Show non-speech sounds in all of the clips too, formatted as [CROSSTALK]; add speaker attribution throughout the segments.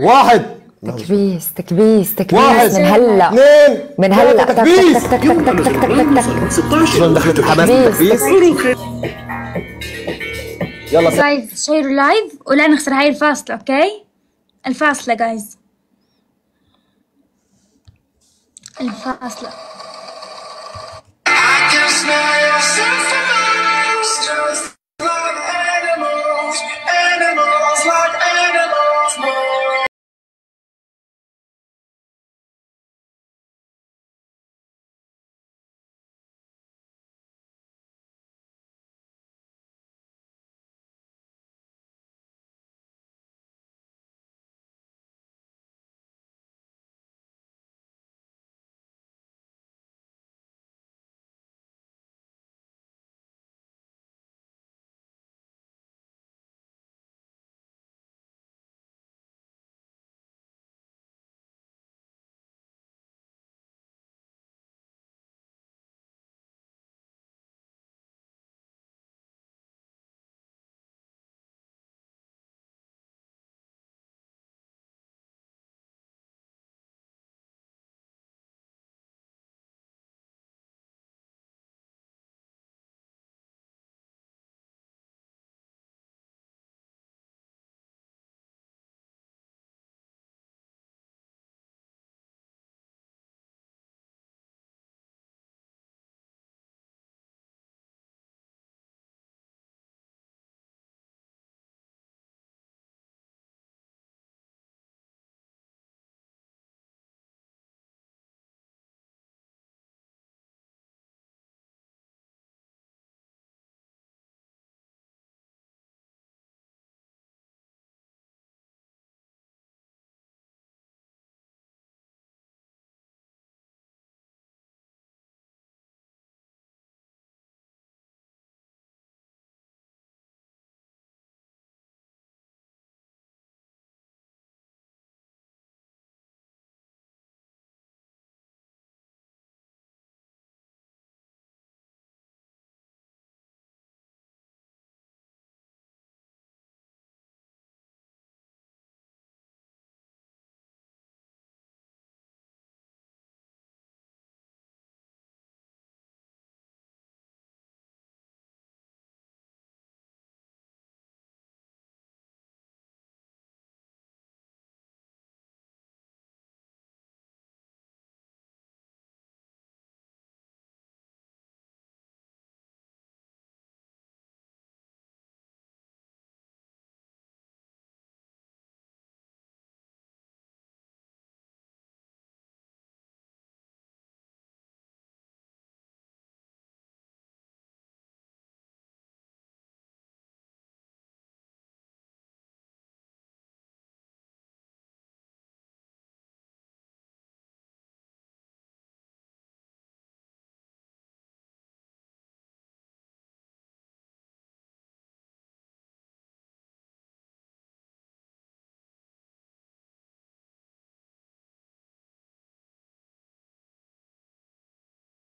Speaker 1: واحد.
Speaker 2: تكبيس تكبيس تكبيس
Speaker 1: واحد.
Speaker 2: من هلا.
Speaker 1: اثنين.
Speaker 2: من هلا
Speaker 1: تكبيس.
Speaker 2: تك- تك- تك- تك- تك- تك- تك- تك.
Speaker 1: شلون دخلت الحماس
Speaker 2: تكبيس.
Speaker 1: يلا.
Speaker 3: جايز شيروا live ولا نخسر هاي الفاصلة okay؟ الفاصلة جايز الفاصلة.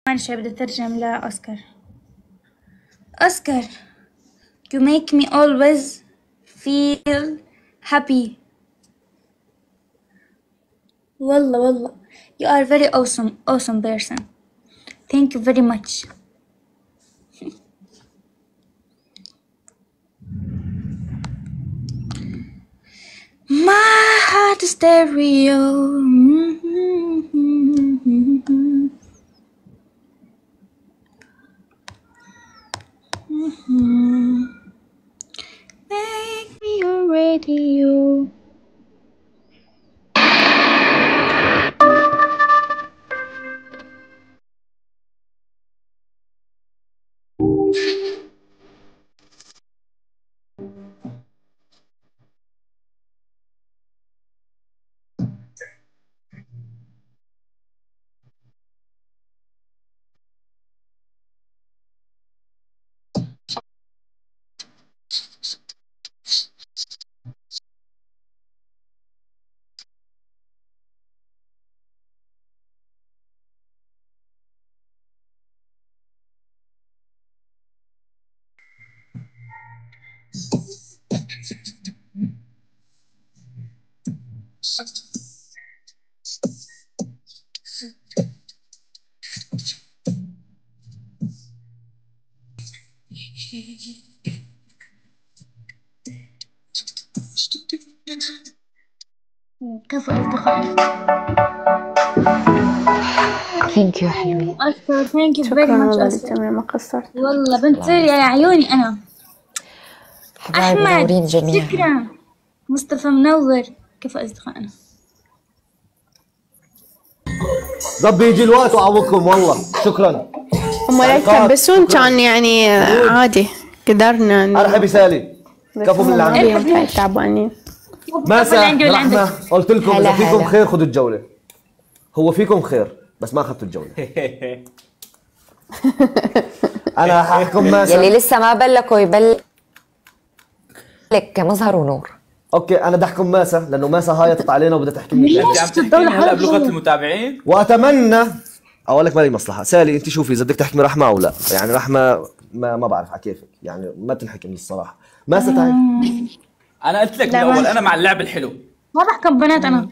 Speaker 3: كمان شوي بدي اترجم لأوسكار أوسكار you make me always feel happy والله والله you are very awesome awesome person thank you very much [LAUGHS] My heart is stereo. Mm-hmm.
Speaker 4: Thank you حلوين
Speaker 3: أكثر thank you very
Speaker 5: شكرا
Speaker 3: much
Speaker 5: للتمرين ما قصرت
Speaker 3: والله بنت يا عيوني أنا.
Speaker 4: حبايب
Speaker 3: أحمد
Speaker 4: منورين جميعا.
Speaker 3: شكرا. مصطفى منور كفو أصدقائنا؟
Speaker 1: ربي يجي الوقت وعوضكم والله. شكرا.
Speaker 5: هم لا يتلبسون كان يعني عادي. قدرنا
Speaker 1: ارحبي سالي كفو من اللي
Speaker 5: تعبانين.
Speaker 1: رحمة
Speaker 3: عندك.
Speaker 1: قلت لكم إذا فيكم
Speaker 4: هلا.
Speaker 1: خير خذوا الجولة. هو فيكم خير بس ما أخذتوا الجولة. [LAUGHS] أنا حأحكم
Speaker 4: يلي
Speaker 1: ماسة
Speaker 4: لسه ما بلكوا يبلك مظهر ونور.
Speaker 1: أوكي أنا بدي أحكم ماسة لأنه ماسة هايطت علينا وبدها تحكي
Speaker 6: انت عم تحكي هلا بلغة المتابعين؟
Speaker 1: واتمنى أقول لك ما لي مصلحة. سالي أنت شوفي إذا بدك تحكي رحمة أو لا. يعني رحمة ما ما بعرف على كيفك. يعني ما تنحكي من الصراحة ماسة تعي
Speaker 6: أنا قلت لك
Speaker 3: لا،
Speaker 6: بالأول
Speaker 3: ما-
Speaker 6: أنا مع اللعب الحلو.
Speaker 3: ما بحكم بنات أنا.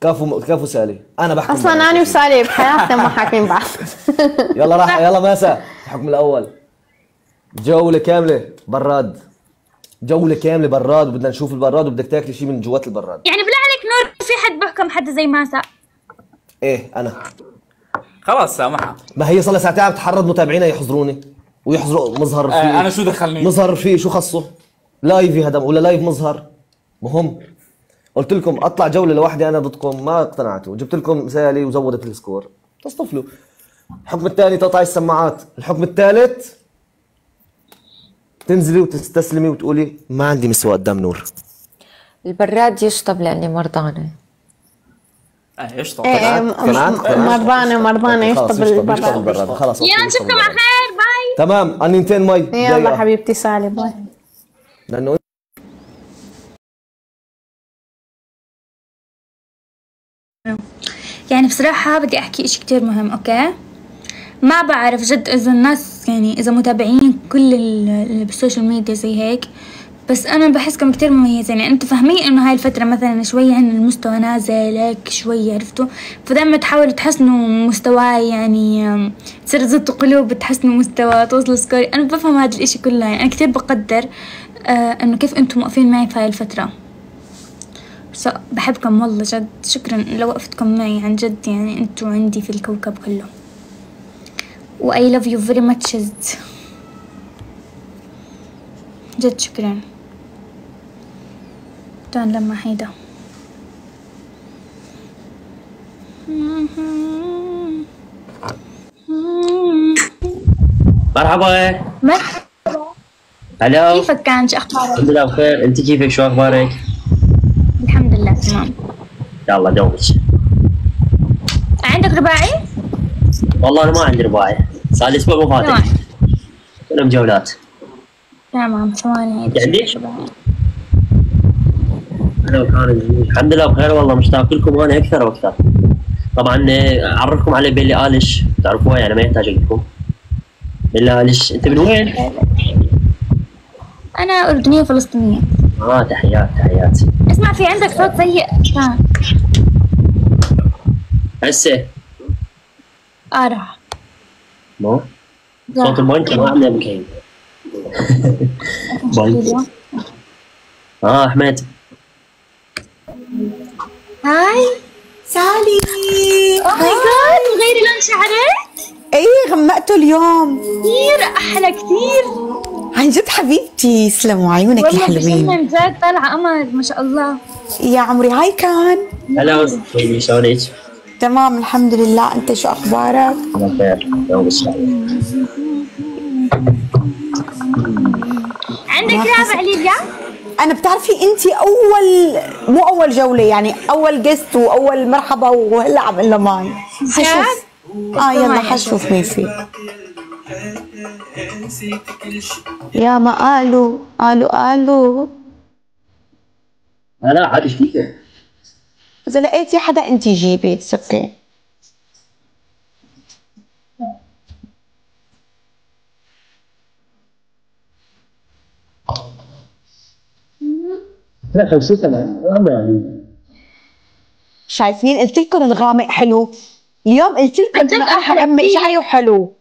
Speaker 1: كفو كفو سالي. أنا بحكم أصلا.
Speaker 5: أنا وسالي بحياتنا ما حاكين بعض. [LAUGHS]
Speaker 1: يلا راح يلا ماسة الحكم الأول. جولة كاملة براد. جولة كاملة براد. وبدنا نشوف البراد وبدك تاكلي شيء من جوات البراد.
Speaker 3: يعني بالله عليك نور في حد بحكم حد زي ماسة
Speaker 1: إيه أنا.
Speaker 6: خلاص سامحها.
Speaker 1: ما هي صار لها ساعتين عم تحرض متابعينا يحضروني ويحضروا مظهر فيه.
Speaker 6: آه أنا شو دخلني؟
Speaker 1: مظهر فيه شو خصه؟ لايفي هذا ولا لايف مظهر؟ مهم. قلت لكم أطلع جولة لوحدي أنا ضدكم ما اقتنعتوا. جبت لكم سالي وزودت السكور. تصطفلوا. الحكم الثاني تقطعي السماعات. الحكم الثالث تنزلي وتستسلمي وتقولي ما عندي مسوى قدام نور.
Speaker 4: البراد يشطب
Speaker 6: لأني
Speaker 5: مرضانة. إيش م-
Speaker 1: قنعت؟
Speaker 5: م-
Speaker 1: قنعت؟
Speaker 5: مرضانة مرضانة
Speaker 1: خلاص،
Speaker 5: يشطب
Speaker 1: يشطب يشطب
Speaker 5: البراد.
Speaker 1: أوكي،
Speaker 3: يلا
Speaker 1: يشطب
Speaker 3: نشوفكم على. خير باي.
Speaker 1: تمام انينتين مي.
Speaker 5: يلا. حبيبتي سالي bye.
Speaker 1: لأنه
Speaker 3: يعني بصراحة بدي أحكي إشي كتير مهم أوكي؟ ما بعرف جد إذا الناس يعني إذا متابعين كل ال- اللي بال social media زي هيك بس أنا بحسكم كتير مميزين يعني أنتوا فاهمين إنه هاي الفترة مثلا شوي عن المستوى نازل هيك شوي عرفتوا؟ فدايما تحاولوا تحسنوا مستواي يعني تزتوا قلوب تحسنوا مستوى توصلوا سكوري. أنا بفهم هذا الإشي كله يعني أنا كتير بقدر. آه إنه كيف أنتم واقفين معي في هاي الفترة؟ بحبكم والله جد. شكرا لوقفتكم معي عن جد يعني أنتوا عندي في الكوكب كله. و I love you very much جد. جد شكرا. تعال لما حيدا
Speaker 7: مرحبا.
Speaker 3: مرحبا.
Speaker 7: هلا
Speaker 3: كيفك كان شو أخبارك؟
Speaker 7: الحمد لله بخير. أنت كيفك؟ شو أخبارك؟
Speaker 3: الحمد لله تمام.
Speaker 7: يلا دوبك.
Speaker 3: عندك رباعي؟
Speaker 7: والله أنا ما عندي رباعي. صار لي أسبوع ما
Speaker 3: تمام
Speaker 7: فاتك كلهم جولات.
Speaker 3: تمام ثواني. رباعي.
Speaker 7: أنا وكان الحمد لله بخير والله مشتاق لكم. أنا أكثر وأكثر. طبعا آه، أعرفكم على بيلي آليش. تعرفوها يعني ما يحتاج لكم بيلي آليش. أنت من وين؟
Speaker 3: أنا أردنية فلسطينية.
Speaker 7: آه تحيات تحيات.
Speaker 3: اسمع في عندك صوت سيء. كان
Speaker 7: هسه؟
Speaker 3: آه راح.
Speaker 7: مو؟ صوت البنك ما مكين [LAUGHS] بنك آه أحمد.
Speaker 3: هاي
Speaker 8: سالي.
Speaker 3: اوه ماي جاد غيري لون شعرك؟
Speaker 8: إيه غمقته اليوم.
Speaker 3: كثير أحلى كثير.
Speaker 8: عن جد حبيبتي يسلموا عيونك
Speaker 3: والله
Speaker 8: الحلوين.
Speaker 3: من جد طالعة قمر ما شاء الله.
Speaker 8: يا عمري هاي كان.
Speaker 7: هلا شلونك؟
Speaker 8: تمام الحمد لله. انت شو أخبارك؟
Speaker 7: بخير يوم السعيد
Speaker 3: عندك رابع ليليا
Speaker 8: أنا بتعرفي أنت أول مو أول جولة يعني أول جست وأول مرحبا وهلا عم أقول له معي حشوف. آه يلا حشوف مين في يا ما قالوا؟ قالوا قالوا.
Speaker 7: لا عاد إيش فيك؟
Speaker 8: إذا لقيتي حدا انت جيبي أوكي
Speaker 7: لا 50 سنة والله يعني.
Speaker 8: شايفين؟ قلت لكم الغامق حلو. اليوم قلت لكم
Speaker 3: إنه
Speaker 8: أنا
Speaker 3: كتير.
Speaker 8: شعري وحلو.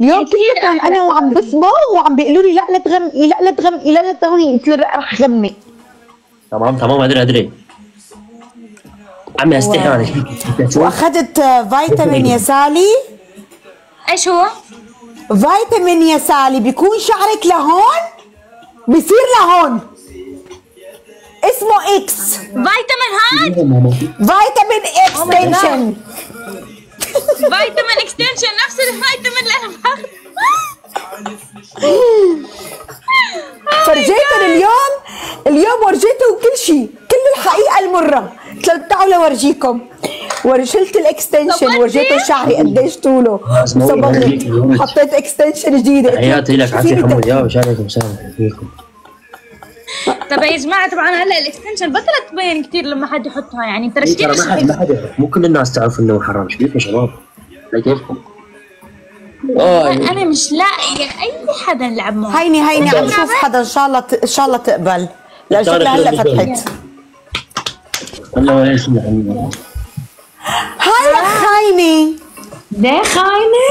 Speaker 8: اليوم كلكم أنا وعم بصبغ وعم بيقولوا لي لا لا تغمقي لا لا تغمقي لا لا تغمقي قلت له لا رح غمق
Speaker 7: تمام تمام أدري أدري. عمي أستحي
Speaker 8: أنا. وأخذت فيتامين يا سالي.
Speaker 3: إيش هو؟
Speaker 8: فيتامين يا سالي بيكون شعرك لهون بصير لهون. اسمه إكس
Speaker 3: فيتامين هاد؟
Speaker 8: فيتامين اكستنشن
Speaker 3: فيتامين extension نفس الفيتامين اللي أنا باخذه
Speaker 8: فرجيتهم اليوم اليوم ورجيتهم كل شيء كل الحقيقة المرة. قلت لهم تعالوا لورجيكم. وشلت ال extension ورجيته شعري قديش طوله. صبغت حطيت extension جديده
Speaker 7: حياتي لك
Speaker 8: عافية
Speaker 7: حمود يا وسهلا فيكم.
Speaker 3: طب يا جماعة طبعا هلا ال extension بطلت تبين كثير لما حد يحطها يعني ترى
Speaker 7: ترى
Speaker 3: كثير
Speaker 7: ما حد ما حد. مو كل الناس تعرف إنه حرام إيش فيكم شباب؟ على كيفكم؟ آه،
Speaker 3: أنا مش لاقية أي حدا يلعب معه.
Speaker 8: هيني هيني عم شوف حدا إن شاء الله ت- إن شاء الله تقبل. لا شكلها هلا فتحت؟
Speaker 7: هلا الحين؟
Speaker 8: هاي يا خاينة.
Speaker 9: ليه خاينة؟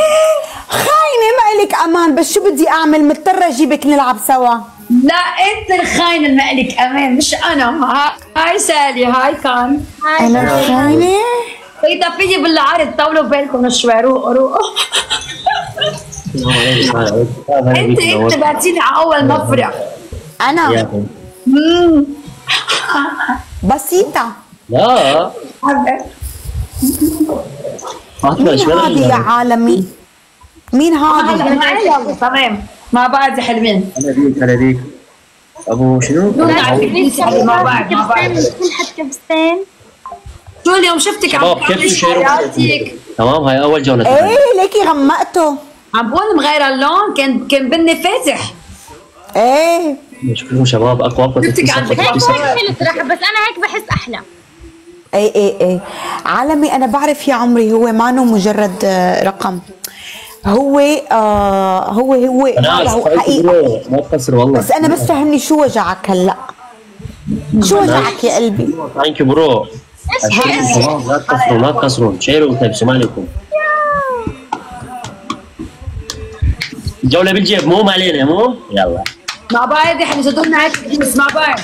Speaker 8: خاينة ما إلك أمان بس شو بدي أعمل؟ مضطرة أجيبك نلعب سوا.
Speaker 9: لا أنت الخاينة اللي مالك أمان مش أنا. ها- هاي سالي هاي كان.
Speaker 8: أنا خاينة؟
Speaker 9: إذا فيي بالعرض طولوا بالكم شوي. روقوا روقوا أنت أنت بعتيني على أول مفرق
Speaker 8: أنا؟ بسيطة.
Speaker 7: لا.
Speaker 8: مين هذه يا عالمي مين هذه؟
Speaker 9: تمام. مع بعض يا حلوين
Speaker 7: هلا بيك هلا بيك أبو شنو؟
Speaker 9: مع بعض مع بعض
Speaker 3: كل حد كبستين
Speaker 9: شو اليوم شفتك عم تعملي حياتك.
Speaker 7: تمام هاي أول جولة
Speaker 8: إيه ليكي غمقته.
Speaker 9: عم بقول مغيره اللون كان كان بني فاتح.
Speaker 8: إيه.
Speaker 7: شكلكم شباب اقوى أقوى
Speaker 9: شفتك عندك
Speaker 3: هيك حلو صراحة بس أنا هيك بحس أحلى.
Speaker 8: إيه إيه إيه. عالمي أنا بعرف يا عمري هو ما انه مجرد آه، رقم. هو آه هو هو
Speaker 7: ناس
Speaker 8: هو حقيقة
Speaker 7: bro ما تقصر والله
Speaker 8: بس أنا بس فهمني شو وجعك هلا شو وجعك يا قلبي
Speaker 7: thank you bro لا تقصروا لا تقصروا شيروا طيب سلام عليكم الجولة بالجيب مو ما علينا مو يلا
Speaker 9: مع بعض إحنا صدقنا هيك بس مع بعض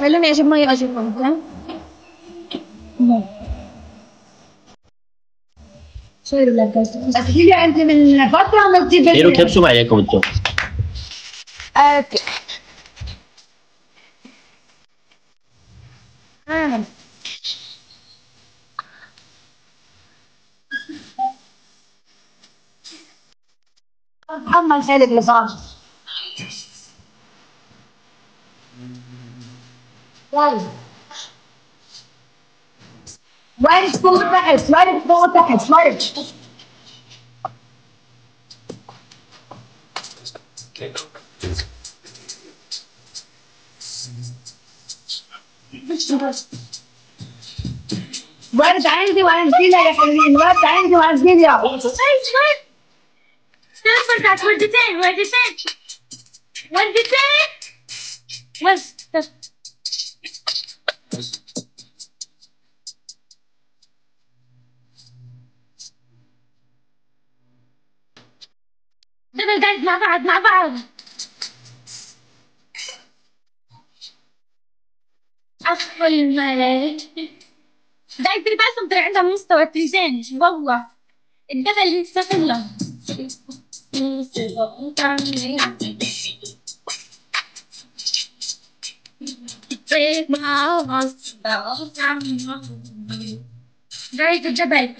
Speaker 3: خلوني أجيب مي أجيب مي
Speaker 9: هي انت من فترة عملتي
Speaker 7: شيروا كبسوا ما عليكم أنتم
Speaker 9: محمد خالد لصاص وين فوق تحت وين فوق تحت وين ورد عندي وعندينا يا حلوين ورد عندي وعندينا
Speaker 3: تلفون بتاعت وردتين وردتين وردتين دبل جايز مع بعض مع بعض. أخو الملك. دايت الباسم طلع عندها مستوى تنزين والله الجبل يستغله دايت الجبل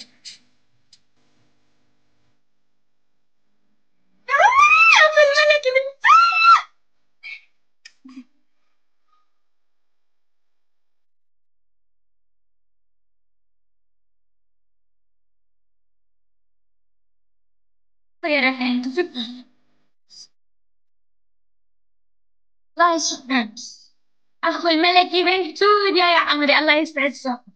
Speaker 3: الله يشكرك أخو الملكي سوريا يا عمري الله يسعد صوتك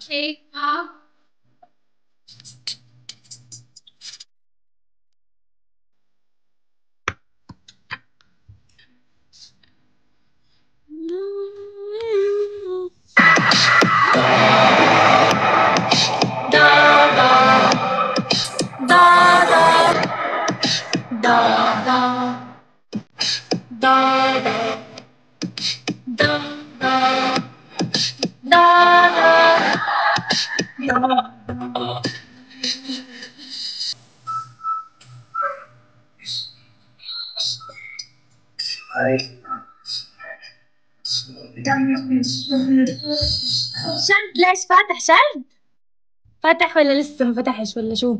Speaker 3: شرد فاتح ولا لسه ما فتحش ولا شو؟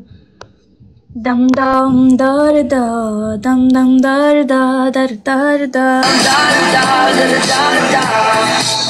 Speaker 3: دم دم دار دا دم دم دار دا دار دار دا بس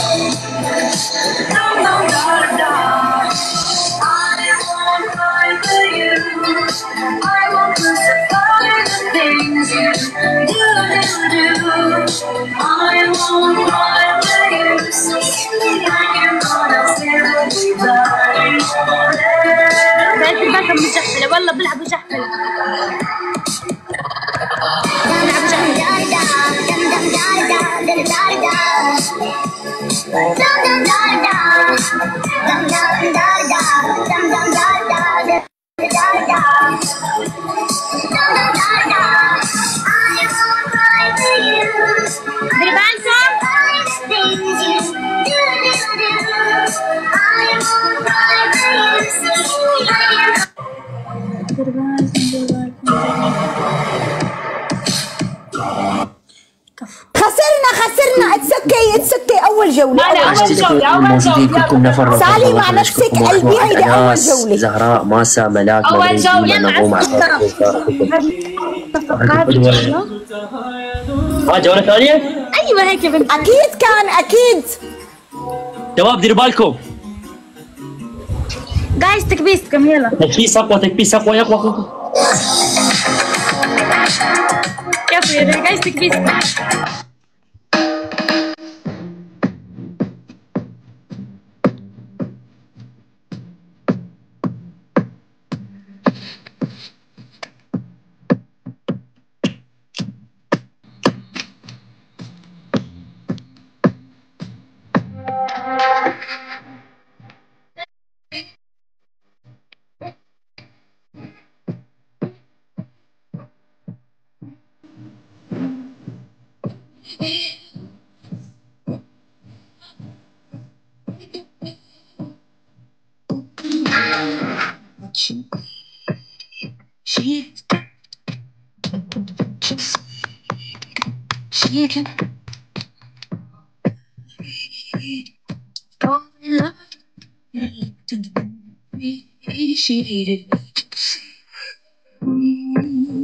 Speaker 3: بس مجحفلة والله بلعب بلعب مجحفلة
Speaker 9: هذا
Speaker 8: أول
Speaker 9: أول
Speaker 8: جولة.
Speaker 9: جولة أول
Speaker 7: موجودين
Speaker 9: جولة
Speaker 7: كلكم نفر
Speaker 8: سالي
Speaker 7: نفر،
Speaker 8: مع
Speaker 7: الله
Speaker 8: نفسك، قلبي. هيدي أول
Speaker 7: أناس،
Speaker 8: جولة.
Speaker 7: زهراء ماسة ملاك
Speaker 9: أول
Speaker 7: مدري
Speaker 9: جولة.
Speaker 7: ديما نغوم على آه جولة ثانية؟
Speaker 3: أيوه هيك يا بنت
Speaker 8: أكيد كان أكيد
Speaker 7: شباب ديروا بالكم
Speaker 3: جايز تكبيستكم يلا
Speaker 7: تكبيس أقوى تكبيس أقوى يقوى
Speaker 3: كفو يا جايز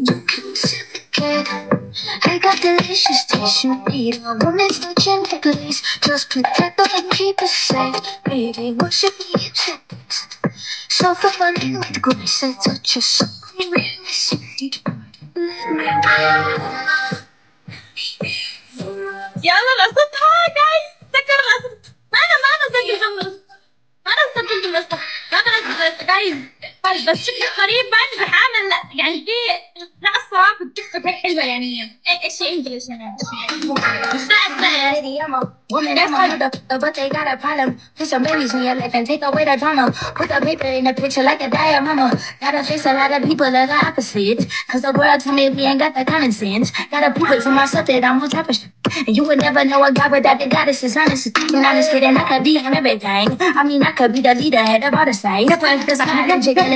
Speaker 3: تكبيستكم
Speaker 10: I got delicious tissue made of women's legitimate glaze. Just protect us and keep us safe. Baby, what should we accept? So for money with grace, I touch your soul. Really sweet.
Speaker 3: يلا القصتها جايز سكر القصة ما انا ما انا سجل جمل ما انا سجلت القصة ما انا جايز بس شكل غريب بعد بحامل لا يعني في قصة في التيك توك حلوة يعني ايش انجلش يعني بعد بقى
Speaker 10: Woman, that's part of the, but they got a problem. Put some babies in your life and take away the drama. Put the paper in the picture like a diorama. Gotta face a lot of people that are opposite. Cause the world told me we ain't got the common sense. Gotta prove it for myself that I'm on top of shit. And you would never know a guy without the goddess is honest. And honestly, then I could be on everything. I mean, I could be the leader, head of all the sides. Cause I'm not a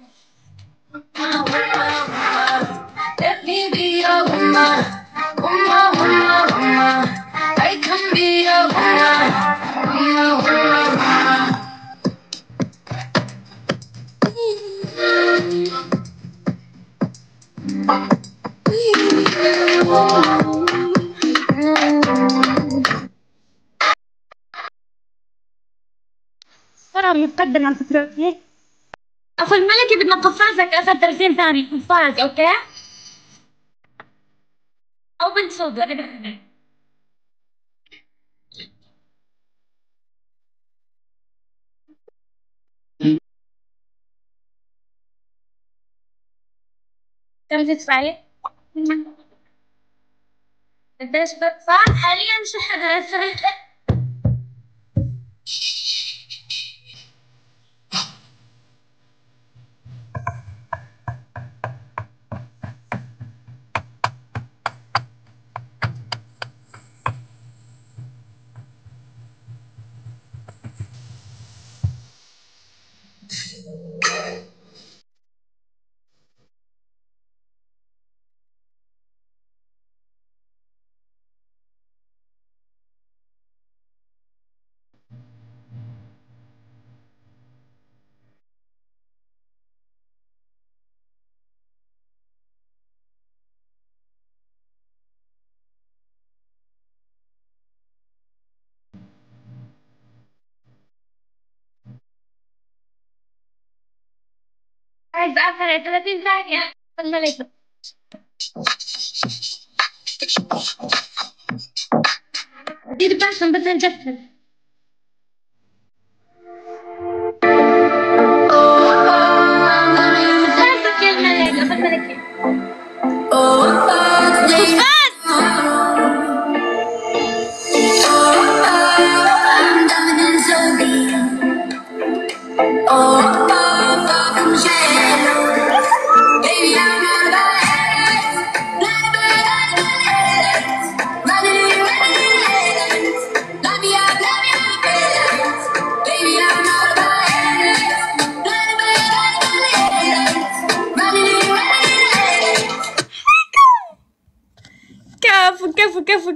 Speaker 3: Sekarang kita dengan اخو الملكي بدنا قفازك اخر 30 ثانية قفاز أوكي؟ أو بنصوب كم تدفعي؟ قديش بدفع؟ حاليا شحن عايز آخر 30 ثانية الملك دير بالكم بدنا نجفل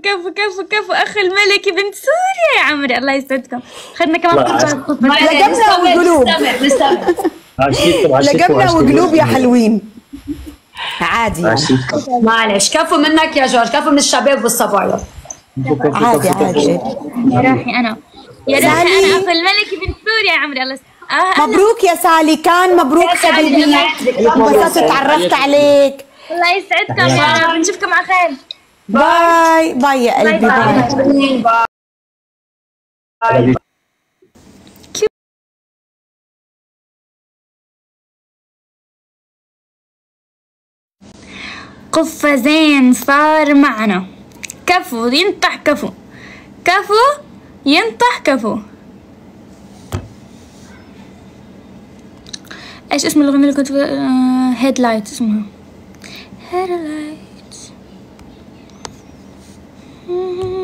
Speaker 3: كفو كفو كفو أخ الملكي بنت سوريا يا عمري الله يسعدكم. خدنا كمان
Speaker 8: لقمنا وقلوب لقمنا وقلوب يا حلوين. عادي يعني.
Speaker 9: معلش كفو منك يا جورج كفو من الشباب والصبايا.
Speaker 8: عادي عادي
Speaker 3: يا راحي أنا. يا راحي
Speaker 8: سالي.
Speaker 3: أنا أخ الملكي بنت سوريا يا عمري الله آه
Speaker 8: مبروك يا سالي كان مبروك حبيبي انبسطت تعرفت عليك.
Speaker 3: الله يسعدكم. يا رب نشوفكم على خير.
Speaker 8: bye bye يا قلبي bye
Speaker 3: قفازين صار معنا. كفو ينطح كفو. كفو ينطح كفو. إيش اسم الأغنية اللي كنت هيد لايت اسمها. هيد Mm-hmm.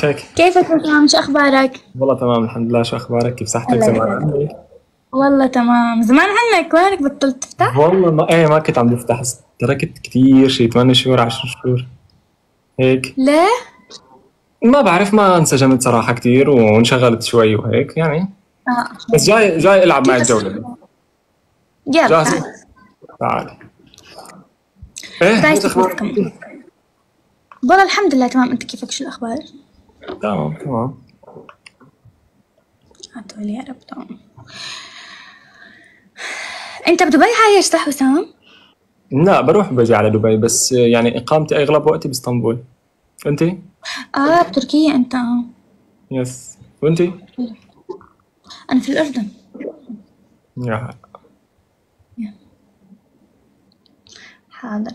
Speaker 11: كيفك؟
Speaker 3: كيفك سام شو أخبارك؟
Speaker 11: والله تمام الحمد لله. شو أخبارك؟ كيف صحتك؟ زمان. عنك؟
Speaker 3: والله تمام. زمان عنك وينك بطلت تفتح؟
Speaker 11: والله ما إيه ما كنت عم بفتح. تركت كثير شي 8 شهور 10 شهور. هيك.
Speaker 3: ليه؟
Speaker 11: ما بعرف ما انسجمت صراحة كثير وانشغلت شوي وهيك يعني.
Speaker 3: آه
Speaker 11: بس جاي جاي ألعب معك جولة
Speaker 3: يلا.
Speaker 11: جاهزة؟
Speaker 3: تعال.
Speaker 11: إيه؟
Speaker 3: لكم. والله الحمد لله تمام. أنت كيفك؟ شو الأخبار؟
Speaker 11: تمام. تمام.
Speaker 3: هاتولي يا رب تمام. انت بدبي عايش صح وسام؟
Speaker 11: لا بروح بجي على دبي بس يعني إقامتي أغلب وقتي بإسطنبول. أنت؟
Speaker 3: آه بتركيا أنت.
Speaker 11: يس. وأنت؟
Speaker 3: أنا في الأردن.
Speaker 11: يا.
Speaker 3: حاضر.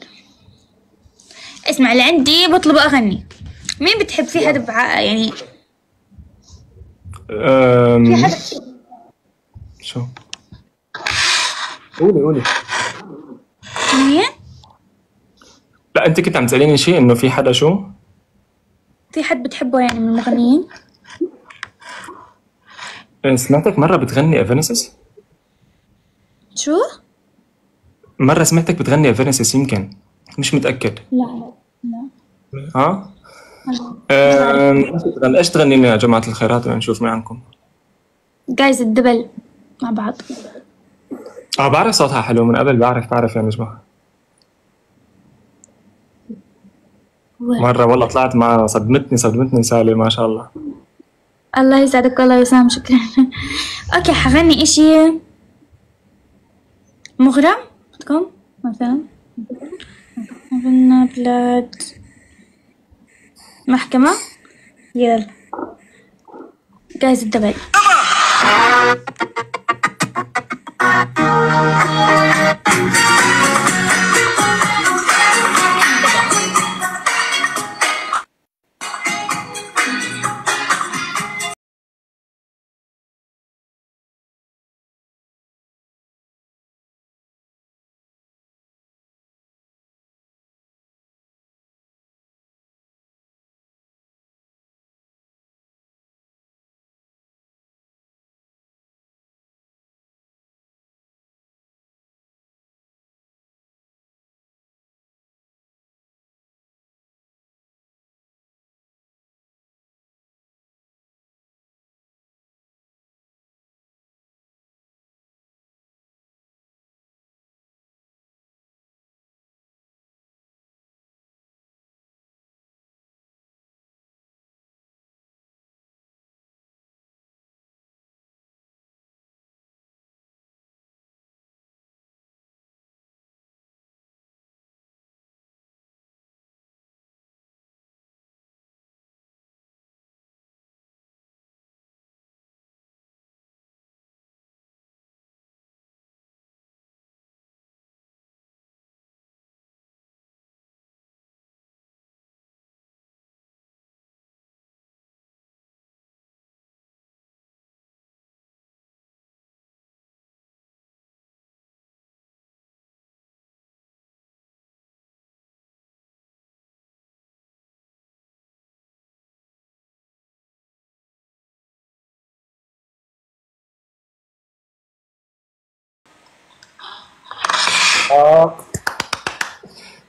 Speaker 3: اسمع اللي عندي بطلب أغني. مين بتحب في حدا بع... يعني
Speaker 11: أم...
Speaker 3: في
Speaker 11: شو؟ قولي قولي
Speaker 3: مين
Speaker 11: لا انت كنت عم تسأليني شيء إنه في حدا شو؟
Speaker 3: في حد بتحبه يعني من المغنيين
Speaker 11: أه، سمعتك مرة بتغني Evanescence؟
Speaker 3: شو
Speaker 11: مرة سمعتك بتغني Evanescence يمكن مش متأكد
Speaker 3: لا لا
Speaker 11: ها؟ إيش تغني لنا يا جماعة الخيرات ونشوف من عندكم.
Speaker 3: جايز ال double مع بعض.
Speaker 11: آه بعرف صوتها حلو من قبل بعرف بعرف يا نجمة مرة والله طلعت معها صدمتني صدمتني سالي ما شاء الله.
Speaker 3: الله يسعدك والله يا وسام شكرا. [LAUGHS] أوكي حغني إشي. مغرم؟ بدكم مثلا؟ غنى بلاد. محكمة؟ يلا. جايز ال double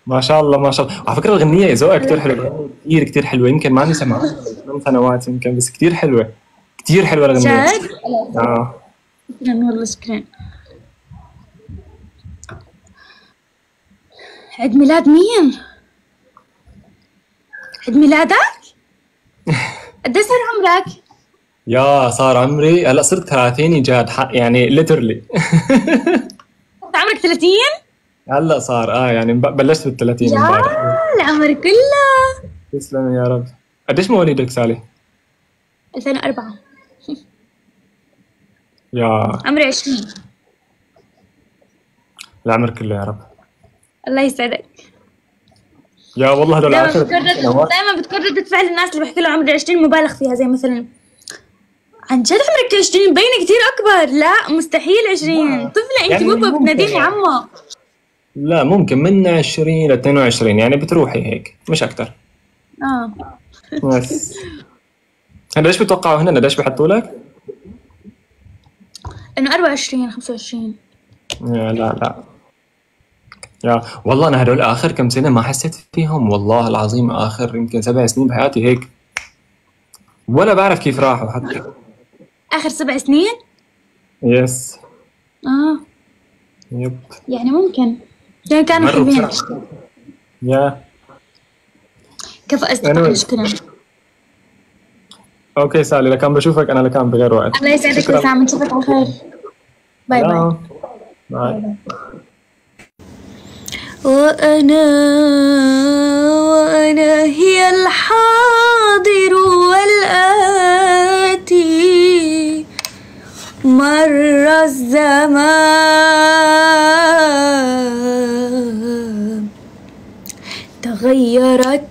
Speaker 11: ما شاء الله ما شاء الله على فكرة الغنية ذوقها كتير حلو كتير كتير حلوة يمكن ماني سمعها من سنوات يمكن بس كتير حلوة كتير حلوة الغنية
Speaker 3: جد؟
Speaker 11: آه
Speaker 3: شكرا والله شكرا عيد ميلاد مين؟ عيد ميلادك؟ [LAUGHS] قديش صار عمرك؟
Speaker 11: يا صار عمري هلأ صرت كراتيني جاد حق يعني ليترلي [LAUGHS]
Speaker 3: صار عمرك 30؟
Speaker 11: هلا صار. آه يعني بلشت بال 30
Speaker 3: يا العمر كله.
Speaker 11: تسلم يا رب. قديش مواليدك سالي؟
Speaker 3: 2004
Speaker 11: يا.
Speaker 3: عمري 20
Speaker 11: العمر كله يا رب.
Speaker 3: الله يسعدك.
Speaker 11: يا والله هدول سنوات
Speaker 3: دائما بتكون ردة فعل الناس اللي بيحكوا له عمري 20 مبالغ فيها زي مثلا عن جد عمرك 20 مبينة كتير أكبر. لا مستحيل 20 طفلة أنت
Speaker 11: يعني
Speaker 3: بابا
Speaker 11: ممكن.
Speaker 3: بتناديني. عمو
Speaker 11: لا ممكن من 20 ل 22 يعني بتروحي هيك مش أكثر
Speaker 3: آه.
Speaker 11: بس. هلا إيش بتوقعوا هنا ليش بحطوا لك؟
Speaker 3: إنه 24 25
Speaker 11: يا لا لا. يا والله أنا هدول آخر كم سنة ما حسيت فيهم والله العظيم آخر يمكن سبع سنين بحياتي هيك. ولا بعرف كيف راحوا حتى.
Speaker 3: آخر سبع سنين؟
Speaker 11: yes
Speaker 3: آه.
Speaker 11: yep
Speaker 3: يعني ممكن. يعني كانوا حلوين.
Speaker 11: يا
Speaker 3: أصدقائي
Speaker 11: Anyway.
Speaker 3: شكرا
Speaker 11: أوكي سالي لكان بشوفك أنا لكان بغير وقت
Speaker 3: الله يسعدك
Speaker 11: شكراً.
Speaker 3: وسام نشوفك على خير bye. باي وأنا وأنا هي الحاضر والآتي مر الزمان تغيرت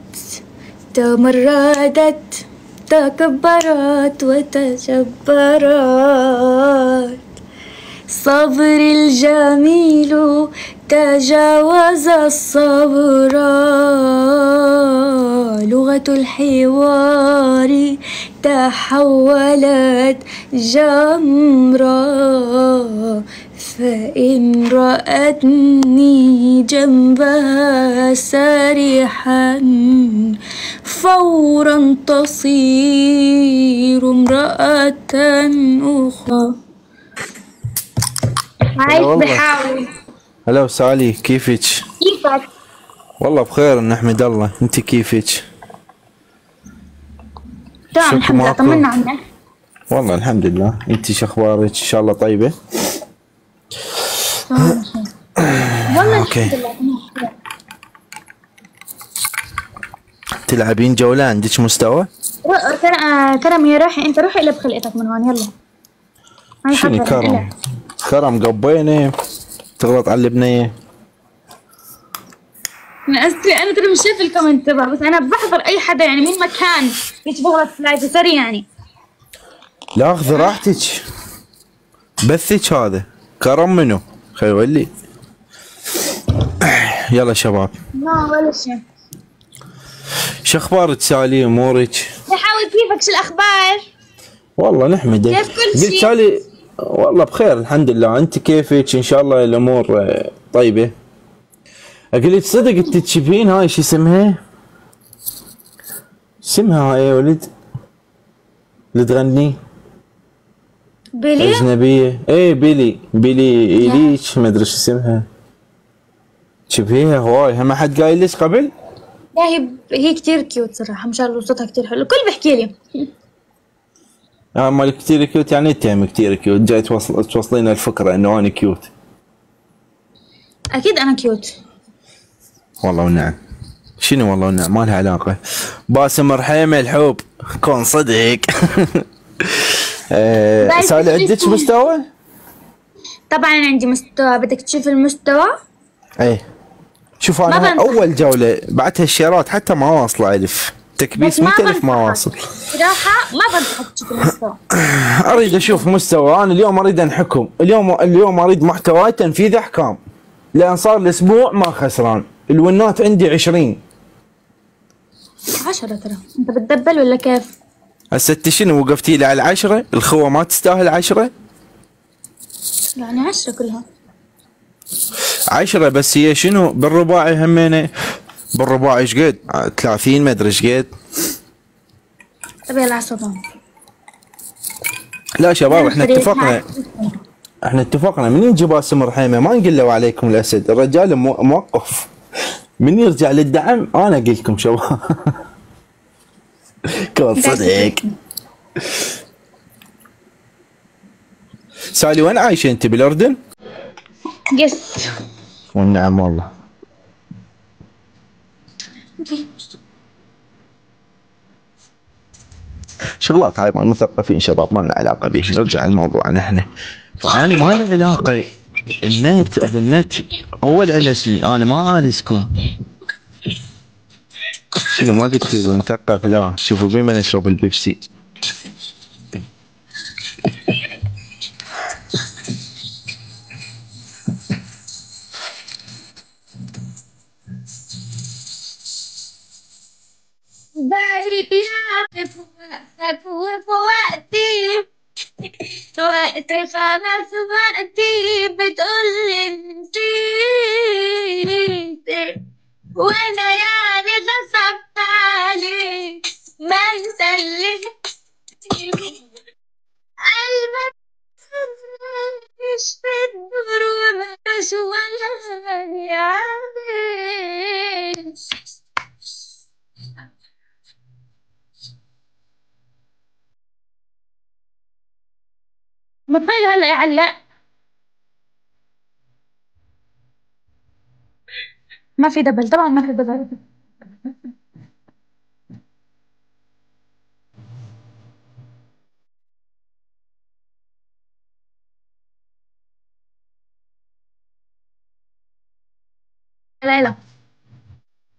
Speaker 3: تمردت تكبرت وتجبرت. صبر الجميل تجاوز الصبر. لغة الحوار تحولت جمرا. فإن رأتني جنبها سارحا فورا تصير امرأة أخرى
Speaker 12: هلا والله. هلا وسالي كيفك؟
Speaker 3: كيفك؟
Speaker 12: والله بخير نحمد الله أنت كيفك؟
Speaker 3: تمام الحمد لله؟ طمنا عنك
Speaker 12: والله الحمد لله أنت شو أخبارك إن شاء الله
Speaker 3: طيبة؟ والله أوكي.
Speaker 12: تلعبين جوله عندك مستوى؟
Speaker 3: ترى آه، كرم يا روحي. أنت روحي إلى بخلقتك من هون. يلا.
Speaker 12: شنو كرم؟ كرم قبينه تغلط على البنيه
Speaker 3: أنا اسفه أنا ترى مش شايف ال comment تبع بس أنا بحضر أي حدا يعني من مكان في live سوري يعني.
Speaker 12: لا خذ راحتك. بثك هذا. كرم منو؟ خلي يولي يلا شباب.
Speaker 3: لا ولا شيء.
Speaker 12: شو أخبارك سالي أمورك؟
Speaker 3: نحاول كيفك شو الأخبار؟
Speaker 12: والله نحمدك.
Speaker 3: كيف كل
Speaker 12: قلت
Speaker 3: شيء؟
Speaker 12: سالي والله بخير الحمد لله. أنت كيفك؟ إن شاء الله الأمور آه، طيبة. قلت صدق أنت تشوفين هاي شو اسمها؟ اسمها هاي يا ولد؟ اللي تغني.
Speaker 3: Billie؟
Speaker 12: أجنبية. إيه Billie. Billie Eilish ما أدري شو اسمها. تشوفيها هواي هم حد قايل لك قبل؟
Speaker 3: لا هي هي كتير cute صراحة. ما شاء الله صوتها كتير حلو. الكل بيحكي لي. [LAUGHS]
Speaker 12: آه مال كتير cute يعني أنت هم كتير cute جاي توصل توصلين الفكرة إنه أنا cute
Speaker 3: أكيد أنا cute
Speaker 12: والله ونعم شنو والله ونعم ما لها علاقة. باسم رحيمة الحب كون صدق [LAUGHS] آه، سالي عندك. مستوى؟
Speaker 3: طبعا عندي مستوى. بدك تشوف المستوى؟
Speaker 12: إيه. شوف
Speaker 3: أنا.
Speaker 12: أول جولة بعتها الشيرات حتى ما واصلة الف تكبيس
Speaker 3: بس ما
Speaker 12: 100 الف ما
Speaker 3: بنصحك.
Speaker 12: واصل
Speaker 3: صراحة ما بنصحك تشوف المستوى. [COUGHS]
Speaker 12: أريد أشوف مستوى. أنا اليوم أريد انحكم اليوم اليوم أريد محتوى تنفيذ احكام لأن صار الأسبوع ما خسران. الونات عندي 20
Speaker 3: عشرة ترى. أنت بتدبل ولا كيف؟
Speaker 12: هسه أنت شنو وقفتي لي على العشرة؟ الخوة ما تستاهل عشرة؟
Speaker 3: يعني عشرة كلها.
Speaker 12: عشرة بس هي شنو؟ بالرباعي همينة. بالرباعي إيش قد؟ آه، 30 ما أدري إيش قد.
Speaker 3: طب يلا عصبان
Speaker 12: لا شباب إحنا اتفقنا. إحنا اتفقنا. من يجي باسم رحيمة؟ ما نقول له وعليكم الأسد. الرجال مو- موقف. من يرجع للدعم؟ أنا أقول لكم شباب. [LAUGHS] كون صدق سالي وين عايشة أنت؟ بالأردن؟
Speaker 3: yes
Speaker 12: والنعم والله. شغلات هاي مال المثقفين شباب ما لنا علاقة به نرجع لموضوعنا إحنا فانا ما لي علاقة. النت النت اللي انسني أنا ما انسكم شنو ما قلت لي مثقف لا شوفوا بما نشرب البيبسي
Speaker 13: بعيد في وقتك وفي وقتي وقت خلاص وقتي بتقولي نسيت وأنا يعني غصبت عليك ما اللي قلبك مش في الدور ومش ولا يعمل. ما تخيل هلا يعلق.
Speaker 3: ما في دبل طبعا ما في دبل.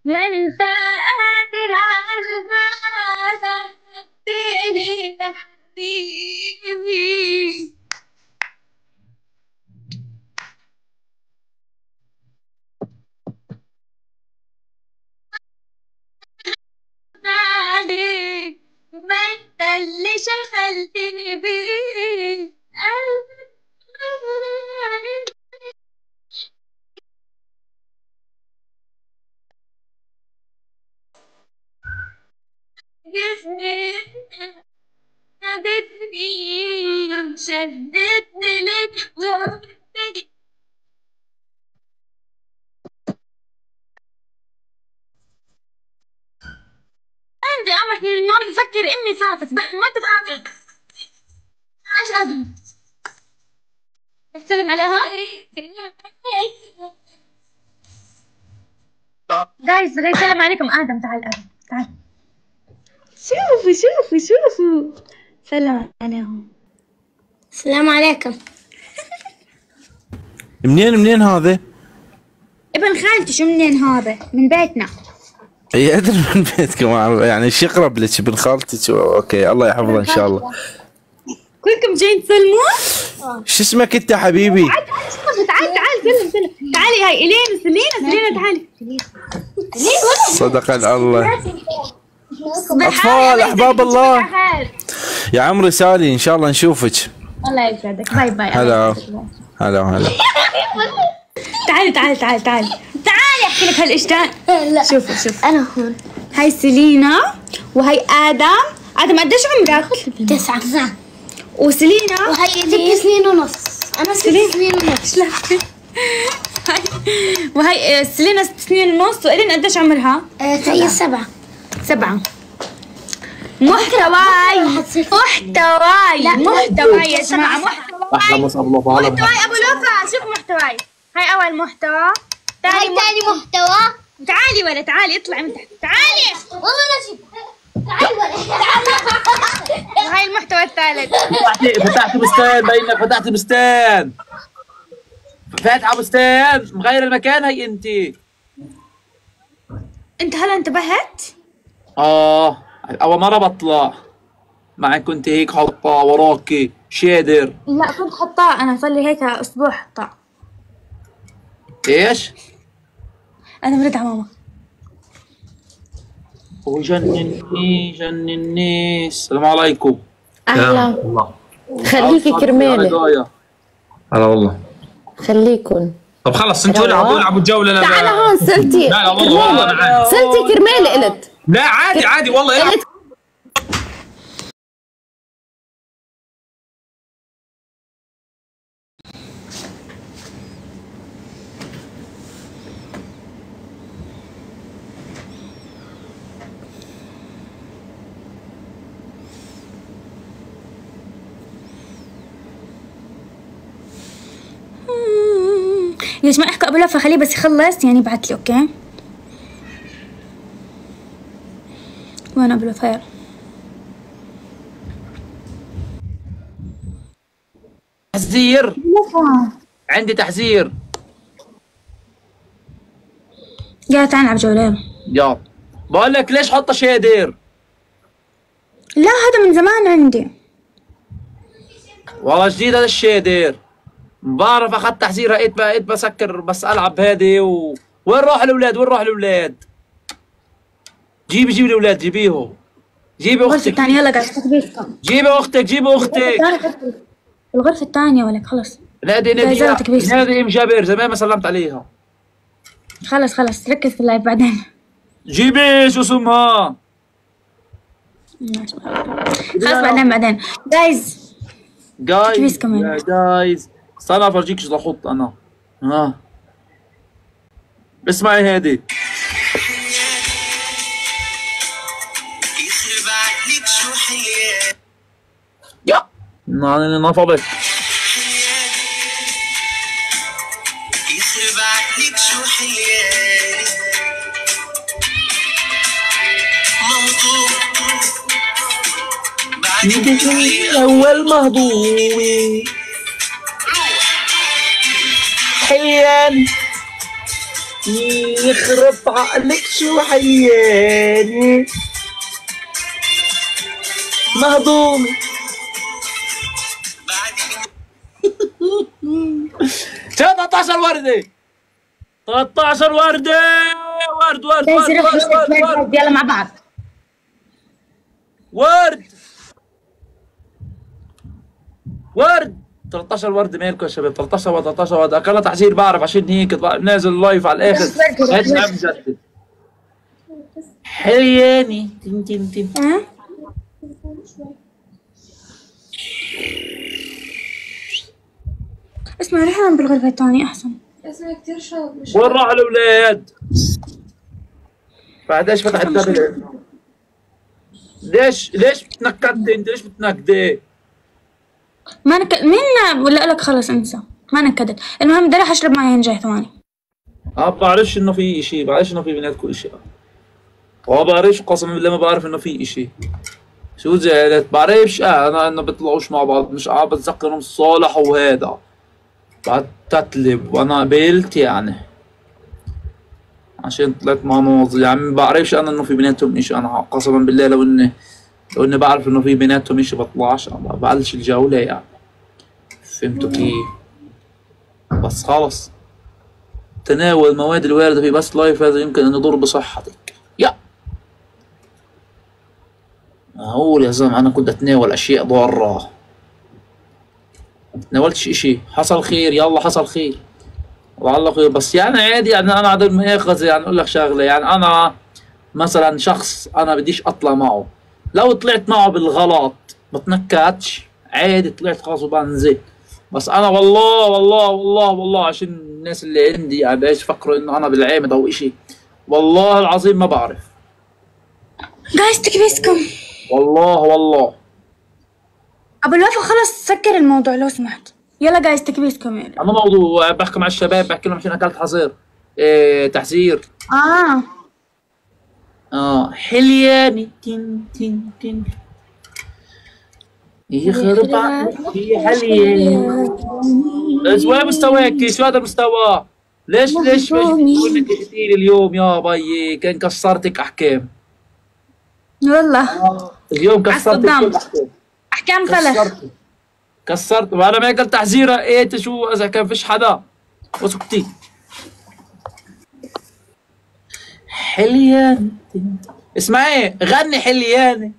Speaker 13: لا انت قادر على هذا حبيبي عليك ما تخليش خلي. بيه جسمي خدتني شدتني لك قلبك
Speaker 3: سامحني اليوم بفكر اني صافت بس ما تبعتك إيش هذا؟ استلم عليها؟ جايز بدي اسلم عليكم آدم تعال آدم تعال شوفوا شوفوا شوفوا سلم عليهم السلام عليكم
Speaker 12: منين منين هذا؟
Speaker 3: ابن خالتي شو منين هذا؟ من بيتنا
Speaker 12: اي أدري من بيتكم يعني إيش يقرب لك ابن خالتك أوكي الله يحفظه إن شاء الله.
Speaker 3: كلكم جايين تسلموا؟
Speaker 12: شو اسمك أنت حبيبي؟
Speaker 3: تعال تعال سلم سلم. تعالي هاي إلين سلينا سلينا تعالي.
Speaker 12: صدق الله. أطفال أحباب الله. يا عمري سالي إن شاء الله نشوفك.
Speaker 3: الله يسعدك. bye bye.
Speaker 12: هلا. هلا هلا.
Speaker 3: تعالي تعالي تعالي تعالي. تعالي أحكي لك هالأشياء. شوفوا شوف أنا هون. هاي سيلينا وهي آدم. آدم قديش عمرك؟ تسعة. تسعة وسيلينا
Speaker 13: وهي ست سنين ونص. أنا ست سنين ونص.
Speaker 3: وهي آه، سيلينا ست سنين ونص والين قديش عمرها؟
Speaker 13: هي سبعة.
Speaker 3: سبعة. محتواي. محتواي. محتواي يا جماعة محتواي. محتواي أبو لوفا شوف محتواي. هاي أول محتوى.
Speaker 13: هاي تاني محتوى.
Speaker 3: تعالي ولا تعالي اطلعي من تحت. تعالي.
Speaker 13: والله نجيب تعالي ولا
Speaker 3: وهاي المحتوى الثالث.
Speaker 6: فتحتي فتحتي بستان بينك فتحتي بستان. فاتحه بستان مغير المكان هي انت.
Speaker 3: أنت هلا انتبهت؟
Speaker 6: آه أول مرة بطلع. معك كنت هيك حاطه وراكي شادر.
Speaker 3: لا كنت حطاه أنا صار لي هيك أسبوع حطاه
Speaker 6: إيش؟
Speaker 3: أنا برد على ماما.
Speaker 6: وجنني جنني. السلام عليكم.
Speaker 4: أهلا.
Speaker 14: الله.
Speaker 4: خليكي كرمالي.
Speaker 14: هلا والله.
Speaker 4: خليكن.
Speaker 14: طب خلص أنتوا العبوا العبوا الجوله لا
Speaker 4: تعال هون سلتي.
Speaker 14: لا لا والله.
Speaker 4: سلتي كرمالي قلت
Speaker 14: لا عادي عادي والله.
Speaker 4: قلت
Speaker 3: ليش ما احكي ابو لفه خليه بس يخلص. يعني بعت لي أوكي؟ وين ابو لفه
Speaker 6: تحذير. عندي تحذير.
Speaker 3: يا تعال نلعب جولة يلا.
Speaker 6: بقول لك ليش حاطه شادر
Speaker 3: لا هذا من زمان عندي.
Speaker 6: والله جديد هذا الشادر بعرف اخذت تحذير لقيت بقيت بسكر بس ألعب هادي و... وين راح الأولاد؟ وين راح الأولاد؟ جيبي جيبي الأولاد جيبيهم. جيبي أختك.
Speaker 3: الثانية يلا قاعد
Speaker 6: جيبي أختك جيبي أختك.
Speaker 3: الغرفة الثانية ولك خلص؟
Speaker 6: نادي نادي. نادي إم جابر زمان ما سلمت عليها.
Speaker 3: خلص خلص. ركز في ال live بعدين.
Speaker 6: جيبي شو اسمها
Speaker 3: خلص بعدين بعدين. جايز
Speaker 6: جايز جايز استنى أفرجيك شو أحط أنا. ها. اسمعي هادي.
Speaker 15: شو حياتي
Speaker 6: يا نفضت
Speaker 15: يخرب عقلك شو حياتي
Speaker 6: أول مهضومي. حياني يخرب عقلك شو حياني مهضومي [LAUGHS] شو 13 وردة؟ 13 وردة. ورد ورد ورد, ورد,
Speaker 3: يلا مع بعض.
Speaker 6: ورد. ورد. 13 ورد مالكم يا شباب 13 ورد 13 ورد أقل تحذير بعرف عشان هيك نازل لايف على الآخر. مجدد حياني. تن تن تن.
Speaker 3: اسمع رح بالغرفة الثانية أحسن.
Speaker 6: وين راح الأولاد؟ بعد إيش فتح الدبل ليش ليش بتنكدي انت ليش بتنكدي؟
Speaker 3: ما نك... مين ولا لك خلص انسى. ما نكدت. المهم بدي اشرب مي هنجي ثواني.
Speaker 6: ما بعرفش إنه في إشي. بعرفش إنه في بيناتكم اشي وما بعرفش قسما بالله ما بعرف إنه في إشي. شو زعلت؟ بعرفش. آه أنا إنه بيطلعوش مع بعض. مش عم بتذكرهم صالح وهذا بعد تتلب وأنا قبلت يعني. عشان طلعت مع موظف يعني ما بعرفش أنا إنه في بيناتهم إشي. أنا قسما بالله لو إني لو اني بعرف إنه في بيناتهم إشي بطلعش ببلش الجولة يعني. فهمتوا كيف؟ بس خلص تناول المواد الواردة في بس لايف هذا يمكن أن يضر بصحتك. يا! معقول يا زلمة أنا كنت أتناول أشياء ضارة. تناولتش إشي؟ حصل خير يلا حصل خير. والله خير. بس يعني عادي يعني أنا عدم مؤاخذة يعني أقول لك شغلة يعني أنا مثلا شخص أنا بديش أطلع معه. لو طلعت معه بالغلط بتنكدش عادي طلعت خلاص وبنزل بس أنا والله والله والله والله عشان الناس اللي عندي يعني يفكروا إنه أنا بالعامد أو إشي. والله العظيم ما بعرف.
Speaker 3: جايز تكبيسكم
Speaker 6: والله والله.
Speaker 3: أبو الوفا خلص سكر الموضوع لو سمحت. يلا جايز تكبيسكم يلا
Speaker 6: اما موضوع بحكي مع الشباب بحكي لهم عشان أكلت حصير إيه تحذير.
Speaker 3: آه.
Speaker 6: آه حلياني. تن تن تن يخرب يا حلياني. بس وين مستواك شو هذا المستوى؟ ليش ليش ليش بتقول انك كثير اليوم يا بيي كان كسرتك أحكام.
Speaker 3: والله.
Speaker 6: اليوم كسرتك أحكام.
Speaker 3: أحكام فلح
Speaker 6: كسرت وأنا ما قلت تحذيرة. إيه شو؟ إذا كان فيش حدا. وسكتي. حليان. اسمعي غني حليان.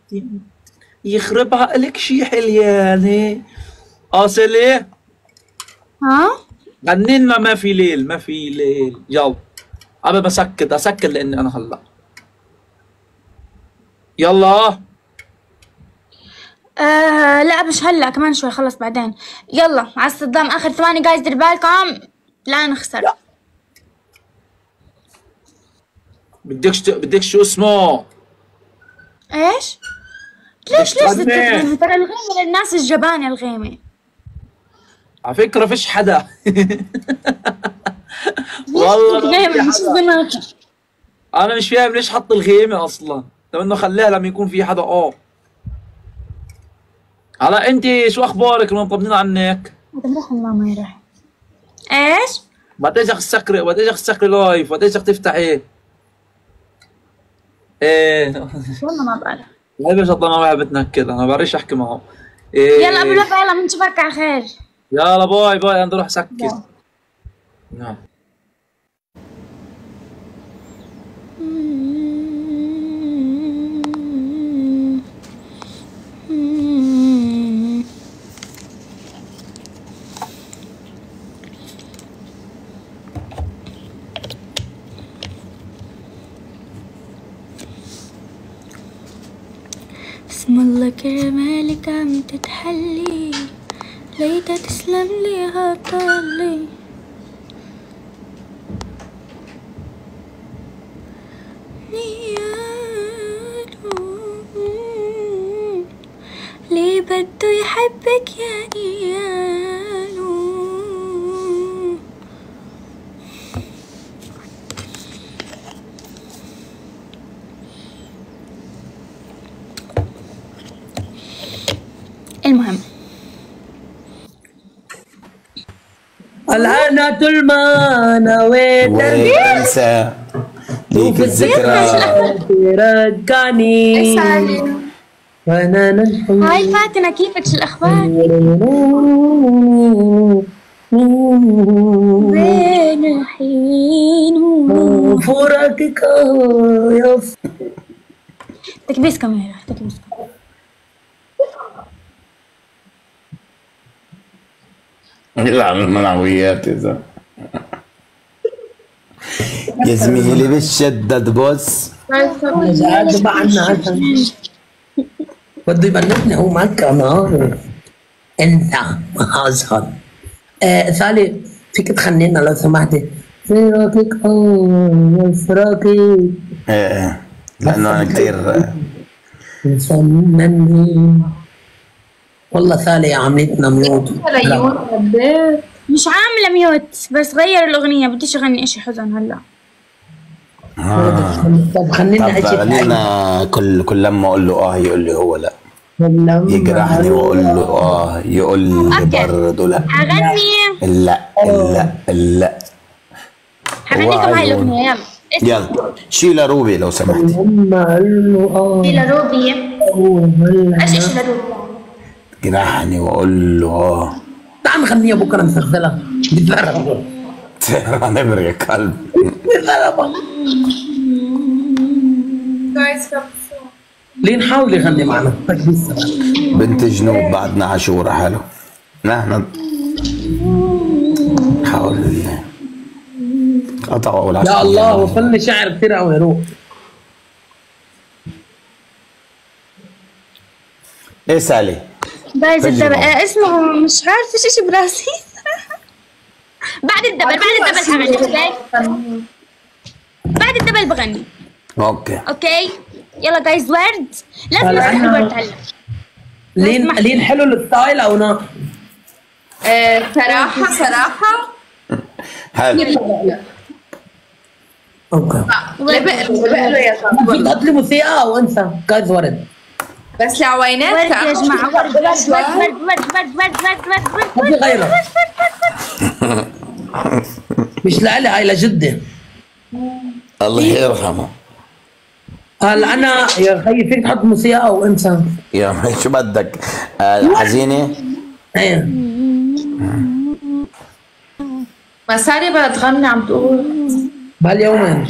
Speaker 6: يخرب عقلك شي حليانة اصلي.
Speaker 3: ها؟
Speaker 6: غني لنا ما في ليل ما في ليل. يلا. قبل ما أسكت اسكت لأني أنا هلا. يلا.
Speaker 3: آه لا مش هلا كمان شوي خلص بعدين. يلا على الصدام. آخر ثواني جايز دير بالكم. لا نخسر.
Speaker 6: بدكش ت- بدكش شو اسمه؟
Speaker 3: إيش؟ ليش ليش ترى الغيمة للناس الجبانة الغيمة.
Speaker 6: على فكرة فيش حدا. والله ما
Speaker 3: أنا مش
Speaker 6: فاهم ليش حط الغيمة أصلا. طب إنه خليها لما يكون في حدا. آه هلا انت شو أخبارك؟ مطمنين عنك.
Speaker 3: راح ماما يروح
Speaker 6: إيش؟ اخ تسكري اخ تسكري live. اخ تفتحي. إيه.
Speaker 3: والله ما بعرف.
Speaker 6: لا بس والله ما بحب اتنكد أنا بعرفش أحكي معه إيه.
Speaker 3: يلا أبو لفا يلا بنشوفك على خير.
Speaker 6: يلا bye bye. أنا بدي أروح اسكر نعم.
Speaker 3: بسم الله كرمالك عم تتحلي. ليتا تسلم لي نيالو ليه بده يحبك يا نيالو المهم.
Speaker 16: الآن ما وين
Speaker 12: تنسى ليك الذكرى.
Speaker 16: رجعني وأنا ننحي
Speaker 3: هاي فاتنة كيفك شو الأخبار؟ وين الحين؟
Speaker 16: فراقك يا
Speaker 3: تكبيس كاميرا تكبيس كاميرا.
Speaker 12: لا المنعويات يا زلمه يا زميلي بص
Speaker 16: معنا عشان بده يبلغني هو معك نهار انت اظهر آه ثالث فيك تخنينا لو سمحتي. فراقك آه فراقي
Speaker 12: إيه لأنه أنا كثير
Speaker 16: فنني والله ثالية عملتنا ميوت
Speaker 17: مش عاملة ميوت بس غير الأغنية بديش أغني إشي حزن هلا.
Speaker 16: طب خلينا
Speaker 18: طب خلينا كل كل لما أقول له آه يقول لي هو لا. يجرحني وأقول له آه يقول لي برضه لا.
Speaker 17: أغني.
Speaker 18: لا لا لا.
Speaker 17: هغنيكم هاي. الأغنية يلا.
Speaker 18: يلا. شيلا روبي لو سمحت.
Speaker 16: لما قال له آه.
Speaker 17: إلى روبي. إيش إيش لروبي
Speaker 18: جرحني وأقول له آه
Speaker 16: تعال نغنيها بكرة نستخدمها بتضرب
Speaker 18: نمر يا كلب
Speaker 16: ليه نحاول يغني معنا؟ لسه.
Speaker 18: بنت جنوب بعدنا عاشورة حلو. نحن حول الله قطعوا العشرة
Speaker 16: يا الله وصلني شعر كثير قوي روح.
Speaker 17: إيه
Speaker 18: تجربة.
Speaker 17: الدبل آه، اسمه مش عارفة إيش إيش براسي بعد الدبل بعد الدبل هغني أوكي؟ بعد الدبل بغني.
Speaker 18: أوكي.
Speaker 17: أوكي؟ يلا جايز ورد. لازم
Speaker 16: أنا-
Speaker 17: الورد هلا.
Speaker 16: لين لين حلو ال style أو لا؟
Speaker 9: صراحة صراحة.
Speaker 18: حلو.
Speaker 16: okay.
Speaker 9: لبق لبق له يا
Speaker 16: تقتلي موسيقى أو انسى guys ورد.
Speaker 9: بس العوينات
Speaker 17: ورد يا جماعة ورد ورد. ورد ورد ورد ورد ورد ورد ورد
Speaker 16: ما في غيرها مش لإلي هاي لجدي
Speaker 18: الله يرحمه
Speaker 16: هلا أنا يا خيي فيك تحط موسيقى أو انسى
Speaker 18: يا شو بدك آه، حزينة
Speaker 16: إيه
Speaker 9: ما ساري بدها تغني عم تقول
Speaker 16: بهاليومين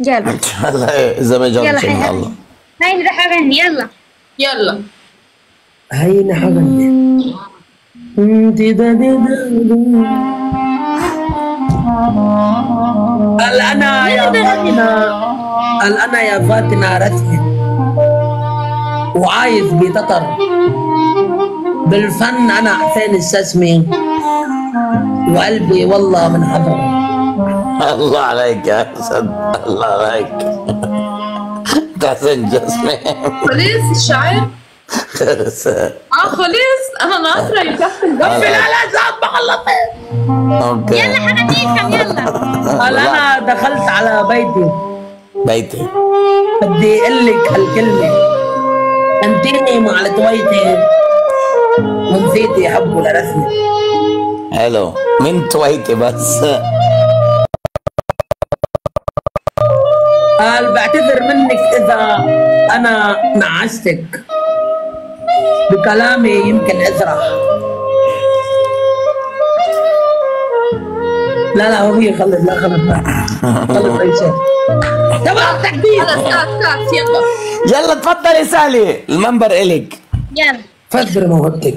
Speaker 17: يلا
Speaker 18: هلا إيه، اذا ما
Speaker 17: يلا
Speaker 18: جربش من
Speaker 17: حياتي.
Speaker 18: الله
Speaker 17: هاي رح أغني يلا
Speaker 9: يلا.
Speaker 16: دا. هلا أنا يا فاتنة هلا أنا يا فاتنة رسمي وعايز بتطر. بالفن أنا حسين السسمي وقلبي والله من حضر [LAUGHS]
Speaker 18: الله عليك يا حسن. الله عليك. انت حسن جسمي
Speaker 9: خلص. الشعر آه خلص. أنا ناطرة يكفي الجو
Speaker 18: لا
Speaker 16: لا زاد بخلصت
Speaker 18: أوكي.
Speaker 17: يلا حغنيكم يلا
Speaker 16: هلا أنا دخلت على بيتي.
Speaker 18: بيتي.
Speaker 16: بدي أقول لك هالكلمة. أنتيني مع التويتي ونسيتي حبه لرسمي.
Speaker 18: حلو من تويتي بس.
Speaker 16: قال بعتذر منك إذا أنا نعستك بكلامي يمكن أزرع. لا لا هو هي خلص لا خلص. لا خلص. اي شيء تمام تحديد.
Speaker 9: خلص كات يلا.
Speaker 18: يلا تفضلي سالي. المنبر الك
Speaker 17: يلا.
Speaker 16: فجر موهبتك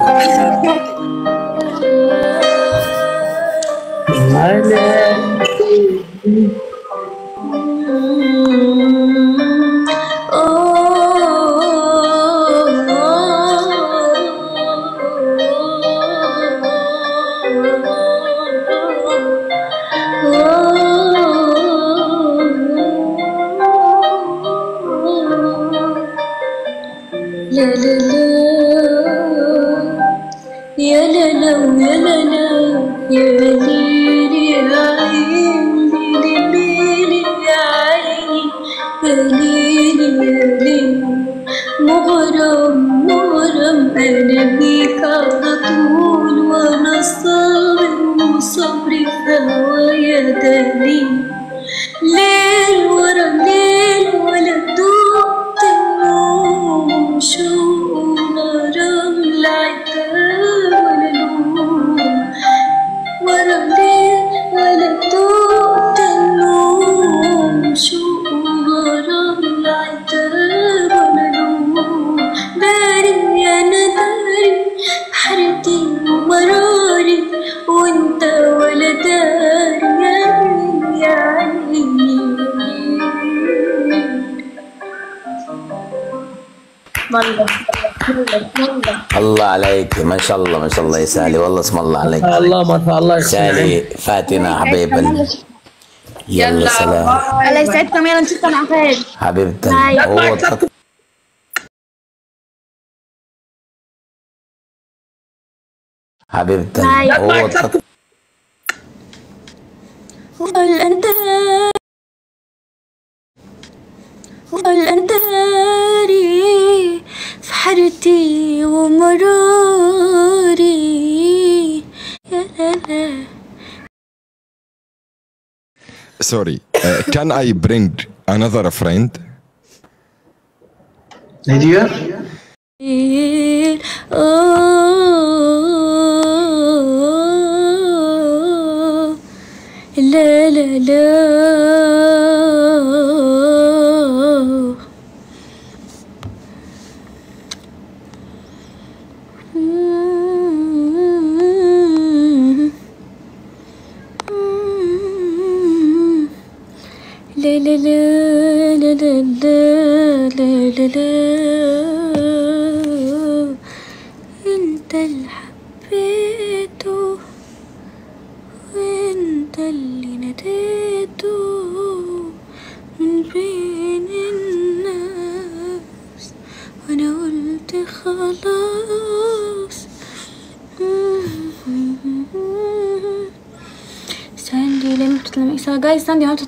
Speaker 3: لا لا لا يا لا لا يا لا لا يا مغرم
Speaker 18: شاء الله ما شاء الله يا سالي. والله اسم الله عليك.
Speaker 16: الله ما شاء الله
Speaker 18: سالي فاتنة حبيب يلا سلام.
Speaker 17: الله يسعدكم يلا نشوفكم على خير.
Speaker 18: حبيبتي هو حبيبتي هو
Speaker 3: انت
Speaker 19: Sorry, uh, can I bring another friend?
Speaker 3: Lydia?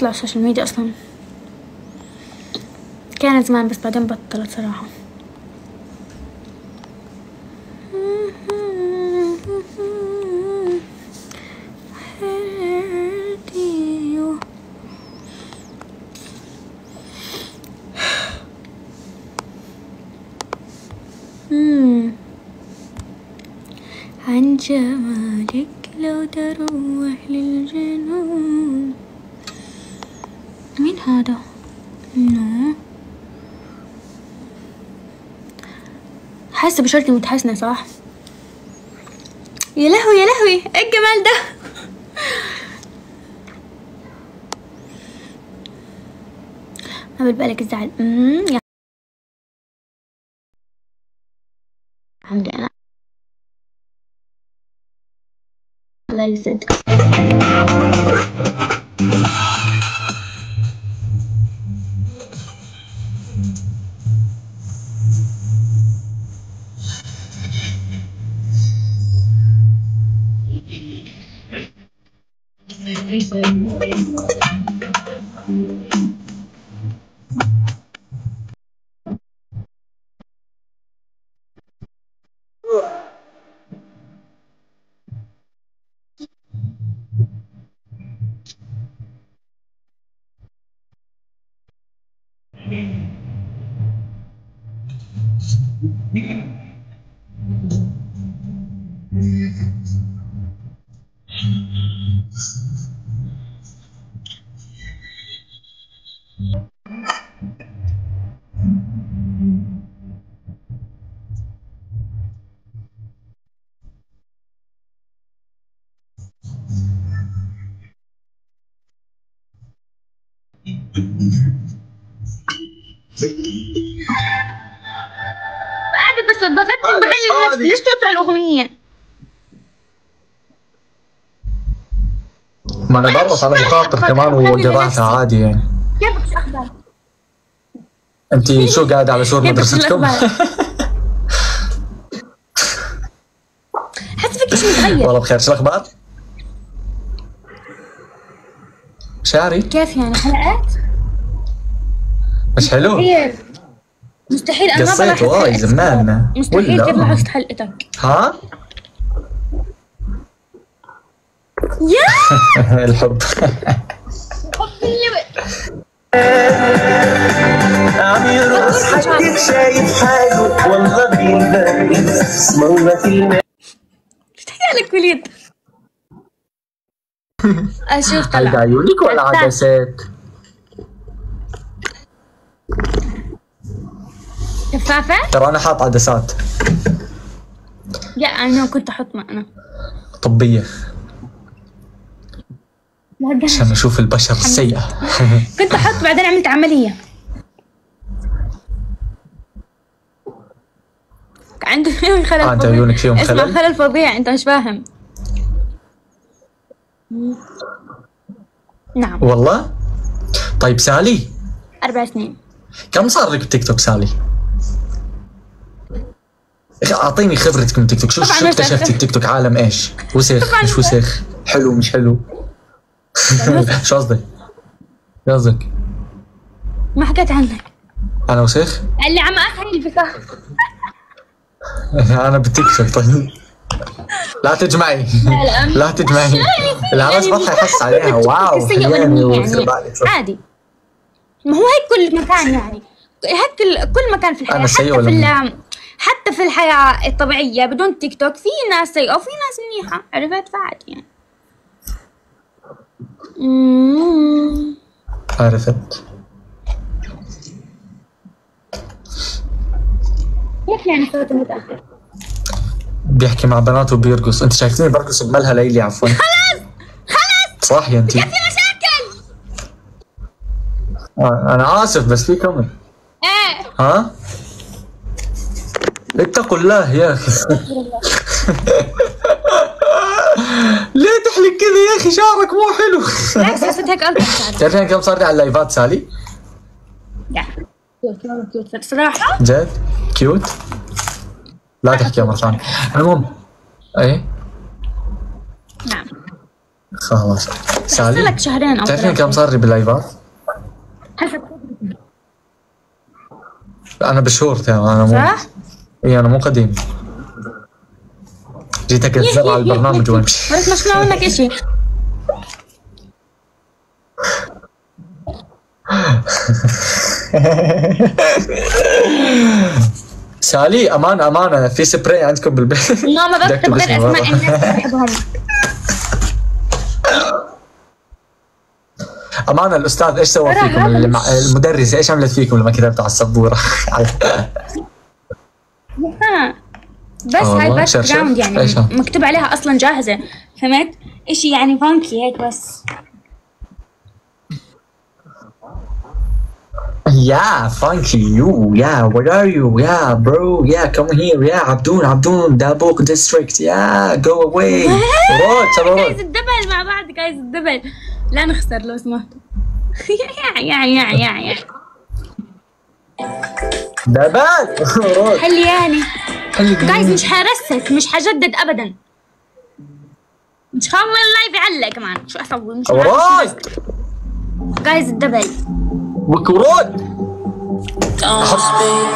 Speaker 3: على السوشيال ميديا أصلا. كانت زمان بس بعدين بطلت صراحة. لسه بشرتي متحسنه صح؟ يا لهوي يا لهوي إيه الجمال ده؟ ما بالك الزعل أمم عمري أنا الله يسعدك Ninguém.
Speaker 14: ما أنا بربط على مخاطر كمان وقراءتها عادي يعني
Speaker 3: كيفك شو أخبارك؟
Speaker 14: أنت شو قاعدة على سور مدرستكم؟
Speaker 3: حاسة فيك شي متغير
Speaker 14: والله بخير شو الأخبار؟ شعري
Speaker 3: كيف يعني حلقات؟
Speaker 14: مش حلو؟
Speaker 3: مستحيل مستحيل أنا ما
Speaker 14: قصيت
Speaker 3: بلاحظ
Speaker 14: واي
Speaker 3: حلقتك.
Speaker 14: زمان
Speaker 3: مستحيل كيف لاحظت حلقتك
Speaker 14: ها؟
Speaker 3: يا [LAUGHS]
Speaker 14: الحب.
Speaker 15: عمير حقك شايف حاله والله بيلاقي مرة في الماء
Speaker 3: لك وليد أشوف طلع.
Speaker 14: عيونك ولا
Speaker 3: عدسات؟ شفافة؟
Speaker 14: ترى أنا حاط عدسات.
Speaker 3: لا أنا كنت أحط
Speaker 14: مقنع
Speaker 3: طبية.
Speaker 14: عشان. أشوف البشر السيئة
Speaker 3: كنت أحط بعدين عملت عملية عنده فيهم خلل
Speaker 14: آه،
Speaker 3: فظيع.
Speaker 14: عيونك فيهم
Speaker 3: اسمع
Speaker 14: خلل؟
Speaker 3: خلل فظيع أنت مش فاهم نعم
Speaker 14: والله؟ طيب سالي
Speaker 3: أربع سنين
Speaker 14: كم صار لك بتيك توك سالي؟ أعطيني خبرتكم تيك توك شو شو. اكتشفتي التيك توك عالم إيش؟ وسخ مش وسخ حلو مش حلو [LAUGHS] شو قصدك؟ شو قصدك؟
Speaker 3: ما حكيت عنك.
Speaker 14: أنا وسخ؟
Speaker 3: اللي عم
Speaker 14: الفكرة. [LAUGHS] أنا توك طيب. لا تجمعي.
Speaker 3: لا،
Speaker 14: تجمعي. العراس بطل يحس عليها. واو عليك.
Speaker 3: يعني عادي. ما هو هيك كل مكان يعني. هيك كل- مكان في
Speaker 14: الحياة.
Speaker 3: حتى في حتى في الحياة الطبيعية بدون تيك توك في ناس سيئه وفي ناس منيحة عرفت؟ فعادي يعني.
Speaker 14: عرفت.
Speaker 3: كيف يعني صوته متأخر؟
Speaker 14: بيحكي مع بنات وبيرقص. انت شايفتيني برقص بملها ليلي عفوا.
Speaker 3: خلاص! خلاص!
Speaker 14: صاحية انت.
Speaker 3: في مشاكل!
Speaker 14: آه أنا آسف بس في كمل
Speaker 3: إيه.
Speaker 14: ها؟ اتقوا الله يا أخي. [LAUGHS] [GASPS] ليه تحلق كذا يا أخي شعرك مو حلو
Speaker 3: بالعكس حسيت هيك الطف
Speaker 14: تعرفين كم صار لي على اللايفات سالي؟
Speaker 3: cute صراحة
Speaker 14: جد؟ cute؟ لا تحكيها مرة ثانية المهم إيه
Speaker 3: نعم
Speaker 14: خلاص سالي
Speaker 3: لك شهرين أو
Speaker 14: تعرفين. كم صار لي باللايفات؟
Speaker 3: حسب
Speaker 14: أنا بشهور ترى أنا مو
Speaker 3: صح؟
Speaker 14: اي أنا مو قديم جيتك [LAUGHS] الزر على البرنامج وامشي
Speaker 3: بس مش منك اشي
Speaker 14: سالي امانه امانه في سبراي عندكم بالبيت.
Speaker 3: لا ما غير
Speaker 14: اسمي
Speaker 3: اسماء. الناس بحبهم
Speaker 14: امانه الأستاذ إيش سوى فيكم؟ المدرسة إيش عملت فيكم لما كتبت على
Speaker 3: السبورة. بس
Speaker 14: آه
Speaker 3: هاي
Speaker 14: والله،
Speaker 3: back
Speaker 14: شرشف؟
Speaker 3: ground يعني؟ مكتوب عليها أصلا جاهزة فهمت؟ اشي يعني funky هيك بس
Speaker 14: Yeah, funky, you, yeah, what are you? Yeah, bro, yeah, come here, yeah, Abdun, Abdun, Dabok district, yeah, go away.
Speaker 3: جايز الدبل مع بعض جايز الدبل لا نخسر لو سمحتوا يا يا يا يا يا
Speaker 14: دبل رود
Speaker 3: حلياني
Speaker 14: حلي
Speaker 3: جايز مش حرسك مش حجدد ابدا. مش خلي اللايف يعلق كمان شو أسوي مش
Speaker 14: رود
Speaker 3: جايز الدبل.
Speaker 14: وكرود
Speaker 20: Don't speak,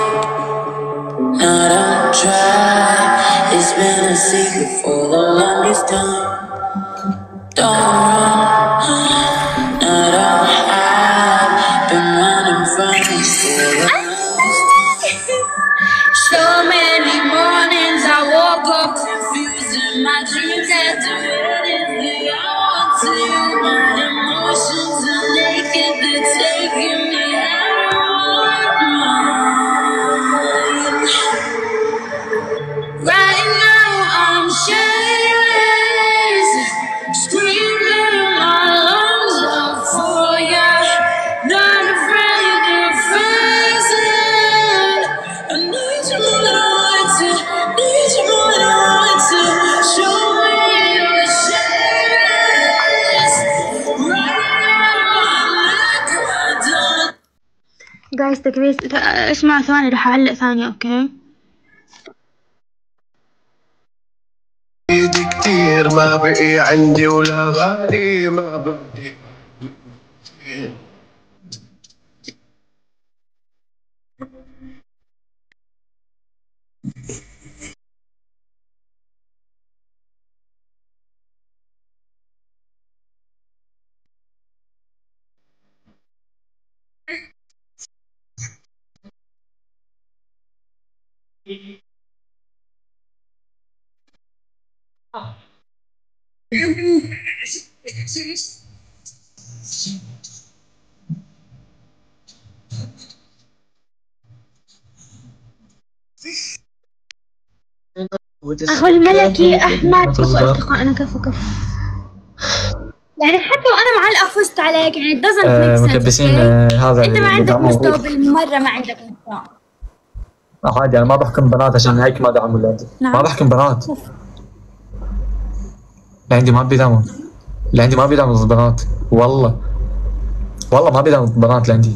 Speaker 20: no, don't try. It's been a secret for the longest time. Don't run,
Speaker 3: جايز تكبيس اسمع ثواني رح أعلق ثانية
Speaker 15: أوكي كتير ما بقي عندي ولا غالي ما بدي.
Speaker 3: اخو الملكي أحمد. كفو اصدقائنا كفو كفو. يعني حتى وأنا معلقه فزت عليك يعني doesn't
Speaker 14: آه،
Speaker 3: make sense
Speaker 14: مكبسين؟ آه، هذا
Speaker 3: أنت ما عندك مستوى. بالمرة ما عندك مستوى.
Speaker 14: عادي أنا ما بحكم بنات عشان هيك ما دعموا
Speaker 3: نعم.
Speaker 14: ما بحكم بنات. اللي عندي ما بيدعموا اللي عندي ما بيدعموا البنات والله. والله ما بيدعموا البنات اللي عندي.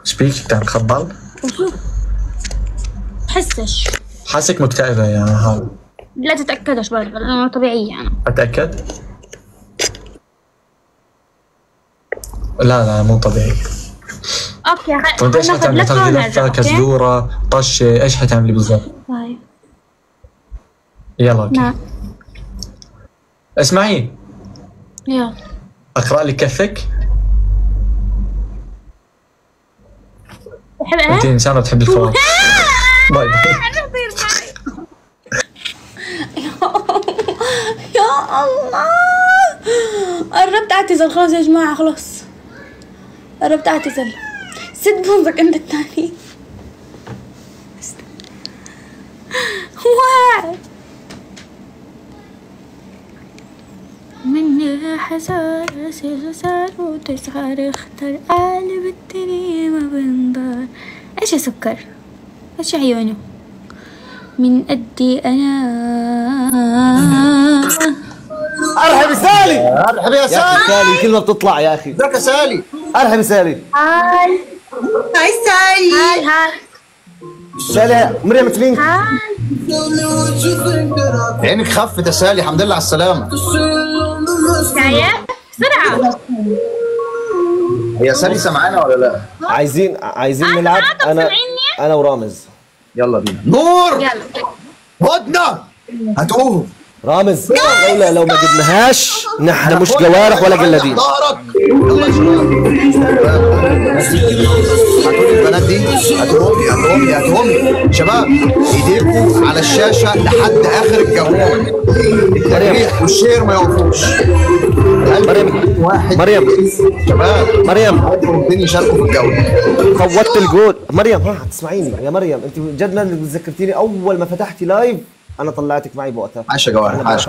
Speaker 14: إيش بيك كان خبال
Speaker 3: تحسش
Speaker 14: حاسك مكتئبة يعني هذا
Speaker 3: لا تتأكدش برضه لأنه طبيعية أنا.
Speaker 14: أتأكد؟ لا لا مو طبيعي.
Speaker 3: okay خ...
Speaker 14: طيب
Speaker 3: إيش
Speaker 14: حتعملي؟ تاخذي
Speaker 3: okay.
Speaker 14: كزدورة طشة إيش حتعملي بالضبط؟
Speaker 3: طيب.
Speaker 14: يلا okay.
Speaker 3: نعم.
Speaker 14: اسمعي.
Speaker 3: يلا
Speaker 14: أقرأ لك كفك.
Speaker 3: بحب
Speaker 14: انت؟ إنسانة تحب الفواكه. [LAUGHS] [LAUGHS] باي باي [LAUGHS]
Speaker 3: يا الله. قربت أعتزل. خلاص يا جماعة خلاص. قربت أعتزل. سد بنظك أنت الثاني. واحد من حسار صار وتسخر اختار قلب الدنيا ما بنضار إيش يا سكر؟ إيش عيونه من قدي أنا؟
Speaker 1: أرحب سالي. أرحب يا سالي. سالي كلمه بتطلع يا أخي. يا سالي. أرحب سالي.
Speaker 8: هاي. هاي سالي.
Speaker 3: هاي هاي.
Speaker 1: سالي مريم تلينك
Speaker 21: عينك خفت يا سالي الحمد لله على السلامة.
Speaker 3: بسرعة.
Speaker 21: هي سالي سمعانا ولا لا؟
Speaker 1: عايزين عايزين نلعب. أنا أنا ورامز.
Speaker 21: يلا بينا. نور!
Speaker 3: يلا.
Speaker 21: هدنة هاتوهم
Speaker 1: رامز. لولا لو ما جبناهاش نحن مش جوارح ولا جلادين.
Speaker 21: هاتوا البنات دي هاتوهم لي هاتوهم لي هاتوهم لي. شباب ايديكم على الشاشة لحد آخر الجولة التريح وال share ما يوقفوش
Speaker 1: مريم.
Speaker 21: واحد.
Speaker 1: مريم.
Speaker 21: شباب
Speaker 1: مريم.
Speaker 21: الاثنين يشاركوا في الجولة
Speaker 1: فوتت الجول. مريم ها تسمعيني. يا مريم انت جد ما ذكرتيني أول ما فتحتي live أنا طلعتك معي بوقتها.
Speaker 21: عاش يا جوارح عاش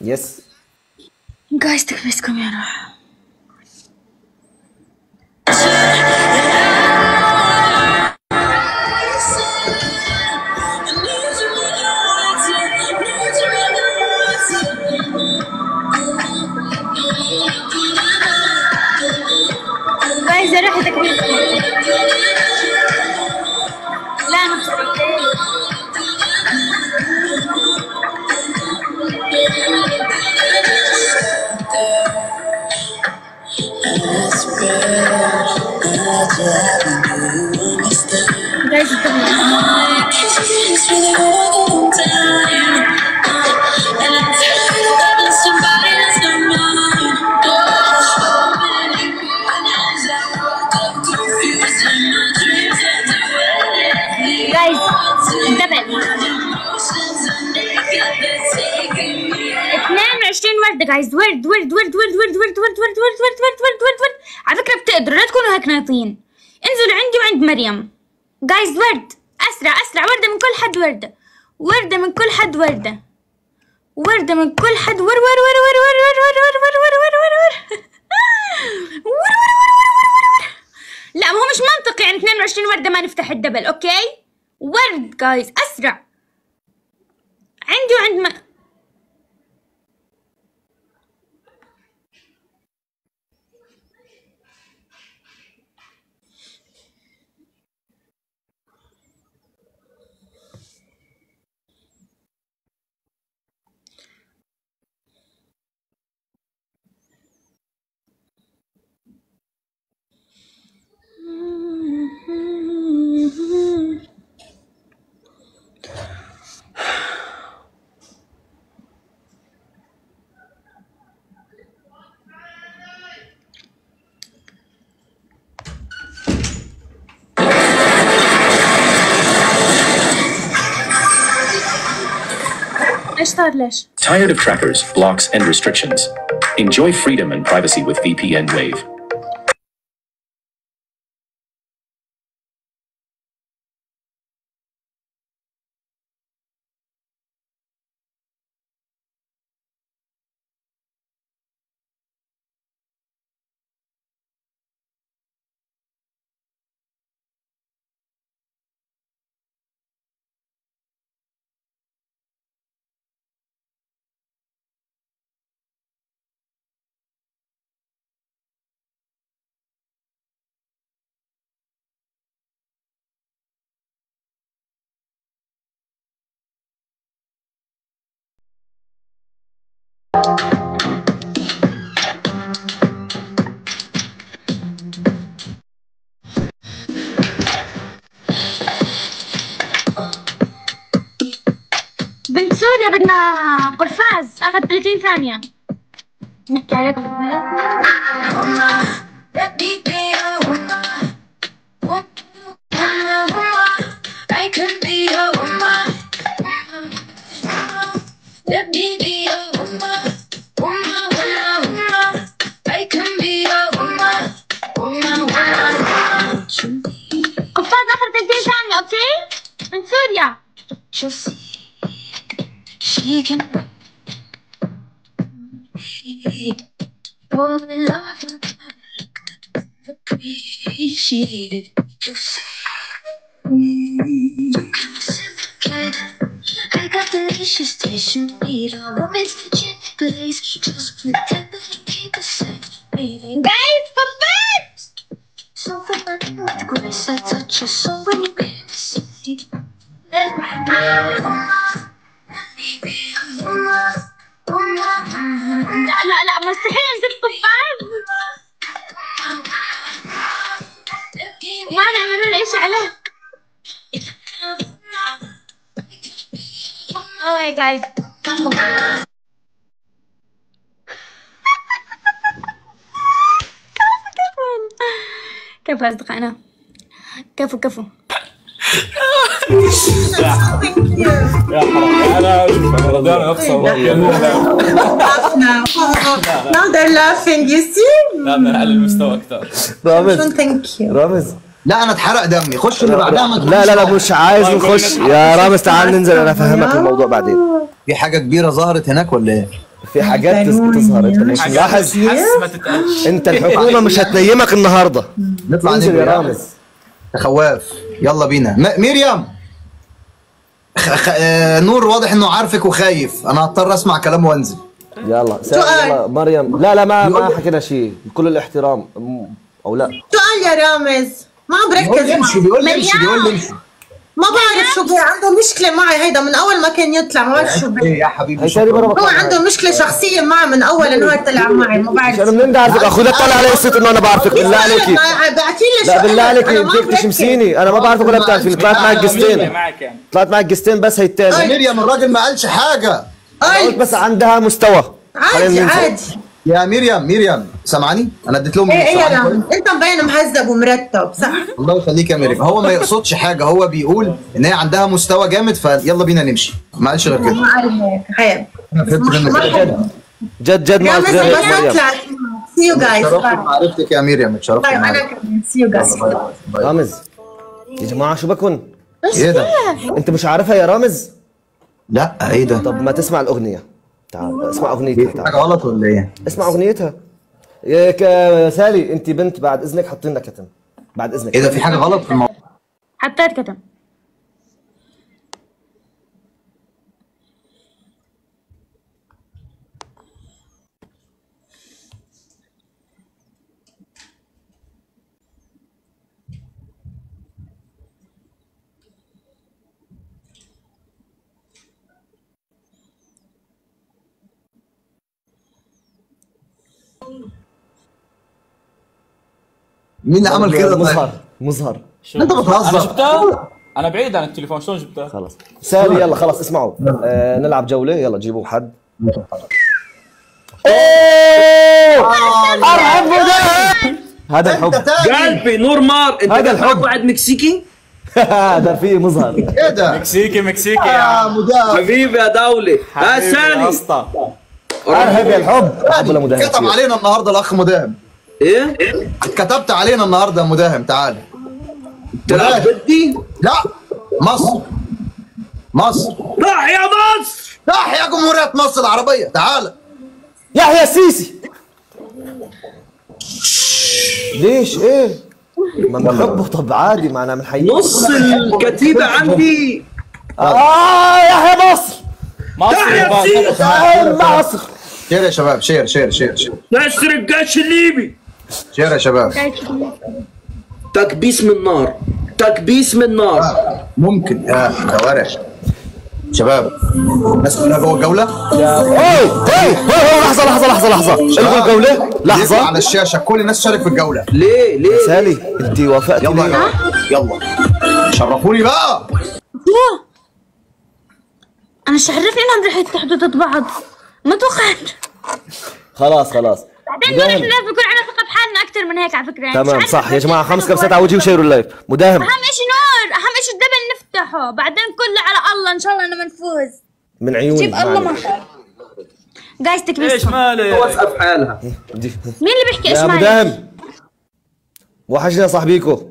Speaker 1: yes
Speaker 3: guys تكبسكم يا روح. جايز جايز انتبه 22 وردة جايز ورد ورد ورد ورد ورد ورد ورد ورد ورد ورد ورد ورد ورد ورد على فكرة بتقدروا لا تكونوا هيك ناطين انزلوا عندي وعند مريم guys ورد اسرع اسرع وردة من كل حد وردة وردة من كل حد وردة وردة من كل حد ور ور ور ور ور ور ور ور ور ور ور ور ور ور ور ور ور ور لا ما هو مش منطقي يعني 22 وردة ما نفتح ال double okay ورد guys اسرع عندي وعند
Speaker 22: Tired of trackers, blocks, and restrictions? Enjoy freedom and privacy with VPN Wave.
Speaker 13: سوريا بدنا قرفاز اخذ 30 ثانية نحكي عليك I could be a woman. Let me be a woman. Woman, woman, woman. I can be a woman. Woman, woman, woman. قفاز اخر 30 ثانية اوكي؟ من سوريا. She vegan. All the love appreciated. I got delicious taste you need a woman's kitchen place just with keep a safe, baby. Guys, for first! So I do with grace, I touch your soul when you can't see. Let my لا لا لا مستحيل نزيد طفاز ما نعمل له شيء عليه Oh my god.
Speaker 3: كفو أصدقائنا كفو كفو.
Speaker 6: يا حرام أنا أنا رضيان اقصى
Speaker 23: Now they're laughing, you see?
Speaker 6: لا بدنا نعلي المستوى أكثر
Speaker 1: رامز
Speaker 21: لا أنا اتحرق دمي خش اللي بعدها ما
Speaker 1: لا لا لا مش عايز نخش يا رامز تعال ننزل أنا افهمك الموضوع بعدين
Speaker 21: في حاجة كبيره ظهرت هناك ولا إيه؟
Speaker 1: في حاجات تز- تظهر انت مش ملاحظ انت الحكومة مش هتنيمك النهارده
Speaker 21: نطلع نجري
Speaker 1: يا رامز
Speaker 21: يا خواف يلا بينا. مريم خ... خ... آه نور واضح إنه عارفك وخايف. أنا هضطر أسمع كلامه وأنزل.
Speaker 1: يلا سأل يلا مريم. لا لا ما ما حكينا شيء. بكل الاحترام. أو لا.
Speaker 23: سؤال يا رامز. ما
Speaker 21: بيقول
Speaker 23: بركز
Speaker 21: لي امشي بيقول لي امشي بيقول لي امشي
Speaker 23: ما بعرف شو بي عنده مشكلة معي هيدا من أول ما كان يطلع ما بعرف شو بي
Speaker 21: إيه يا حبيبي
Speaker 23: هو عنده مشكلة شخصية معي من أول نهار طلع معي ما بعرف
Speaker 1: أنا منين بدي اعرفك اخو لا تطلع علي قصة إنه أنا بعرفك بالله عليكي لا بالله عليك
Speaker 23: أنا ما
Speaker 1: كيف. تشمسيني أنا ما بعرفك ولا بتعرفيني طلعت معك قستين
Speaker 6: معك يعني.
Speaker 1: طلعت معك قستين بس هي التاني
Speaker 21: مريم الراجل ما قالش حاجة.
Speaker 1: قلت بس عندها مستوى.
Speaker 23: عادي. عادي.
Speaker 21: يا مريم مريم سامعاني أنا اديت لهم إيه
Speaker 23: إيه
Speaker 21: كويس؟
Speaker 23: أنت مبين مهذب ومرتب صح؟
Speaker 21: الله يخليك يا مريم هو ما يقصدش حاجة هو بيقول إن هي عندها مستوى جامد فيلا بينا نمشي. ما قالش غير كده
Speaker 23: ما عارف هيك عيب
Speaker 21: أنا فهمت منك. كده.
Speaker 1: جد جد. ما
Speaker 23: رامز
Speaker 1: قلت غير
Speaker 23: سي يو جايز
Speaker 21: بمعرفتك يا مريم اتشرفت
Speaker 23: طيب
Speaker 21: أنا
Speaker 23: كمان. سي يو جايز
Speaker 1: رامز. يا جماعة شو بكون؟
Speaker 21: إيه ده؟
Speaker 1: أنت مش عارفها يا رامز؟
Speaker 21: لا إيه ده؟
Speaker 1: طب ما تسمع الأغنية. تعال اسمع أغنيتها
Speaker 21: حاجة
Speaker 1: تعال.
Speaker 21: غلط ولا إيه؟
Speaker 1: اسمع أغنيتها. يا سالي أنت بنت بعد إذنك حطي لنا كتم بعد إذنك.
Speaker 21: إيه ده في حاجة غلط في الموضوع؟
Speaker 3: حطيت كتم
Speaker 21: مين اللي عمل كده؟ طيب؟
Speaker 1: مظهر مظهر.
Speaker 21: أنت
Speaker 6: أنا
Speaker 21: بتهزر
Speaker 6: جبتها أنا بعيد عن التليفون شلون جبتها؟
Speaker 1: خلاص. سالي يلا خلاص اسمعوا. آه نلعب جولة. يلا جيبوا حد. أرحب هذا الحب.
Speaker 24: قلبي نور مار. أنت
Speaker 1: هذا الحب.
Speaker 24: واحد مكسيكي؟ [LAUGHS]
Speaker 1: هذا فيه مظهر.
Speaker 21: إيه ده؟
Speaker 6: مكسيكي مكسيكي يا
Speaker 21: يا
Speaker 6: عم.
Speaker 21: مدافع.
Speaker 24: حبيبي يا دولي. ها
Speaker 6: يا
Speaker 24: سالي
Speaker 1: ارهب يا الحب. احب ولا مداهم
Speaker 21: كتب علينا النهارده الأخ مداهم
Speaker 24: إيه؟
Speaker 21: اتكتبت علينا النهارده يا مداهم تعال.
Speaker 24: تلعب بدي؟
Speaker 21: لا مصر. مصر.
Speaker 24: راح يا مصر!
Speaker 21: راح يا جمهورية مصر العربية تعال.
Speaker 1: يحيى السيسي ليش؟ إيه؟ ما بنحبه طب عادي معنا بنحييه
Speaker 24: نص الكتيبة عندي.
Speaker 1: آه يحيى مصر.
Speaker 6: مصر بقى.
Speaker 1: آه، مصر.
Speaker 21: share يا شباب share share share share.
Speaker 24: نسر الجيش الليبي.
Speaker 21: share يا شباب.
Speaker 24: تكبيس من نار. تكبيس من نار.
Speaker 21: ممكن. يا كوارع شباب الناس كلها جوه الجولة؟
Speaker 1: اوي اوي اوي لحظة لحظة لحظة. لحظة الغوا الجولة؟
Speaker 21: يطلع
Speaker 1: لحظة
Speaker 21: على الشاشة. كل الناس تشارك في الجولة.
Speaker 24: ليه ليه
Speaker 1: سالي انت وافقتي
Speaker 21: يلا يا
Speaker 1: ليه؟
Speaker 21: يلا. شرفوني بقى.
Speaker 3: أنا عرفني انهم رح يتحدوا ضد بعض. ما توقعت.
Speaker 1: خلاص خلاص.
Speaker 3: بعدين نور
Speaker 1: مداهم.
Speaker 3: الناس بيكون عندنا ثقة بحالنا أكثر من هيك على فكرة يعني
Speaker 1: تمام صح. يا
Speaker 3: جماعة
Speaker 1: خمس كبسات على وجهي وشيروا ال live مداهم.
Speaker 3: أهم شيء نور أهم شيء ال double نفتحه. بعدين كله على الله إن شاء الله إنه منفوز.
Speaker 1: من عيوني.
Speaker 3: جيب الله. ما guys تكبيس
Speaker 6: إيش مالك؟
Speaker 16: توقف حالها.
Speaker 3: مين اللي بيحكي إيش
Speaker 1: يا
Speaker 3: مالك؟
Speaker 1: مداهم. وحشنا صاحبيكو.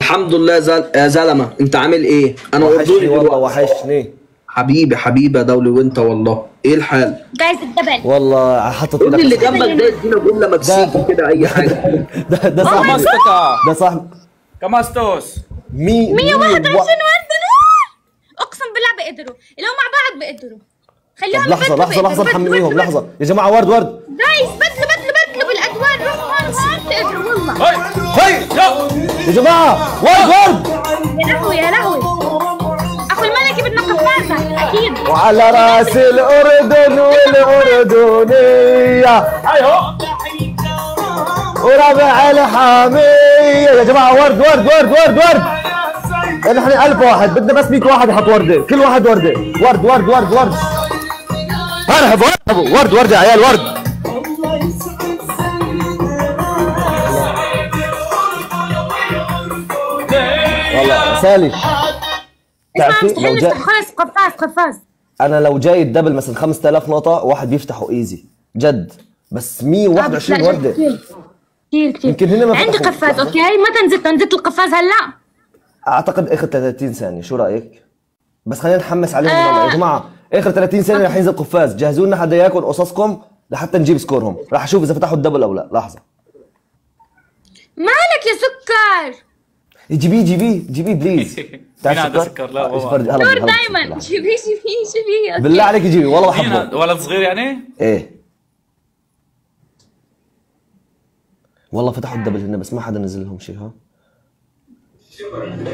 Speaker 16: الحمد لله يا زل- يا زلمة أنت عامل إيه؟ أنا
Speaker 1: وحشني
Speaker 16: أردني
Speaker 1: والله. وحشني.
Speaker 16: حبيبي حبيبي يا دولي وانت والله. إيه الحال؟
Speaker 3: guys ال
Speaker 1: double والله
Speaker 16: قول لي اللي جنبك ده ادينا جملة مكسيكي كده أي حاجة.
Speaker 1: ده ده صاحبي
Speaker 6: كماستكا
Speaker 1: ده صاحب
Speaker 6: كماستوس
Speaker 1: مي
Speaker 3: 121
Speaker 1: مي-
Speaker 3: ورده نور أقسم بالله بيقدروا لو مع بعض بيقدروا خليهم
Speaker 1: لحظة لحظة
Speaker 3: لحظة.
Speaker 1: محمليهم
Speaker 3: بدلوا-
Speaker 1: لحظة. يا جماعة ورد ورد
Speaker 3: جايز بدلوا بدلوا بدلوا بالأدوار. روحوا هون هون بتقدروا والله.
Speaker 1: هي يا جماعة ورد ورد
Speaker 3: يا لهوي يا لهوي.
Speaker 1: وعلى رأس الأردن والأردنية.
Speaker 6: أيوه.
Speaker 1: وربع الحامية. يا جماعة ورد ورد ورد ورد ورد. نحن ألف واحد. بدنا بس 100 واحد يحط وردة. كل واحد وردة. ورد ورد ورد ورد. ارهبوا ارهبوا ورد ورد يا عيال ورد. والله سالي تعرفي؟ لو
Speaker 3: نفتح خلص قفاز قفاز.
Speaker 1: أنا لو جاي ال double مثلا 5000 نقطة واحد بيفتحوا easy جد. بس 121
Speaker 3: لا،
Speaker 1: وردة.
Speaker 3: كثير كثير
Speaker 1: يمكن هن ما
Speaker 3: عندي. قفاز أوكي؟ متى نزلت نزلت القفاز هلا.
Speaker 1: أعتقد آخر 30 ثانية. شو رأيك؟ بس خلينا نحمس عليهم
Speaker 3: آه.
Speaker 1: يا جماعة آخر 30 ثانية رح ينزل قفاز. جهزوا لنا حدا ياكل قصصكم لحتى نجيب score هم. راح أشوف إذا فتحوا ال double أو لا. لحظه
Speaker 3: مالك يا سكر؟
Speaker 1: جيبيه جيبيه جيبيه بليز
Speaker 6: عنده سكر؟ لا،
Speaker 3: نور شبيه شبيه شبيه أوكي.
Speaker 1: بالله عليك جيبي. والله بحبه
Speaker 6: هذا؟ ولد صغير يعني؟
Speaker 1: إيه. والله فتحوا الدبل هنا بس ما حدا نزل لهم شيء ها؟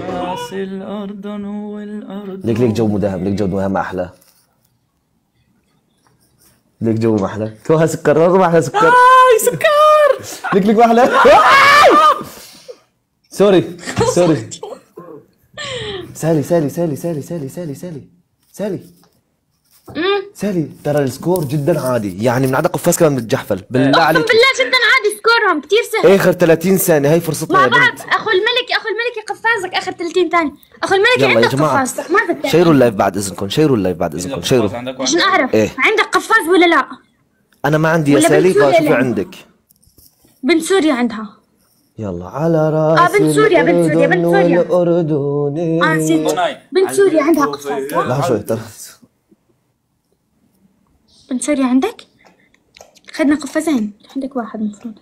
Speaker 6: راس الأردن والأردن.
Speaker 1: ليك ليك جو مداهم ليك جو مداهم ما أحلى. ليك جو ما أحلى. كوها سكر ما أحلى سكر.
Speaker 6: آي سكر!
Speaker 1: ليك ليك ما أحلى [LAUGHS] [LAUGHS] sorry [LAUGHS] sorry. [LAUGHS] سالي سالي سالي سالي سالي سالي سالي سالي. سالي ترى ال score جدا عادي. يعني من عدا قفاز كمان متجحفل بالله
Speaker 3: أقسم
Speaker 1: عليك.
Speaker 3: بالله جدا عادي score هم كثير سهل.
Speaker 1: آخر 30 ثانية هي فرصتنا
Speaker 3: مع
Speaker 1: يا
Speaker 3: بعض أخو الملكي أخو الملكي قفازك آخر 30 ثانية. أخو الملكي
Speaker 1: يا
Speaker 3: عندك قفاز. ما بدك.
Speaker 1: شيروا ال live بعد إذنكم شيروا ال live بعد إذنكم شيروا.
Speaker 3: عشان أعرف
Speaker 1: إيه.
Speaker 3: عندك قفاز ولا لا؟
Speaker 1: أنا ما عندي يا سالي فشوفي. عندك.
Speaker 3: بنت سوريا عندها.
Speaker 1: يلا على رأس
Speaker 3: آه، بنت سوريا، بنت سوريا، بنت سوريا.
Speaker 1: الأردن
Speaker 3: آه نسيت بنت سوريا عندها قفاز ها؟
Speaker 1: لحظة شوي ترى
Speaker 3: بنت سوريا عندك؟ خدنا قفازين عندك واحد المفروض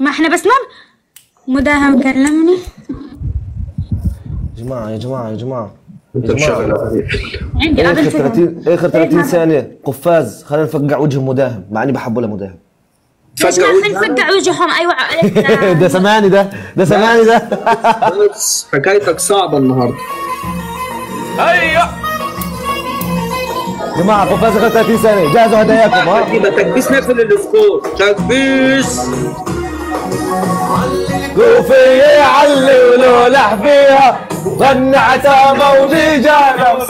Speaker 3: ما إحنا بس ما مداهم كلمني.
Speaker 1: يا جماعة يا جماعة. يا جماعة.
Speaker 16: انت. مشغل
Speaker 3: عندي
Speaker 1: آخر
Speaker 3: قبل
Speaker 1: 30 آخر 30 ثانية. قفاز خلينا نفقع وجه مداهم مع إني بحبه لمداهم
Speaker 3: خلينا نفقع وجههم أيوه [LAUGHS]
Speaker 1: ده سمعني ده. ده سمعني ده.
Speaker 16: بس حكايتك صعبة النهارده.
Speaker 6: هيا.
Speaker 1: يا جماعة اخر 30 ثانية. جهزوا هداياكم ها؟
Speaker 16: تكبيس نقفل السكور. تكبيس.
Speaker 1: كوفي علي ولولح فيها غنى عتامة وديجانا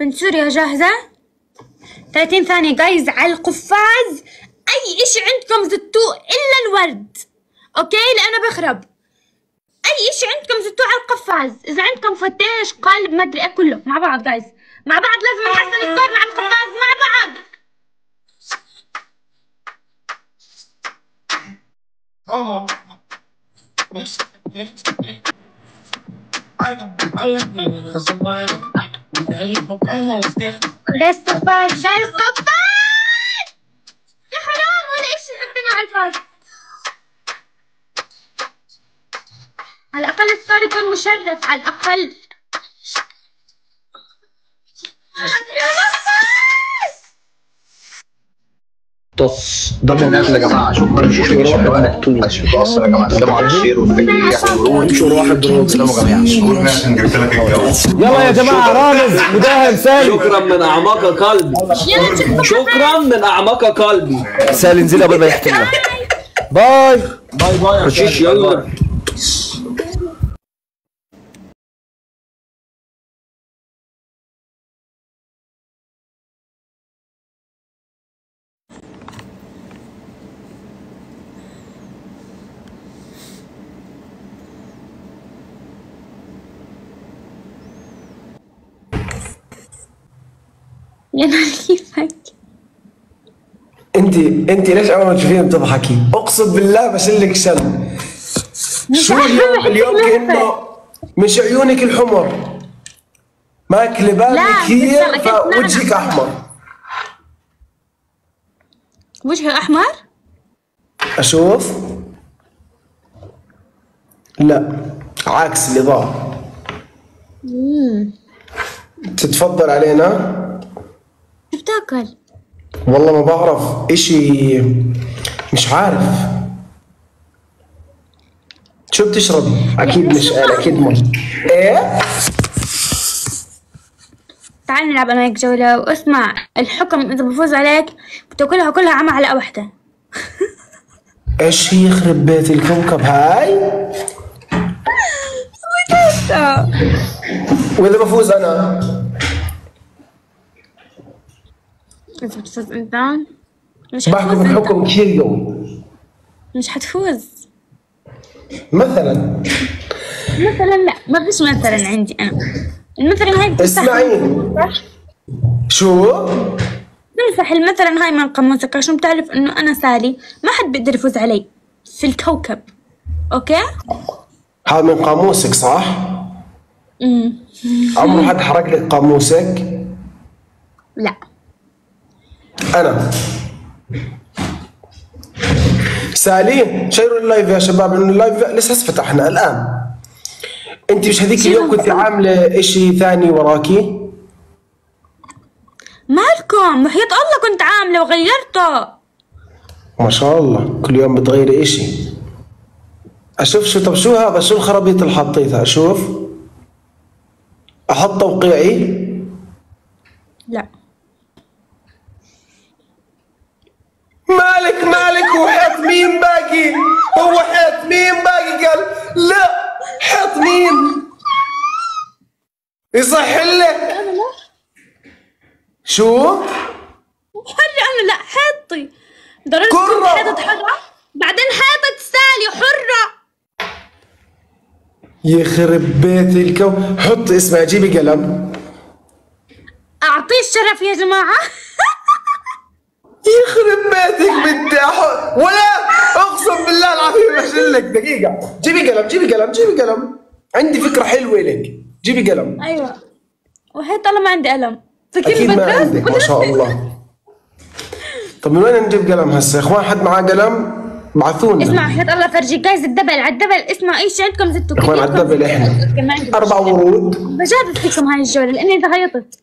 Speaker 3: بنت سوريا جاهزة؟ 30 ثانية جايز على القفاز. أي إشي عندكم زتوه إلا الورد. أوكي؟ لأنه بخرب. أي شيء عندكم زتوه على القفاز. إذا عندكم فتاش قالب ما أدري كله مع بعض جايز مع بعض لازم نحسن الصور مع القفاز مع بعض. يا حرام ولا حطينا على على الأقل السكور يكون مشرف على الأقل
Speaker 21: طص ضمن الاكل يا جماعة شكرا شكرا بص يا جماعة السلام على الشير والتكريم واحد السلام يا جماعة
Speaker 1: يلا يا جماعة رامز مداهم سالي
Speaker 16: شكرا من اعماق قلبي شكرا من اعماق قلبي
Speaker 1: سالي انزلي قبل ما يحكي باي
Speaker 16: باي باي رشيش يلا
Speaker 3: يا كيفك
Speaker 25: أنت أنت ليش أول ما تشوفيني بتضحكي؟ أقسم بالله بشلك شل. شو اليوم؟ اليوم كأنه مش عيونك الحمر. ماكله بالك هي فوجهك
Speaker 3: نعم.
Speaker 25: أحمر.
Speaker 3: وجهك أحمر؟
Speaker 25: أشوف؟ لا عكس اللي ظهر تتفضل علينا.
Speaker 3: شو بتاكل
Speaker 25: والله ما بعرف إشي مش عارف. شو بتشربي؟ أكيد مش قال أكيد مي إيه؟
Speaker 3: تعال نلعب أنا هيك جولة واسمع الحكم إذا بفوز عليك بتاكلها كلها على واحدة.
Speaker 25: إيش هي يخرب بيت الكوكب هاي؟ [LAUGHS] وإذا بفوز أنا؟
Speaker 3: إذا بتفوز انت مش
Speaker 25: بحكم الحكم كثير قوي
Speaker 3: مش حتفوز.
Speaker 25: مثلا.
Speaker 3: مثلا لا ما فيش مثلا عندي أنا. المثلا هاي
Speaker 25: اسمعيني. شو؟
Speaker 3: تمسح المثلا هاي من قاموسك عشان بتعرف إنه أنا سالي ما حد بيقدر يفوز علي. في الكوكب. okay؟
Speaker 25: هذا من قاموسك صح؟
Speaker 3: امم
Speaker 25: عمره حد حرق لك قاموسك؟
Speaker 3: لا.
Speaker 25: أنا. سالين شيروا ال live يا شباب لأنه اللايف لسه فتحنا الآن. أنت مش هذيك اليوم كنت عاملة إشي ثاني وراكي؟
Speaker 3: مالكم؟ وحياة الله كنت عاملة وغيرته.
Speaker 25: ما شاء الله كل يوم بتغيري إشي. أشوف شو طب شو هذا؟ شو الخرابيط اللي حطيتها؟ أشوف. أحط توقيعي؟
Speaker 3: لا.
Speaker 25: مالك مالك هو حيط مين باقي؟ هو حيط مين باقي؟ قال لا حيط مين؟ يصح لك شو؟
Speaker 3: حرة أنا لا حيطي درجة حيطة حرة. بعدين حيطة سالي حرة.
Speaker 25: يخرب بيت الكون. حط اسمها جيبي قلم.
Speaker 3: أعطيه الشرف يا جماعة.
Speaker 25: يخرب بيتك بدي أحط. ولا أقسم بالله العظيم بشلك دقيقة. جيبي قلم جيبي قلم جيبي قلم. عندي فكرة حلوة لك. جيبي قلم.
Speaker 3: أيوه. وحياة الله ما عندي قلم.
Speaker 25: أكيد ما عندك ما شاء الله. طب من وين نجيب قلم هسه؟ يا إخوان حد معاه قلم؟ بعثونا.
Speaker 3: اسمع حياة الله فرجي جايز الدبل. على الدبل اسمع اي شيء عندكم زدتوا؟
Speaker 25: يا إخوان على الدبل إحنا. أربع ورود.
Speaker 3: بجاد فيكم هاي الجولة لأني اذا غيطت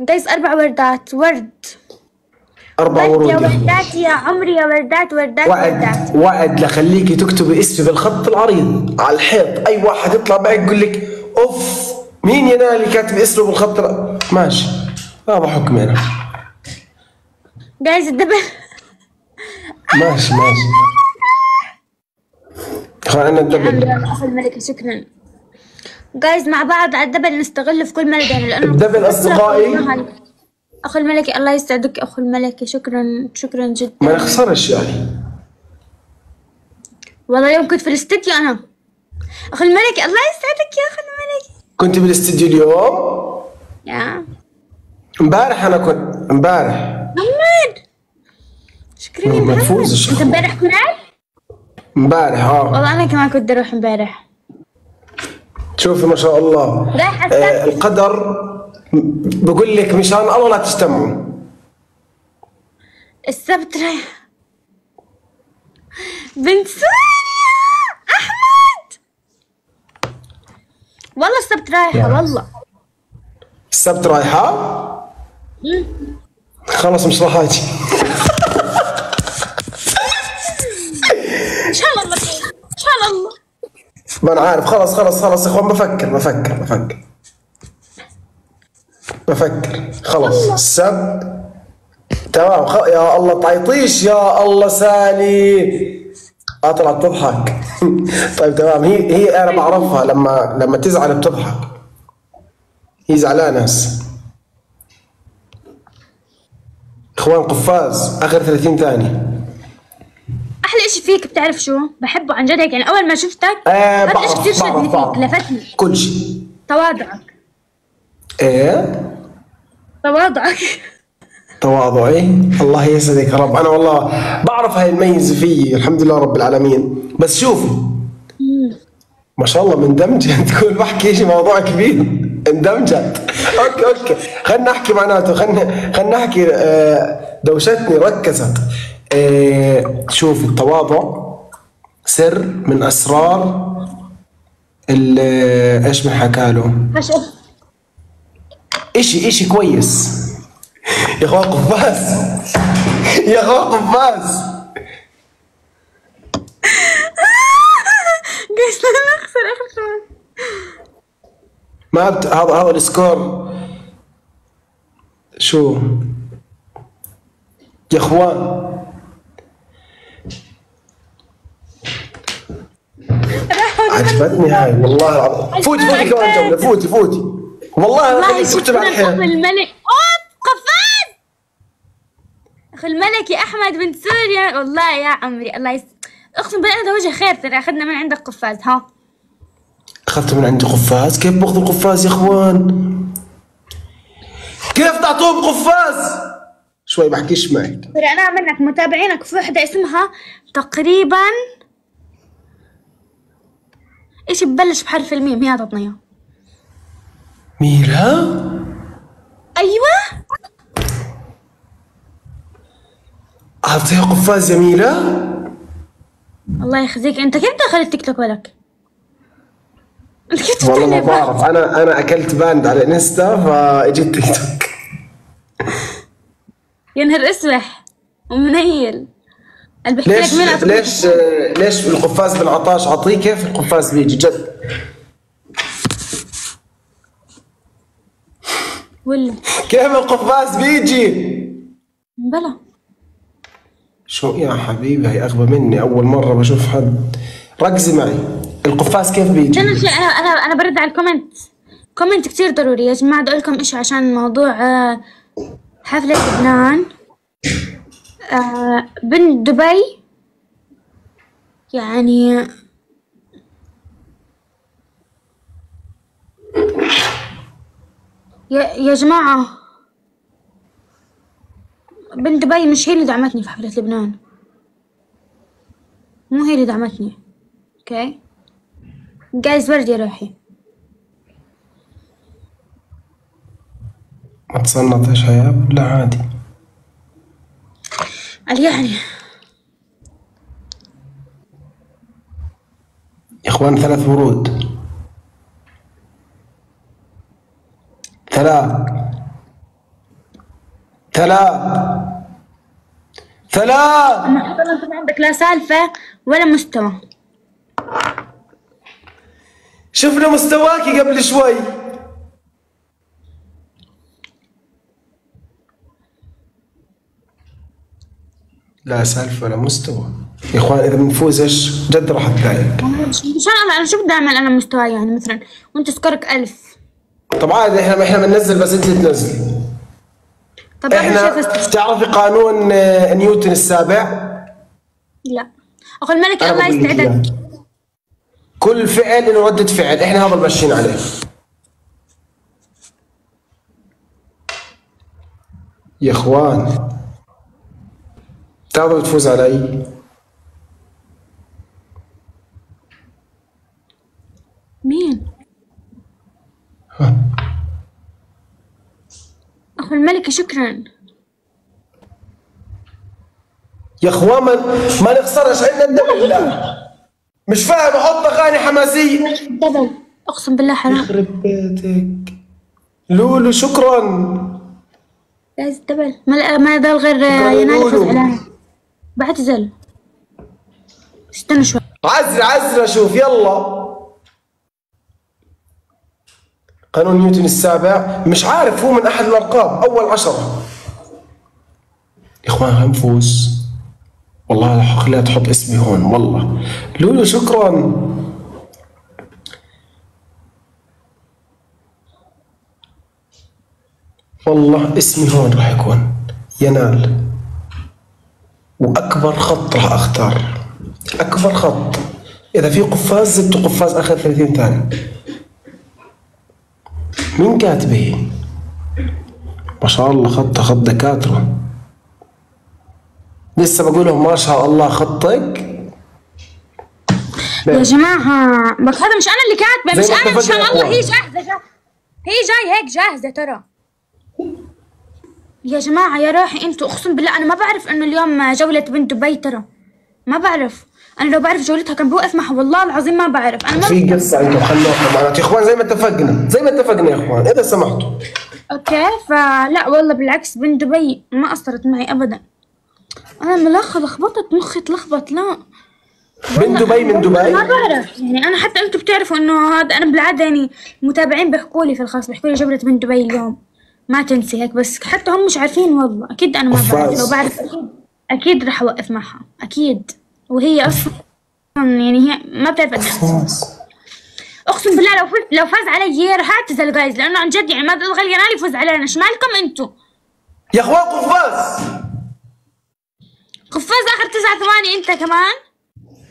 Speaker 3: جايز أربع وردات. ورد. ورد
Speaker 25: ورود
Speaker 3: يا
Speaker 25: أخوان.
Speaker 3: وردات يا عمري يا وردات وردات وردات
Speaker 25: وعد وعد لخليكي تكتبي اسمي بالخط العريض على الحيط. أي واحد يطلع معك يقول لك أوف مين يا نالي كاتب اسمه بالخط ماشي. هذا حكمي أنا.
Speaker 3: جايز الدبل
Speaker 25: ماشي ماشي. أنا الدبل
Speaker 3: الملكة شكرا. جايز مع بعض على الدبل نستغل في كل ملقى لأنه
Speaker 25: الدبل أصدقائي.
Speaker 3: أخو الملكي الله يسعدك أخو الملكي شكرا شكرا جدا.
Speaker 25: ما نخسرش يعني.
Speaker 3: والله يوم كنت في الاستديو أنا. أخو الملكي الله يسعدك يا أخو الملكي
Speaker 25: كنت بالاستديو اليوم؟
Speaker 3: يا.
Speaker 25: امبارح أنا كنت امبارح.
Speaker 3: محمد. شكرا يا محمد. انت امبارح كنت
Speaker 25: امبارح آه
Speaker 3: والله أنا كمان كنت أروح امبارح.
Speaker 25: شوفي ما شاء الله.
Speaker 3: رايحة
Speaker 25: آه القدر بقول لك مشان الله لا تجتمعوا
Speaker 3: السبت رايح بنت سوريا أحمد! والله السبت رايحة والله.
Speaker 25: السبت
Speaker 3: رايحة؟
Speaker 25: خلص مش راح أجي. إن شاء الله إن شاء الله. ما أنا عارف. خلاص خلاص خلاص يا أخوان بفكر بفكر بفكر. بفكر. خلص السب تمام. خ... يا الله تعيطيش يا الله سالي. آه طلعت تضحك. [LAUGHS] طيب تمام. هي هي أنا بعرفها لما لما تزعل بتضحك. هي زعلانة هسه. إخوان قفاز آخر 30 ثانية.
Speaker 3: أحلى إشي فيك بتعرف شو؟ بحبه عن جد هيك. يعني أول ما شفتك
Speaker 25: آه، بعرف-
Speaker 3: كثير شدني. فيك لفتني
Speaker 25: كل شيء.
Speaker 3: تواضعك.
Speaker 25: إيه؟
Speaker 3: تواضعك.
Speaker 25: تواضعي الله يسعدك يا رب. أنا والله بعرف هاي الميزة فيي الحمد لله رب العالمين. بس شوفي ما شاء الله مندمجة. [LAUGHS] تقول بحكي شيء موضوع كبير. اندمجت okay okay. خلينا نحكي معناته. خلينا خلينا نحكي آه، دوشتني ركزت. آه، شوف التواضع سر من أسرار ال- إيش بنحكى له؟ إشي إشي كويس. يا اخوان قفاز يا اخوان قفاز
Speaker 3: قصة نخسر اخر شوي
Speaker 25: ما بت... هذا هذا السكور. شو؟ يا إخوان. عجبتني هاي والله العظيم. فوتي فوتي كمان جولة فوتي فوتي. والله
Speaker 3: والله اخو
Speaker 25: الحين
Speaker 3: الملك. اوف قفاز! اخو الملك يا أحمد بنت سوريا. والله يا عمري الله يس. أقسم بالله ده وجه خير ترى أخذنا من عندك قفاز ها.
Speaker 25: أخذت من عندي قفاز؟ كيف بأخذ القفاز يا إخوان؟ كيف تعطوهم قفاز؟ شوي بحكيش معك
Speaker 3: ترى أنا منك متابعينك في وحدة اسمها تقريبا إيش ببلش بحرف الميم؟ هي اعطتنا اياه
Speaker 25: ميرا؟
Speaker 3: أيوه؟
Speaker 25: اعطيها قفاز يا ميرا.
Speaker 3: الله يخزيك. أنت كيف دخل التيك توك ولك؟ كيف
Speaker 25: والله ما؟ بعرف. أنا أنا أكلت banned على إنستا فاجيت تيك توك.
Speaker 3: يا نهار أسوح. ومنيل.
Speaker 25: ليش ليش ليش القفاز بالعطاش؟ اعطيه كيف القفاز بيجي؟ جد.
Speaker 3: ولا؟
Speaker 25: كيف القفاز بيجي؟
Speaker 3: بلا.
Speaker 25: شو يا حبيبي هي أغبى مني. أول مرة بشوف حد. ركزي معي. القفاز كيف بيجي؟
Speaker 3: أنا شيء أنا أنا برد على ال comment. comment كتير ضروري. يا جماعة بدي أقول لكم إشي عشان موضوع آه، حفلة لبنان. آه، بنت دبي. يعني يا يا جماعة بنت دبي مش هي اللي دعمتني في حفلة لبنان. مو هي اللي دعمتني أوكي؟ جايز وردي روحي.
Speaker 25: ما تصنطش يا لا عادي؟
Speaker 3: قال يعني.
Speaker 25: يا إخوان ثلاث ورود. ثلاث ثلاث ثلاث
Speaker 3: حتى أنت ما عندك لا سالفة ولا مستوى.
Speaker 25: شفنا مستواكي قبل شوي. لا سالفة ولا مستوى. يا إخوان إذا بنفوزش جد راح
Speaker 3: أتضايق. أنا شوف دائما أنا مستواي يعني مثلا وأنت سكورك ألف.
Speaker 25: طب عادي إحنا إحنا بننزل بس انت تنزل.
Speaker 3: طب إحنا
Speaker 25: تعرفي قانون آه، نيوتن السابع؟
Speaker 3: لا. اخو الملك الله
Speaker 25: إياه. كل فعل له ردة فعل. إحنا هذا اللي ماشيين عليه. يا إخوان تعرفوا تفوز علي.
Speaker 3: مين؟ أخو الملك شكرا.
Speaker 25: يا أخوان ما, ما نخسرش. عندنا الدم بالله مش فاهم. أحط اغاني
Speaker 3: حماسية. أقسم بالله حرام.
Speaker 25: يخرب بيتك. لولو شكرا.
Speaker 3: جايز دبل ما ما دال غير ينال بعتزل استنى شوي.
Speaker 25: عزرة عزرة شوف. يلا. قانون نيوتن السابع مش عارف هو من أحد الارقام أول عشرة. يا إخوان هنفوز. والله لا خليها تحط اسمي هون والله. لولو شكرا. والله اسمي هون راح يكون ينال. وأكبر خط راح أختار. أكبر خط. إذا في قفاز زدت قفاز آخر 30 ثانية. مين كاتبه؟ ما شاء الله خط خط دكاتره لسه بقول لهم ما شاء الله خطك.
Speaker 3: يا جماعة بس هذا مش أنا اللي كاتبة مش أنا مشان
Speaker 25: اتفقنا
Speaker 3: الله هي. جاهزة جا- هي جاي هيك جاهزة ترى. يا جماعة يا روحي أنتوا أقسم بالله أنا ما بعرف إنه اليوم جولة بنت دبي ترى. ما بعرف. أنا لو بعرف جولتها كان بوقف معها والله العظيم ما بعرف. أنا ما
Speaker 25: في قصة أنتم خلوها معناته يا إخوان زي ما اتفقنا زي ما اتفقنا يا إخوان إذا سمحتوا.
Speaker 3: أوكي فلا والله بالعكس بنت دبي ما أثرت معي ابدا. أنا ملخ لخبطت مخي تلخبط لا.
Speaker 25: من دبي من دبي.
Speaker 3: ما بعرف. يعني أنا حتى أنتم بتعرفوا إنه هذا أنا بالعادة يعني المتابعين بيحكوا لي في الخاص بيحكوا لي جولة بنت دبي اليوم. ما تنسي هيك بس حتى هم مش عارفين والله. أكيد أنا ما بعرف. لو بعرف أكيد أكيد رح أوقف معها. أكيد. وهي أصلا يعني هي ما بتعرف. أقسم بالله لو فزت لو فاز علي رح اعتزل جايز لأنه عن جد يعني ما الغليانال يفوز علينا. إيش مالكم أنتم؟
Speaker 25: يا أخوان قفاز!
Speaker 3: قفاز آخر تسعة ثواني أنت كمان؟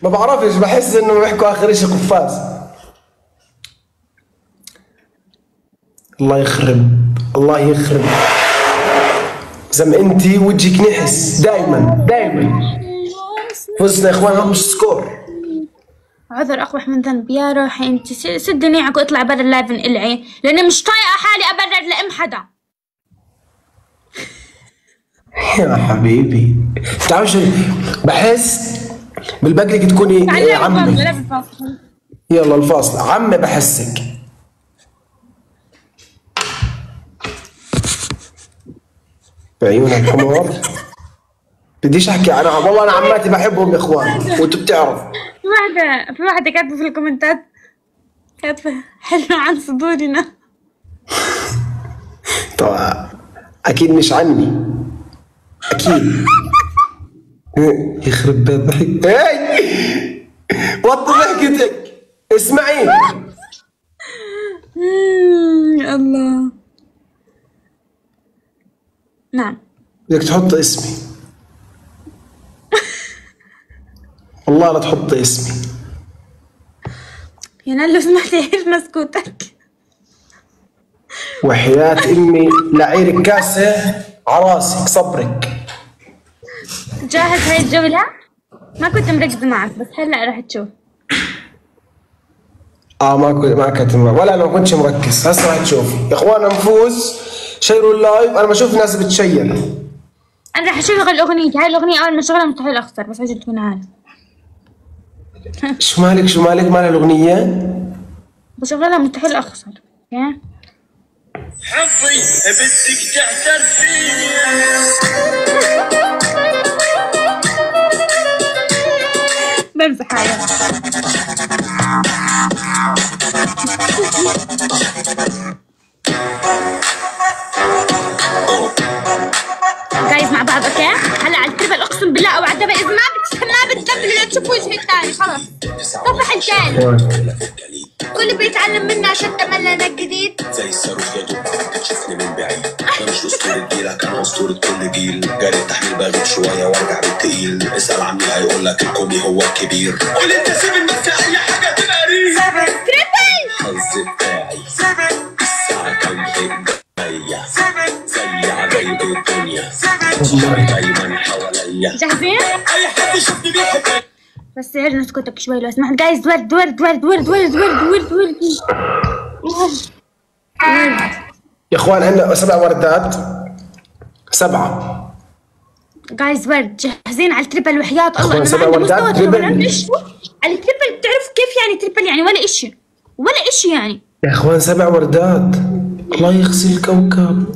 Speaker 25: ما بعرفش بحس إنه بيحكوا آخر شيء قفاز. الله يخرب الله يخرب. زم انت وجهك نحس دائما دائما فزنا يا إخوان مش score.
Speaker 3: عذر اقبح من ذنب. يا روحي أنت سد نيعك واطلع برا ال live انقلعي لأني مش طايقة حالي أبرر لام حدا.
Speaker 25: يا حبيبي. بتعرف شو بحس بالبقلك تكوني
Speaker 3: تعالي
Speaker 25: عمي. يلا الفاصل عمي بحسك. بعيونها الحمر بديش أحكي أنا؟ والله أنا عماتي بحبهم يا إخوان وأنتوا بتعرفوا.
Speaker 3: في واحدة في واحدة كاتبة في الكومنتات كاتبة حلو عن صدورنا.
Speaker 25: طبعا أكيد مش عني. أكيد. يخرب بيت ضحك. هاي وطي ضحكتك. اسمعي.
Speaker 3: يا الله. نعم.
Speaker 25: بدك تحط اسمي. والله لا تحط اسمي.
Speaker 3: يا نال لو سمحتي عيرنا سكوتك
Speaker 25: وحياة أمي لعيرك كاسة عراسك صبرك.
Speaker 3: جاهز هاي الجولة؟ ما كنت مركزة معك بس هلا راح تشوف.
Speaker 25: آه ما كنت ما كنت ولا أنا ما كنتش مركز هسه راح تشوف. يا إخوان نفوز شيروا ال live. أنا بشوف ناس بتشير
Speaker 3: أنا راح اشغل اغنيتي هاي الأغنية أول ما اشغلها مستحيل اخسر بس عشان تكون عارف.
Speaker 25: شو مالك شو مالك؟ مال الأغنية؟
Speaker 3: بشغلها مستحيل أخسر. okay
Speaker 15: حبي بدك تعترفي
Speaker 3: بمزح عليها. guys [LAUGHS] مع بعض okay؟ هلا على ال triple اقسم بالله أو على ال double اذا ما بت ما بتدبلوا لتشوفوا وجهي الثاني خلص صفح الثاني كل بيتعلم منا عشان تملنا جديد
Speaker 15: زي الصاروخ يا دوب تشوفني من بعيد أنا مش اسطورة جيلك أنا اسطورة كل جيل جاري التحميل بغيب شوية وارجع بالتقيل اسأل عمي هيقول لك الكومي هو الكبير قول انت سيب الناس اي حاجة تبقى ريح الحظ بتاعي الساعة كام جاية زي عجايب الدنيا دايما حواليا
Speaker 3: جاهزين؟
Speaker 15: أي حد يشوفني بيحب
Speaker 3: بس عرنا سكوتك شوي لو سمحت. جايز ورد ورد ورد ورد ورد ورد ورد ورد.
Speaker 25: يا إخوان عندنا سبع وردات. سبعة.
Speaker 3: جايز ورد. جاهزين على التربل وحياة الله. أنا
Speaker 25: سبع وردات. تربل.
Speaker 3: على التربل بتعرف كيف يعني تربل يعني؟ ولا إشي. ولا إشي يعني.
Speaker 25: يا إخوان سبع وردات. الله يغسل الكوكب.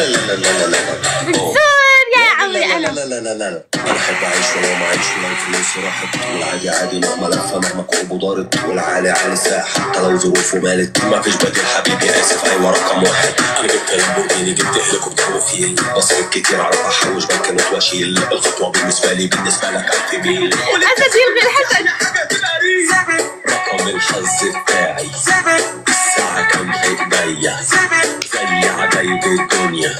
Speaker 15: لا لا لا لا لا لا. لا
Speaker 3: بتصير يا عمري
Speaker 15: لا
Speaker 3: أنا
Speaker 15: لا لا لا لا لا. أنا أحب أعيش ولو ما أعيش ولو فلوسي راحت والعادي عادي مهما لفه مهما كعوبه دارت والعالي عالي ساعة حتى لو ظروفه مالت ما فيش بديل حبيبي آسف أيوه رقم واحد. أنا جبت لامبورجيني جبت هليكوبتر وفيل. بصرف كتير اعرف احوش بنكنوت واشيل الخطوة بالنسبة لي بالنسبة لك ألف ميل.
Speaker 3: أسد يلغي الحسد
Speaker 15: رقم الحظ بتاعي الساعة في ايديا زي عجايب الدنيا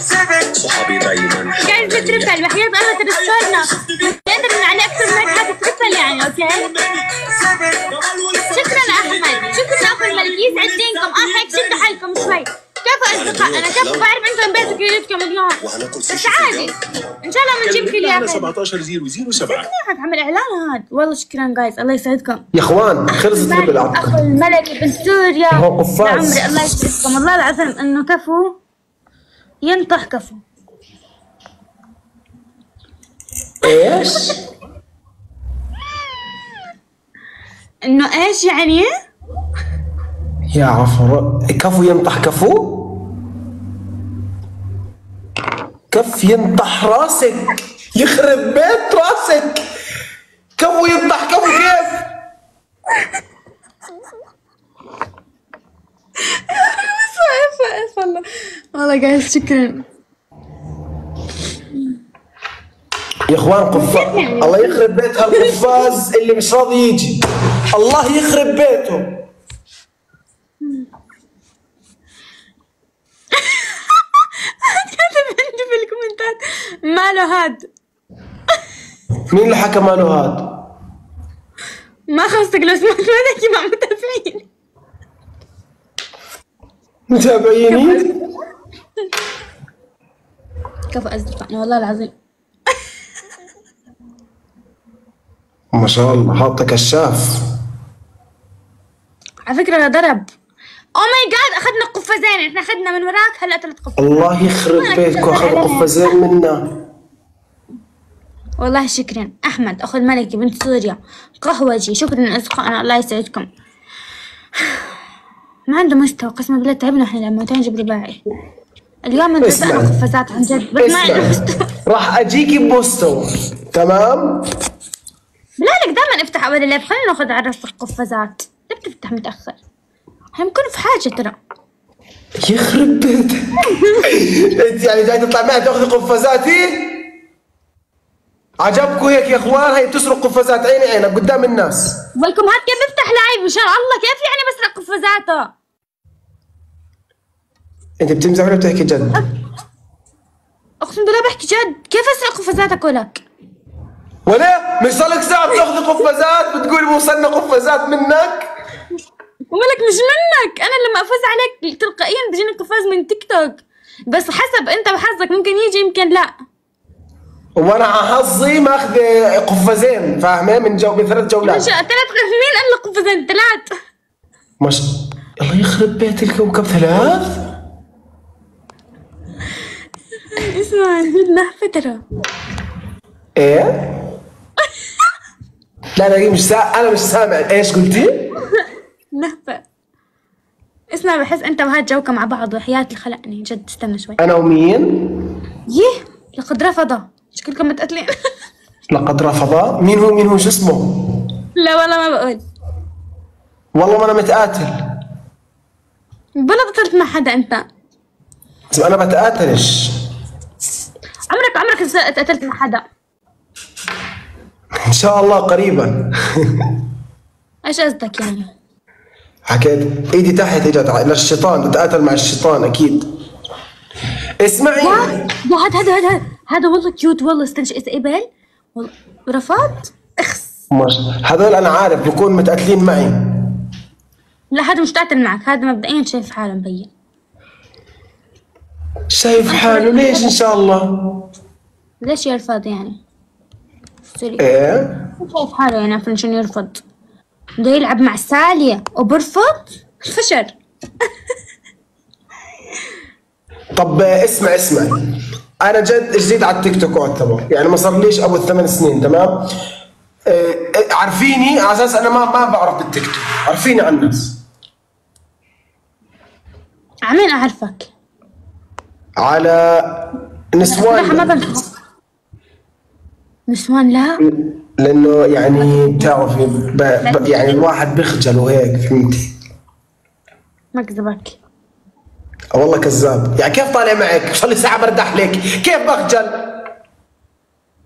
Speaker 15: صحابي دايما
Speaker 3: جايز ترفل وحياة الله ترسلنا نقدر نعلي أكثر من حاجة ترفل يعني أوكي شكرا احمد شكرا اخو الملك يسعد دينكم آه هيك شدوا حالكم شوي. كيف أصدقاء؟ أنا كيف بعرف أنتم بيتك كليتكم اليوم بس عادي. إن شاء الله بنجيب كل يوم
Speaker 15: 17 0 0 7
Speaker 3: عمل إعلان هذا والله شكرا جايز الله يسعدكم.
Speaker 25: يا إخوان خلصت العقد
Speaker 3: أخو الملك بن سوريا
Speaker 25: هو قفاز.
Speaker 3: عمري الله يسعدكم. والله العظيم إنه كفو. ينطح كفو.
Speaker 25: إيش؟
Speaker 3: إنه إيش يعني؟
Speaker 25: يا عفر كفو ينطح كفو؟ كف ينطح راسك. يخرب بيت راسك. كفو ينطح كفو كيف؟
Speaker 3: والله. والله جايز شكرا.
Speaker 25: يا إخوان قفاز الله يخرب بيت هالقفاز اللي مش راضي يجي. الله يخرب بيته
Speaker 3: كاتب الكومنتات ماله هاد؟
Speaker 25: مين اللي حكى ماله هاد؟
Speaker 3: ما خصك لو سمحت ما تحكي مع متابعين
Speaker 25: متابعيني؟
Speaker 3: كفو اصدقائنا والله العظيم.
Speaker 25: ما شاء الله حاطه كشاف
Speaker 3: على فكرة ضرب أو ماي جاد أخذنا قفازين إحنا أخذنا من وراك هلا ثلاث قفازين
Speaker 25: الله يخرب بيتكم اخذ قفازين منا.
Speaker 3: والله شكرا. أحمد أخو الملكي بنت سوريا. قهوجي. شكرا اصدقائنا الله يسعدكم. ما عنده مستوى قسما بالله تعبنا إحنا لما تنجب رباعي اليوم. انتزعنا قفازات عن جد بس ما عنده مستوى.
Speaker 25: راح اجيكي بمستوى. تمام؟
Speaker 3: لا لك دائما افتح أول الليل خلينا ناخذ على راس القفازات ليه بتفتح متأخر؟ هنكون في حاجة ترى.
Speaker 25: يخرب بيتك [LAUGHS] انت يعني جاي تطلع معي تاخذي قفازاتي عجبكم هيك يا اخوان؟ هي بتسرق قفازات عيني عينك قدام الناس.
Speaker 3: ولكم هاد كيف بفتح لايف؟ ان شاء الله كيف يعني بسرق قفازاته
Speaker 25: انت بتمزح ولا بتحكي جد؟
Speaker 3: أقسم بالله بحكي جد. كيف أسرق قفازاتك ولك
Speaker 25: ولا؟ مش صار لك ساعة بتاخذي قفازات بتقولي وصلنا قفازات منك؟
Speaker 3: ولك مش منك. أنا لما أفوز عليك تلقائيا بيجيني قفاز من تيك توك. بس حسب أنت وحظك. ممكن يجي يمكن لا.
Speaker 25: وأنا على حظي ماخذ قفازين فاهمة؟ من جو من ثلاث جولات.
Speaker 3: مش ثلاث مين قال لك قفازين ثلاث.
Speaker 25: مش الله يخرب بيت الكوكب ثلاث؟
Speaker 3: اسمع بدنا فترة.
Speaker 25: إيه؟ [LAUGHS] لا لا مش سا... أنا مش سامع. إيش قلتي؟
Speaker 3: نهفة اسمع بحس أنت وهاد جوكة مع بعض وحياة اللي خلقني جد. استنى شوي.
Speaker 25: أنا ومين؟
Speaker 3: يه لقد رفض. شكلكم متقتلين. [LAUGHS]
Speaker 25: لقد رفض. مين هو؟ مين هو؟ شو اسمه؟
Speaker 3: لا والله ما بقول.
Speaker 25: والله ما أنا متقاتل.
Speaker 3: بلا قتلت مع حدا أنت.
Speaker 25: بس أنا بتقاتلش.
Speaker 3: عمرك عمرك قتلت مع حدا؟
Speaker 25: إن شاء الله قريبا. [LAUGHS]
Speaker 3: إيش قصدك يعني؟
Speaker 25: حكيت؟ ايدي تحت اجت للشيطان بتقاتل مع الشيطان أكيد. اسمعي.
Speaker 3: لا هذا هذا هذا هذا والله cute والله اسمه قبل والله رفض؟
Speaker 25: مش هذول أنا عارف بكون متقاتلين معي.
Speaker 3: لا هذا مش قاتل معك هذا مبدئيا شايف حاله مبين.
Speaker 25: شايف حاله؟ ليش إن شاء الله؟
Speaker 3: ليش يرفض يعني؟ sorry.
Speaker 25: إيه.
Speaker 3: شايف حاله يعني عشان يرفض؟ بده يلعب مع سالية وبرفض فشل
Speaker 25: طب اسمع اسمع. أنا جد جديد على التيك توك اعتبر يعني ما صار ليش أبو الثمان سنين تمام؟ آه، عارفيني؟ على أساس أنا ما ما بعرف بالتيك توك. عارفيني عن الناس.
Speaker 3: عمين أعرفك؟
Speaker 25: على نسوان.
Speaker 3: نسوان لا.
Speaker 25: لأنه يعني بتعرفي ب... ب... يعني الواحد بيخجل وهيك فهمتي؟
Speaker 3: ما كذبك
Speaker 25: والله كذاب. يعني كيف طالع معك؟ صار لي ساعة بردح لك كيف بخجل؟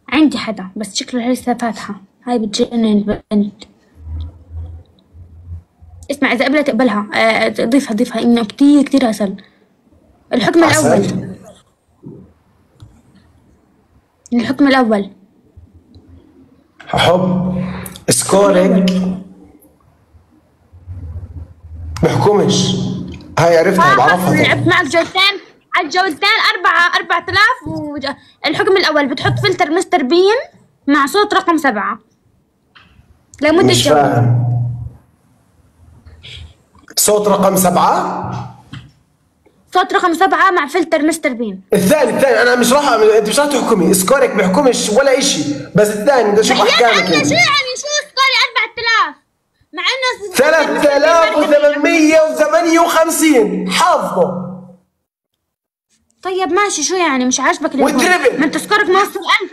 Speaker 3: عندي حدا بس شكله لسه فاتحة. هاي بتجنن البنت اسمع إذا قبلت اقبلها آه، ضيفها ضيفها. إنه كتير كتير عسل الحكم
Speaker 25: عسل؟
Speaker 3: الأول. الحكم الأول.
Speaker 25: حب سكورك بحكمش. هاي عرفتها بعرفها
Speaker 3: لعبت معك جولتين على الجولتين أربعة أربعة آلاف وج... الحكم الأول. بتحط فلتر مستر بين مع صوت رقم سبعة. لمدة
Speaker 25: مش فاهم. صوت رقم سبعة؟
Speaker 3: صوت رقم سبعة مع فلتر مستر بين.
Speaker 25: الثاني الثاني أنا مش راح أنت مش راح تحكمي. سكورك بحكمش ولا إشي. بس الثاني بدي
Speaker 3: أشوف
Speaker 25: احكامك أنت
Speaker 3: شو يعني؟ شو score ي؟ 4000 مع إنه
Speaker 25: 3858 حافظه.
Speaker 3: طيب ماشي. شو يعني؟ مش عاجبك. ما أنت سكورك ما وصل 1000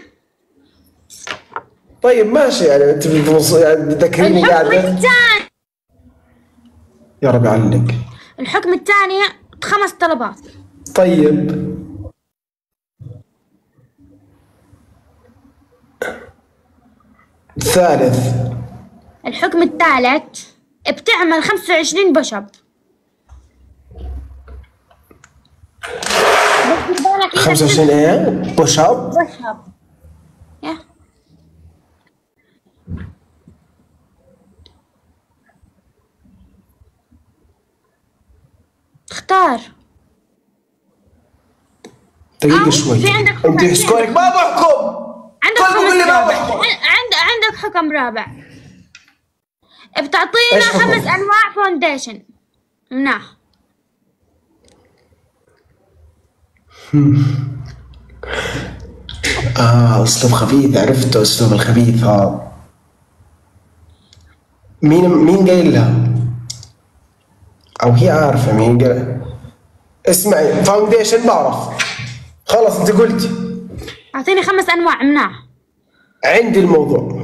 Speaker 25: طيب ماشي. يعني أنت يعني تذكريني
Speaker 3: الحكم
Speaker 25: قاعدة.
Speaker 3: الثاني.
Speaker 25: يا رب يعلمك
Speaker 3: الحكم الثاني خمس طلبات.
Speaker 25: طيب. الثالث
Speaker 3: الحكم الثالث بتعمل 25 بشب. بس بالك انت
Speaker 25: 25 إيه بوش اب
Speaker 3: بشب؟ يا اختار
Speaker 25: دقيقة
Speaker 3: أو
Speaker 25: شوي.
Speaker 3: في عندك
Speaker 25: أنت
Speaker 3: حكم.
Speaker 25: سكورك ما بحكم.
Speaker 3: عندك
Speaker 25: اللي ما بحكم.
Speaker 3: عند عندك حكم رابع. بتعطينا
Speaker 25: حكم؟
Speaker 3: خمس أنواع foundation مناح [LAUGHS]
Speaker 25: آه أسلوب خبيث عرفته أسلوب الخبيث. هذا مين مين قايل لها؟ أو هي عارفة مين قال. اسمعي foundation بعرف. خلص أنت قلتي.
Speaker 3: أعطيني خمس أنواع مناح
Speaker 25: عندي الموضوع.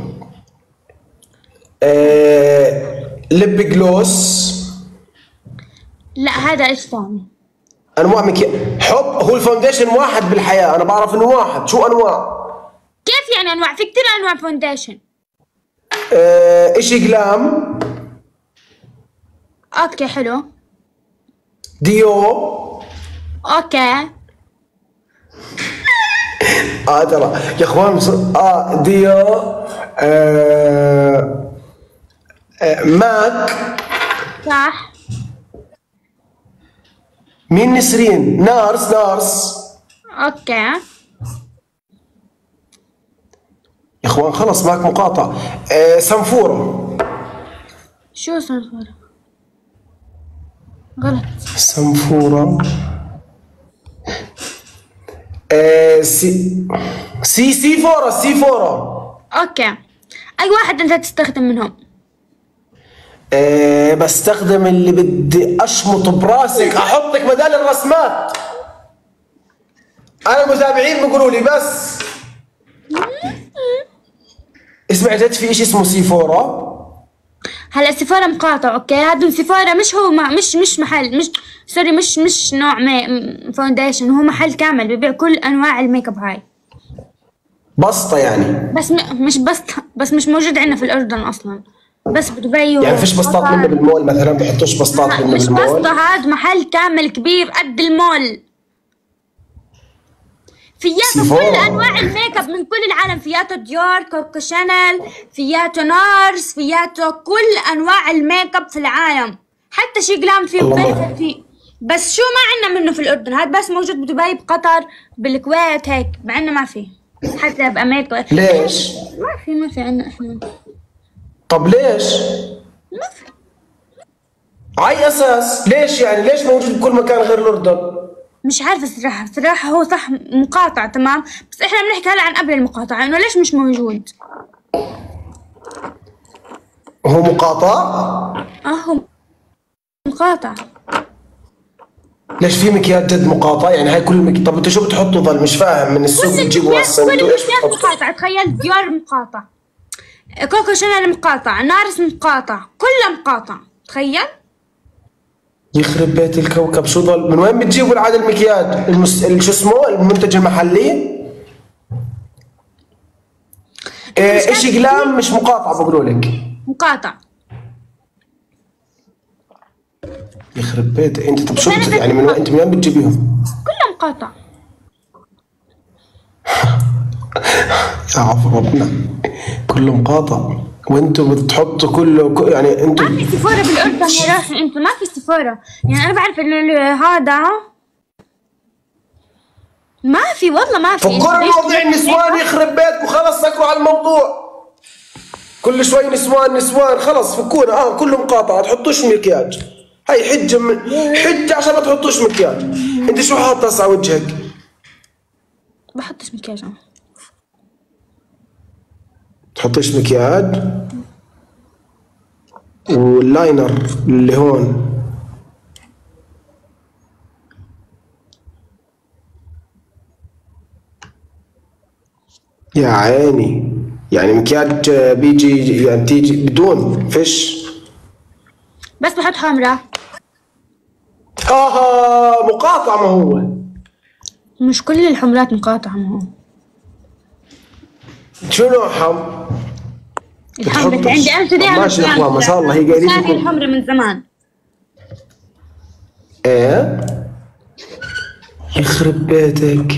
Speaker 25: آه lip gloss
Speaker 3: لا هذا إيش ثاني؟
Speaker 25: انواع make up هو ال foundation واحد بالحياة. أنا بعرف إنه واحد. شو أنواع؟
Speaker 3: كيف يعني أنواع؟ في كثير أنواع foundation
Speaker 25: آه SHEGLAM
Speaker 3: okay حلو.
Speaker 25: Dior.
Speaker 3: okay.
Speaker 25: آه ترى. يا أخوان آه ديو. آه آه MAC.
Speaker 3: صح.
Speaker 25: مين نسرين؟ NARS NARS.
Speaker 3: okay.
Speaker 25: يا أخوان خلص MAC مقاطع. آه سنفورة.
Speaker 3: شو صنفورة غلط.
Speaker 25: سنفورة آه Se Se Sephora Sephora
Speaker 3: okay. أي واحد أنت تستخدم منهم؟
Speaker 25: آه بستخدم اللي بدي أشمط براسك أحطك بدل الرسمات. أنا المتابعين بيقولوا لي بس. اسمع جد في شيء اسمه Sephora؟
Speaker 3: هلا Sephora مقاطع okay؟ هذا Sephora مش هو ما مش مش محل مش sorry مش مش نوع مي م- foundation هو محل كامل ببيع كل أنواع ال make up هاي.
Speaker 25: بسطة يعني.
Speaker 3: بس م مش بس بس مش موجود عندنا في الأردن أصلا. بس بدبي
Speaker 25: يعني فيش بسطات. منه بالمول مثلا؟ بحطوش بسطات منه
Speaker 3: مش
Speaker 25: بالمول
Speaker 3: بسطة هاد محل كامل كبير قد المول. فياته. كل أنواع ال make up من كل العالم فياته Dior Coco Chanel فياته NARS فياته كل أنواع ال make up في العالم حتى
Speaker 25: SHEGLAM.
Speaker 3: وفلفل فيه بس شو ما عندنا منه في الأردن هاد بس موجود بدبي بقطر بالكويت هيك مع إنه ما في حتى بامريكا
Speaker 25: ليش؟
Speaker 3: ما في ما في عندنا إحنا
Speaker 25: طب ليش؟
Speaker 3: ما في
Speaker 25: على أي أساس؟ ليش يعني؟ ليش موجود بكل مكان غير الأردن؟
Speaker 3: مش عارفة صراحة صراحة هو صح مقاطع تمام؟ بس إحنا بنحكي هلا عن قبل المقاطعة انه ليش مش موجود؟
Speaker 25: هو مقاطع؟
Speaker 3: آه هو مقاطع.
Speaker 25: ليش في مكياج جد مقاطع؟ يعني هاي كل المك... طب أنتوا شو بتحطوا ظل؟ مش فاهم من السوق بتجيبوا أصلا؟
Speaker 3: كل
Speaker 25: بتحطوا
Speaker 3: مقاطع تخيل ديور مقاطع. Coco Chanel مقاطع NARS مقاطع كله مقاطع تخيل؟
Speaker 25: يخرب بيت الكوكب شو ظل من وين بتجيبوا العاد المكياج؟ المس... ال- شو اسمه؟ المنتج المحلي؟ إيه SHEGLAM مش مقاطع بقولوا لك.
Speaker 3: مقاطع
Speaker 25: يخرب بيت. أنت طب شو بت... يعني من وين أنت من وين بتجيبيهم؟
Speaker 3: كله مقاطع [LAUGHS]
Speaker 25: يا عفو ربنا. كله مقاطع وانتوا بتحطوا كله يعني أنتوا
Speaker 3: ما في سفارة بالأردن يا راح انت ما في سفارة. يعني أنا بعرف ال- هذا ما في والله ما في.
Speaker 25: فكروا مواضيع النسوان يخرب بيتكم خلص سكروا على الموضوع. كل شوي نسوان نسوان خلص فكونا. آه كله مقاطعة تحطوش مكياج؟ هاي حجة من حجة عشان ما تحطوش مكياج. انت شو حاطة؟ هسه على وجهك.
Speaker 3: بحطش مكياج أنا.
Speaker 25: تحطيش مكياج واللاينر اللي هون. يا عيني. يعني مكياج بيجي يعني تيجي بدون فش
Speaker 3: بس بحط حمرا.
Speaker 25: آه مقاطع ما هو.
Speaker 3: مش كل الحمرات مقاطعة ما هو.
Speaker 25: شو نوعها؟
Speaker 3: الحمرا
Speaker 25: بتحط-
Speaker 3: عندي
Speaker 25: طب
Speaker 3: شديها
Speaker 25: ماشي يا إخوان ما شاء الله هي قايلين لكم
Speaker 3: الحمرا من زمان.
Speaker 25: إيه؟ يخرب بيتك.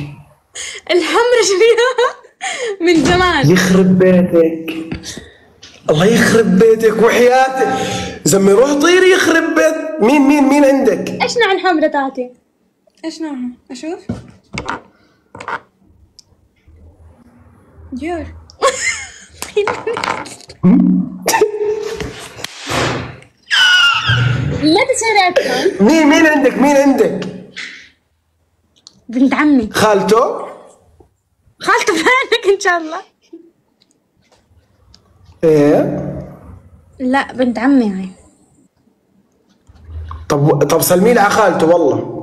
Speaker 3: الحمرا شاريها من زمان.
Speaker 25: يخرب بيتك. الله يخرب بيتك وحياتك زلمه روح طير يخرب بيت. مين مين مين عندك؟
Speaker 3: إيش نوع الحمرا تاعتي؟ إيش نوعها؟ أشوف. جور متى شريتهم؟
Speaker 25: مين مين عندك مين عندك
Speaker 3: بنت عمي
Speaker 25: خالته
Speaker 3: خالته فينك ان شاء الله
Speaker 25: إيه
Speaker 3: لا بنت عمي هاي
Speaker 25: طب طب سلمي لي على خالته والله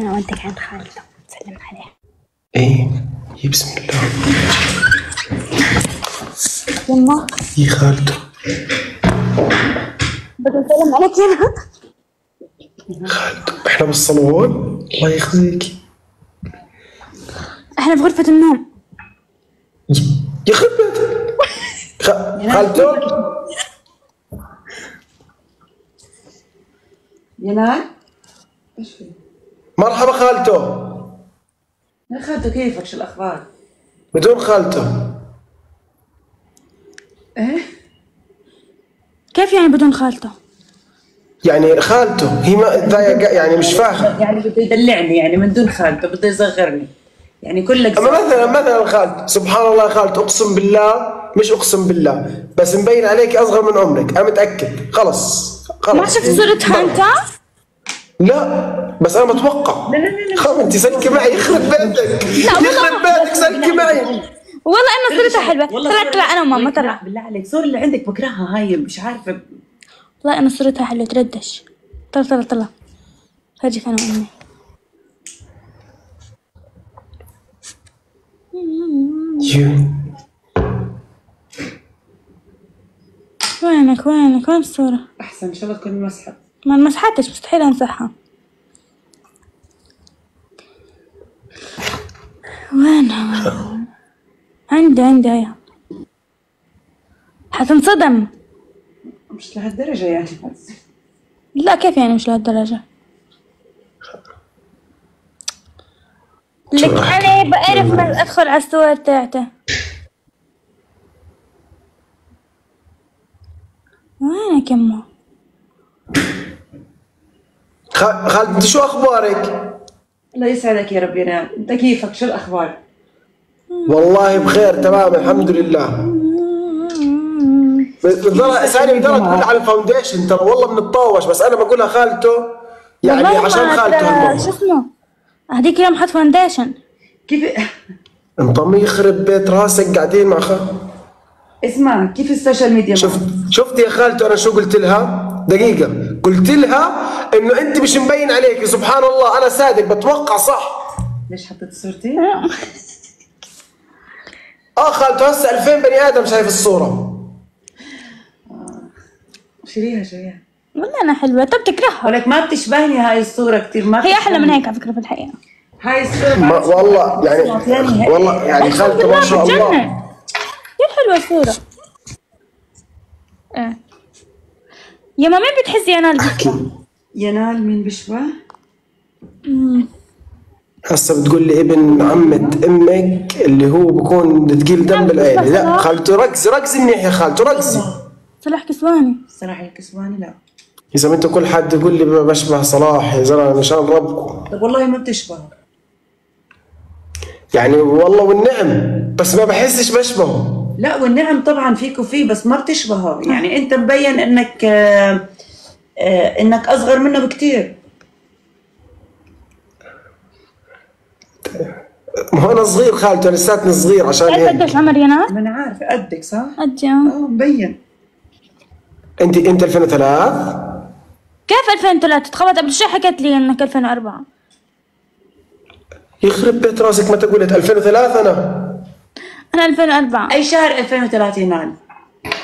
Speaker 3: اوديك عند خالته سلم عليه
Speaker 25: إيه يا بسم الله.
Speaker 3: يما
Speaker 25: يا خالته
Speaker 3: بدي اسلم عليك هنا
Speaker 25: إحنا بالصالون؟ الله يخزيك
Speaker 3: إحنا في غرفة النوم.
Speaker 25: يخرب بيتك خ- خالته
Speaker 26: ينال؟
Speaker 25: مرحبا خالته
Speaker 26: يا خالته كيفك؟ شو الأخبار؟
Speaker 25: بدون خالته
Speaker 26: إيه؟
Speaker 3: كيف يعني بدون خالته؟
Speaker 25: يعني خالته هي ما ضايق يعني مش فاهم
Speaker 26: يعني بده يدلعني يعني من دون خالته بده يصغرني. يعني كلك
Speaker 25: أما مثلا مثلا خالته سبحان الله خالته أقسم بالله مش أقسم بالله بس مبين عليك أصغر من عمرك أنا متأكد. خلص خلص.
Speaker 3: ما شفت صورتها انت؟
Speaker 25: لا بس أنا بتوقع خلص أنت سلكي معي يخرب بيتك. يخرب بيتك سلكي معي.
Speaker 3: والله أنا صورتها حلوة. طلع طلع أنا وماما طلع
Speaker 26: بالله عليك الصورة اللي عندك بكرهها هاي مش عارفة.
Speaker 3: والله أنا صورتها حلوة تردش. طلع طلع طلع. فرجيك أنا
Speaker 25: وأمي.
Speaker 3: وينك وينك؟ وين الصورة؟
Speaker 26: أحسن إن شاء الله تكون مسحت
Speaker 3: ما مسحتش مستحيل امسحها وينها وينها؟ عندي عندي هيا حتنصدم.
Speaker 26: مش لهالدرجة يعني.
Speaker 3: لا كيف يعني مش لهالدرجة؟ لك أنا بعرف ما أدخل على الصور تاعته. وينك يما؟
Speaker 25: خالد شو أخبارك؟
Speaker 26: الله يسعدك يا رب ينال انت كيفك؟ شو الأخبار؟
Speaker 25: والله بخير تمام الحمد لله. بالضبط ثاني بدرجة تقول على ال foundation ترى والله بنتطاوش بس أنا بقولها خالته. يعني عشان خالته.
Speaker 3: شو اسمه؟ هذيك اليوم حط foundation.
Speaker 26: كيف؟
Speaker 25: انطمي يخرب بيت راسك قاعدين مع خال
Speaker 26: اسمع كيف ال social media؟
Speaker 25: شفت شفت يا خالته أنا شو قلت لها؟ دقيقة. قلت لها إنه أنت مش مبين عليك سبحان الله أنا صادق بتوقع صح.
Speaker 26: ليش حطيت صورتي؟
Speaker 25: آه خالته هسه 2000 بني آدم شايف الصورة.
Speaker 26: شريها شريها.
Speaker 3: والله أنا حلوة. طب تكرهها.
Speaker 26: ولك ما بتشبهني هاي الصورة كثير ما
Speaker 3: هي أحلى من. هيك على فكرة في الحقيقة
Speaker 26: هاي الصورة
Speaker 25: ما والله يعني والله يعني خالته ما شاء الله.
Speaker 3: كثير حلوة الصورة. إيه يا ما مين بتحسي أنا اللي
Speaker 26: ينال مين بيشبه؟
Speaker 25: هسه بتقول لي ابن عمة أمك اللي هو بكون ثقيل دم بالعيلة. لا خالته ركزي ركزي منيح يا خالته ركزي
Speaker 3: صلاح كسواني.
Speaker 26: صلاح الكسواني لا.
Speaker 25: يا زلمه أنتوا كل حد يقول لي بشبه صلاح يا زلمة مشان ربكم.
Speaker 26: طب والله ما بتشبه.
Speaker 25: يعني والله والنعم بس ما بحسش بشبهه.
Speaker 26: لا والنعم طبعا فيك وفيه بس ما بتشبهه. يعني أنت مبين إنك آه، آه، إنك أصغر منه بكتير.
Speaker 25: ما هو أنا صغير خالته لساتني صغير عشان
Speaker 3: تعرف
Speaker 25: هيك.
Speaker 3: قديش عمر ينال؟
Speaker 26: ما أنا عارفة قدك صح؟
Speaker 3: قدي آه
Speaker 26: مبين.
Speaker 25: أنت أنت 2003
Speaker 3: كيف 2003 تخبط قبل شوي حكيت لي إنك 2004
Speaker 25: يخرب بيت راسك متى قلت 2003 أنا.
Speaker 3: أنا 2004
Speaker 26: أي شهر 2003 ينال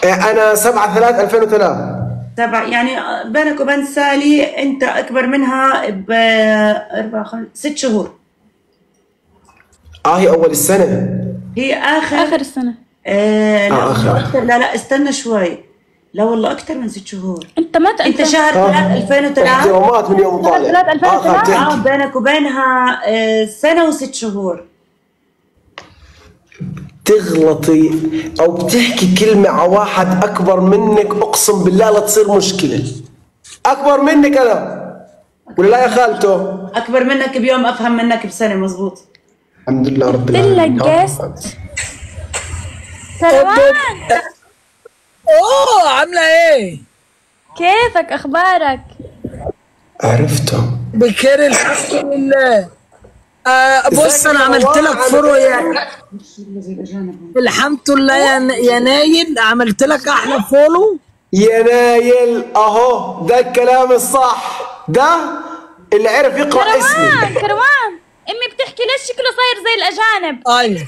Speaker 25: إيه، أنا 7 3 2003
Speaker 26: تبع يعني آه، بينك وبين سالي أنت أكبر منها ب أربع خمس ست شهور.
Speaker 25: آه هي أول السنة.
Speaker 26: هي اخر
Speaker 3: آخر السنة.
Speaker 26: آه لا,
Speaker 25: آه، آخر.
Speaker 26: أكتر لا لا استنى شوي. لا والله أكثر من ست شهور.
Speaker 3: أنت ما
Speaker 26: أنت شهر
Speaker 25: آه.
Speaker 26: 3 2003
Speaker 25: احترامات من يوم طالع.
Speaker 3: ثلاث ألفين
Speaker 25: آه، آه.
Speaker 26: بينك وبينها آه سنة وست شهور.
Speaker 25: تغلطي أو بتحكي كلمة على واحد أكبر منك أقسم بالله لا تصير مشكلة. أكبر منك أنا. ولا لا يا خالته؟
Speaker 26: أكبر منك بيوم أفهم منك بسنة. مزبوط.
Speaker 25: الحمد لله رب العالمين.
Speaker 27: أوه عاملة إيه؟
Speaker 3: كيفك؟ أخبارك؟
Speaker 25: عرفته.
Speaker 27: بخير الحمد لله. آه بص أنا عملت لك follow يا الحمد لله يا يا نايل. عملت لك أحلى follow.
Speaker 25: يا نايل أهو ده الكلام الصح. ده اللي عرف يقرأ
Speaker 3: كروان
Speaker 25: اسمي.
Speaker 3: كروان أمي بتحكي ليش شكله صاير زي الأجانب؟
Speaker 27: أيوه.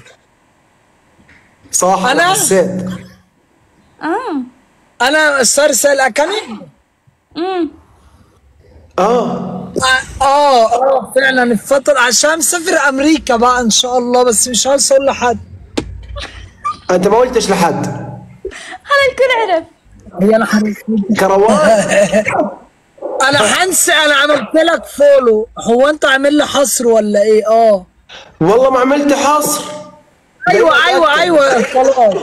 Speaker 25: صح
Speaker 27: أنا؟
Speaker 25: أنا حسيت.
Speaker 3: آه.
Speaker 27: أنا صار الاكاني
Speaker 3: امم
Speaker 25: آه.
Speaker 27: آه آه فعلا الفترة عشان مسافر أمريكا بقى إن شاء الله بس مش عايز أقول لحد.
Speaker 25: أنت ما قلتش لحد.
Speaker 3: هلا الكل عرف.
Speaker 27: هي أنا
Speaker 25: كروان. [LAUGHS]
Speaker 27: أنا حنسى أنا عملت لك فولو هو أنت عامل لي حصر ولا إيه؟ آه.
Speaker 25: والله ما عملت حصر.
Speaker 27: أيوه أيوه أيوه. خلاص.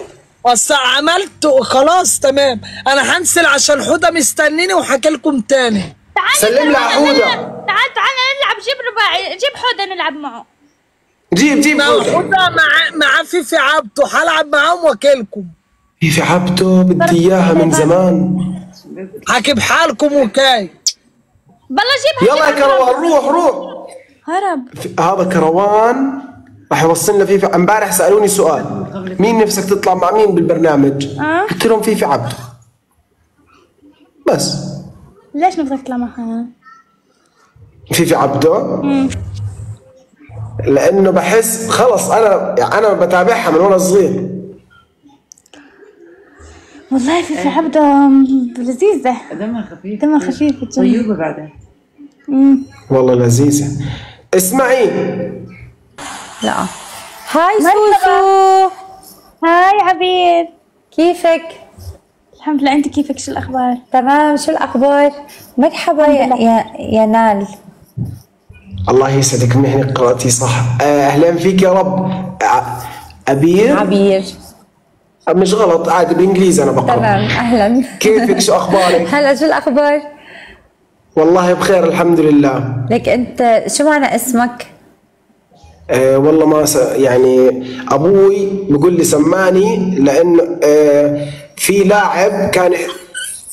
Speaker 27: بس عملت خلاص تمام. أنا هنزل عشان حوده مستنيني وحكي لكم تاني.
Speaker 3: تعال
Speaker 25: سلم لها حودة.
Speaker 3: تعال تعال نلعب. جيب رباعي جيب حوده نلعب معه.
Speaker 25: جيب جيب.
Speaker 27: حوده. مع مع في في عبده. هلعب معاهم واكلكم
Speaker 25: في في عبده بدي إياها من زمان.
Speaker 27: حكي بحالكم وكاي.
Speaker 3: بالله جيبها
Speaker 25: يلا يا. كروان روح روح.
Speaker 3: هرب.
Speaker 25: هذا كروان. راح يوصلنا فيه في امبارح سألوني سؤال. مين نفسك تطلع مع مين بالبرنامج؟
Speaker 3: آه
Speaker 25: قلت لهم في في عبده. بس.
Speaker 3: ليش نفسك تطلع معها؟
Speaker 25: في في عبده؟ لأنه بحس خلص أنا يعني أنا بتابعها من وأنا صغير.
Speaker 3: والله في في عبده لذيذة.
Speaker 26: دمها خفيف.
Speaker 3: دمها خفيف.
Speaker 26: طيوبه بعدين.
Speaker 3: مم.
Speaker 25: والله لذيذة. اسمعي.
Speaker 4: لا. هاي سوسو.
Speaker 3: هاي عبير
Speaker 4: كيفك؟
Speaker 3: الحمد لله. أنت كيفك؟ شو الأخبار؟
Speaker 4: تمام شو الأخبار؟ مرحبا يا, يا, يا نال.
Speaker 25: الله يسعدك منيح قرأتي صح. آه، أهلا فيك يا رب. ع- أبير؟
Speaker 4: عبير
Speaker 25: مش غلط عادي بالانجليزي أنا بقرأ.
Speaker 4: تمام أهلا.
Speaker 25: كيفك؟ شو أخبارك؟
Speaker 4: هلا شو الأخبار؟
Speaker 25: والله بخير الحمد لله.
Speaker 4: لك أنت شو معنى اسمك؟
Speaker 25: آه والله ما س... يعني أبوي بيقول لي سماني لأنه آه في لاعب كان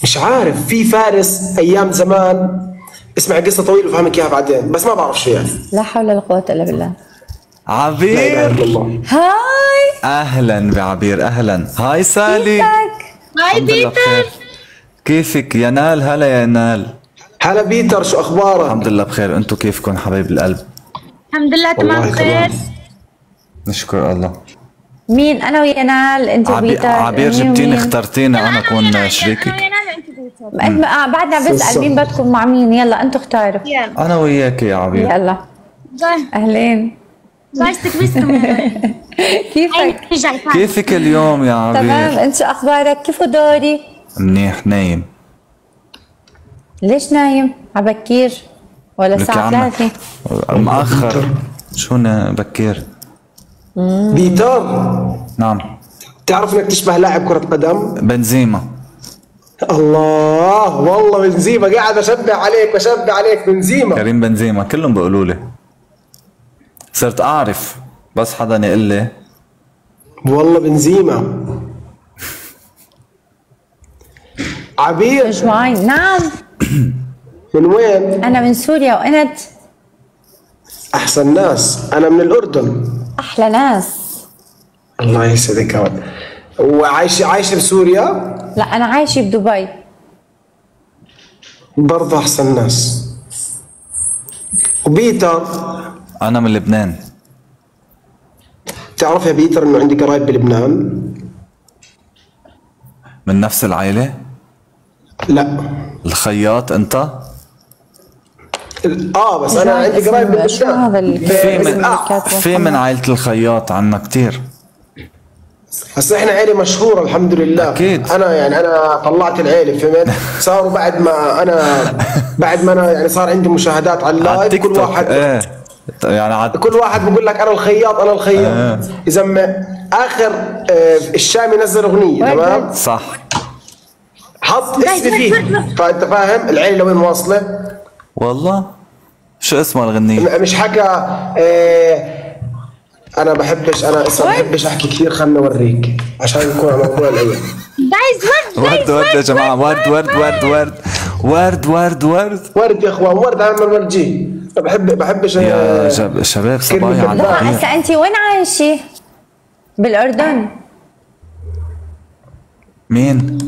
Speaker 25: مش عارف في فارس أيام زمان. اسمع قصة طويلة وفهمك إياها بعدين بس ما بعرف شو يعني
Speaker 4: لا حول ولا قوة إلا بالله.
Speaker 19: عبير!
Speaker 25: إلا الله.
Speaker 4: Hi!
Speaker 19: أهلا بعبير أهلا. Hi سالي.
Speaker 4: كيفك؟
Speaker 19: Hi بخير. كيفك؟ يا نال هلا يا نال.
Speaker 25: هلا بيتر شو أخبارك؟
Speaker 19: الحمد لله بخير. أنتو كيفكم حبايب القلب؟
Speaker 3: الحمد لله تمام بخير.
Speaker 19: نشكر الله.
Speaker 4: مين أنا ويا نال. وبيتر
Speaker 19: عبير جبتيني
Speaker 4: ومين؟
Speaker 19: اخترتيني أنا أكون شريكك
Speaker 4: أنت آه بعدنا
Speaker 25: بالصبر.
Speaker 4: مين بدكم مع مين يلا أنتوا اختاروا
Speaker 3: يلا
Speaker 19: أنا وياك يا عبير
Speaker 4: يلا
Speaker 3: باي
Speaker 4: أهلين
Speaker 3: باي استكبستم [LAUGHS]
Speaker 4: كيفك؟
Speaker 19: كيفك اليوم يا
Speaker 4: تمام
Speaker 19: عبير
Speaker 4: أنت شو أخبارك؟ كيف دوري؟
Speaker 19: منيح نايم
Speaker 4: ليش نايم؟ عبكير ولا الساعة
Speaker 19: عمك.
Speaker 4: ثلاثة؟
Speaker 19: مأخر شو بكير
Speaker 25: بيتر
Speaker 19: نعم.
Speaker 25: تعرف إنك تشبه لاعب كرة قدم؟
Speaker 19: بنزيما.
Speaker 25: الله والله بنزيما. قاعد أشبه عليك وأشبه عليك بنزيما.
Speaker 19: كريم بنزيما كلهم بيقولوا لي. صرت أعرف بس حدا يقول لي.
Speaker 25: والله بنزيما. عبير.
Speaker 4: مجموعين نعم. [CLEARS THROAT]
Speaker 25: من وين؟
Speaker 4: أنا من سوريا وأنت؟
Speaker 25: أحسن ناس. أنا من الأردن.
Speaker 4: أحلى ناس.
Speaker 25: الله يسعدك يا ولد وعايشه عايشة بسوريا؟
Speaker 4: لا أنا عايشة بدبي.
Speaker 25: برضه أحسن ناس. وبيتر؟
Speaker 19: أنا من لبنان.
Speaker 25: تعرف يا بيتر إنه عندي قرايب بلبنان؟
Speaker 19: من نفس العائلة؟
Speaker 25: لا.
Speaker 19: الخياط أنت؟
Speaker 25: آه بس أنا عندي قرايب
Speaker 4: شو هذا
Speaker 25: بلبنان
Speaker 4: اللي
Speaker 19: في من
Speaker 25: آه.
Speaker 19: في من عائلة الخياط عنا كتير.
Speaker 25: بس إحنا عيله مشهوره الحمد لله.
Speaker 19: أكيد.
Speaker 25: أنا يعني أنا طلعت العيلة فهمت؟ صاروا بعد ما أنا بعد ما أنا يعني صار عندي مشاهدات على اللايف كل واحد
Speaker 19: إيه. يعني عاد
Speaker 25: كل واحد بقول لك أنا الخياط أنا الخياط.
Speaker 19: آه.
Speaker 25: إذا ما آخر آه، الشامي نزل أغنية تمام؟
Speaker 19: صح.
Speaker 25: حط اسمي فيه فأنت فاهم؟ العيلة لوين واصلة؟
Speaker 19: والله شو اسمها الغنية؟
Speaker 25: مش حكى آه، أنا بحبش أنا اسا بحبش أحكي كثير خلنا أوريك عشان يكون على موضوع الأيام.
Speaker 3: جايز ورد
Speaker 19: ورد ورد يا جماعة ورد ورد ورد ورد. ورد ورد ورد.
Speaker 25: ورد يا إخوان ورد عم الورجي بحب بحبش
Speaker 19: يا شباب صبايا على
Speaker 4: لا
Speaker 19: الربيع
Speaker 4: هسا أنت وين عايشة؟ بالأردن.
Speaker 19: مين؟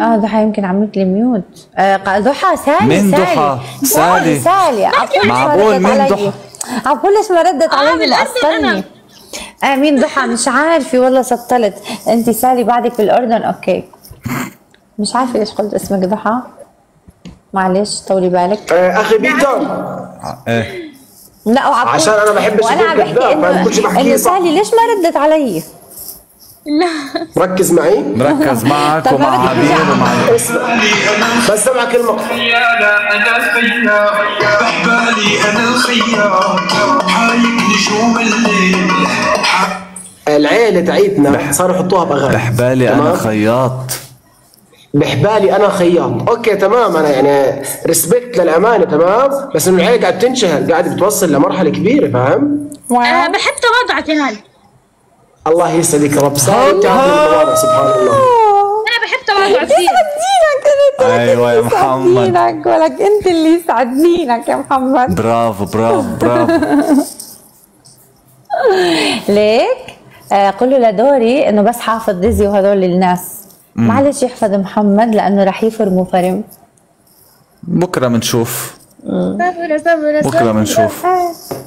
Speaker 4: آه ضحى يمكن عملت لي mute آه ضحى سالي
Speaker 19: مين
Speaker 4: سالي.
Speaker 19: ضحى؟
Speaker 4: سالي
Speaker 19: سالي.
Speaker 4: ما
Speaker 19: معقول
Speaker 4: علي؟
Speaker 19: ضحى؟
Speaker 4: عبود ليش ما ردت علي
Speaker 3: بالأردن
Speaker 4: معصبني آه مين ضحى مش عارفة والله سطلت أنت سالي بعدك بالاردن okay مش عارفة ليش قلت اسمك ضحى معلش طولي بالك
Speaker 25: آه، أخي بيتر
Speaker 19: إيه
Speaker 4: لا وعبود
Speaker 25: عشان أنا بحبش وأنا
Speaker 4: عم بحكي
Speaker 25: إنه.
Speaker 4: سالي ليش ما ردت علي؟ لا.
Speaker 25: ركز معي.
Speaker 19: مركز معك ومع عبير ومع
Speaker 25: بس سمع لا
Speaker 15: أنا الخيار بحبالي أنا الخيار حايك نجوم الليل
Speaker 25: العيلة تاعيتنا صاروا يحطوها بأغاني
Speaker 19: بحبالي
Speaker 25: أنا
Speaker 19: خياط.
Speaker 25: بحبالي أنا خياط. okay تمام. أنا يعني respect للأمانة تمام؟ بس إنه العيله قاعدة تنشهر قاعدة بتوصل لمرحلة كبيرة فاهم؟
Speaker 3: أه حتى يا هاي
Speaker 25: الله يسعدك يا رب. صار سبحان الله.
Speaker 4: يسعدنينك أنا
Speaker 19: أيوه يا محمد.
Speaker 4: يسعدنينك ولك أنت اللي يسعدنينك يا محمد.
Speaker 19: برافو برافو برافو. [LAUGHS]
Speaker 4: ليك؟ آه قل له لدوري إنه بس حافظ ديزي وهذول الناس. معلش يحفظ محمد لأنه رح يفرموا فرم
Speaker 19: بكرة بنشوف
Speaker 3: صبر صبر
Speaker 19: بكرة بنشوف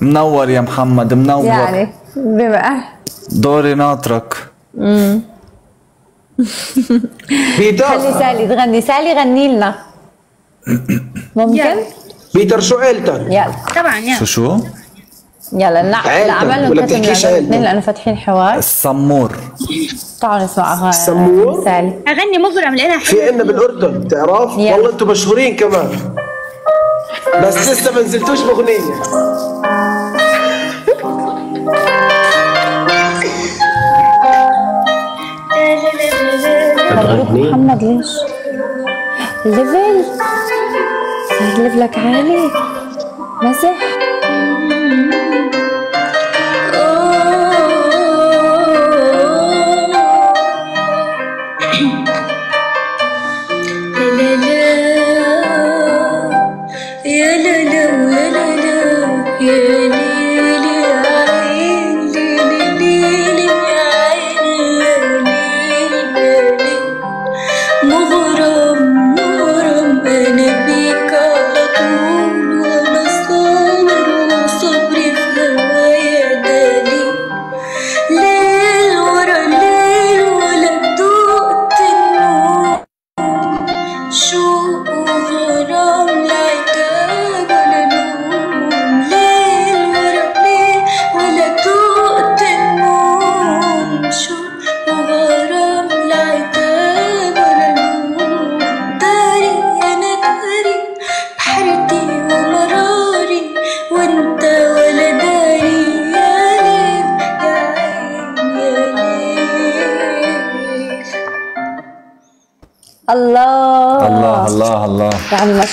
Speaker 19: منور يا محمد منور.
Speaker 4: يعني بما
Speaker 19: دوري ناطرك
Speaker 4: امم
Speaker 25: بيتر
Speaker 4: خلي سالي تغني سالي غني لنا ممكن
Speaker 25: بيتر شو عيلتك؟
Speaker 4: يلا
Speaker 3: طبعا يلا
Speaker 19: شو شو؟
Speaker 4: يلا نعمل
Speaker 25: ولا بتحكيش
Speaker 4: لأنه
Speaker 25: عيلتك؟
Speaker 4: الاثنين لأنه فاتحين حوار
Speaker 19: السمور
Speaker 4: تعالوا نسمع اغاني
Speaker 25: سمور؟
Speaker 4: سالي
Speaker 3: اغني مغرم لنا
Speaker 25: في عندنا بالأردن تعرف؟
Speaker 4: يلا.
Speaker 25: والله أنتم مشهورين كمان. بس لسه ما نزلتوش باغنيه
Speaker 4: مبروك محمد ليش؟ level صار level ك عالي. مزح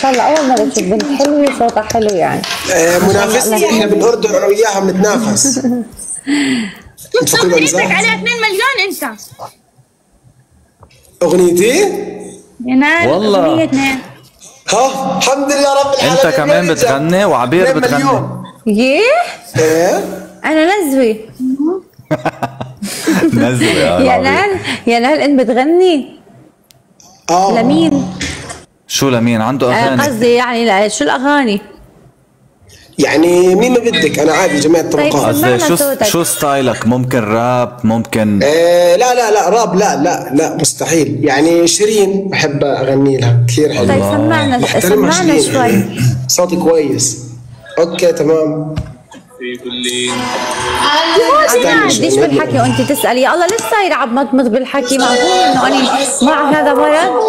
Speaker 4: شاء الله. أول مرة أشوف بنت حلوة صوتها حلو يعني.
Speaker 25: آه، منافستي إحنا بالأردن أنا وياها بنتنافس كل [LAUGHS]
Speaker 3: اغنيتك. عليها 2 مليون أنت.
Speaker 25: أغنيتي؟
Speaker 3: يا نال
Speaker 19: والله.
Speaker 3: اثنين.
Speaker 25: ها الحمد لله رب العالمين.
Speaker 19: أنت كمان بتغني وعبير بتغني.
Speaker 4: ييه
Speaker 25: إيه؟
Speaker 4: أنا نزوي. [LAUGHS]
Speaker 19: نزل يا
Speaker 4: يا. نال يا نال انت بتغني.
Speaker 25: آه.
Speaker 4: لمين؟
Speaker 19: شو لمين؟ عنده
Speaker 4: آه،
Speaker 19: أغاني.
Speaker 4: قصدي يعني لا شو الأغاني؟
Speaker 25: يعني مين ما بدك أنا عادي جميع الطبقات
Speaker 19: قصدي شو
Speaker 4: صوتك.
Speaker 19: شو style ك؟ ممكن راب ممكن
Speaker 25: آه لا لا لا راب لا لا لا مستحيل. يعني شيرين بحب أغني لها كثير حلو
Speaker 4: طيب سمعنا سمعنا. شوي.
Speaker 25: صوتي كويس. okay تمام.
Speaker 4: عم قديش بالحكي وأنت تسألي؟ يا الله ليش صاير عم مضمض بالحكي؟ معقول إنه أنا معي هذا مرض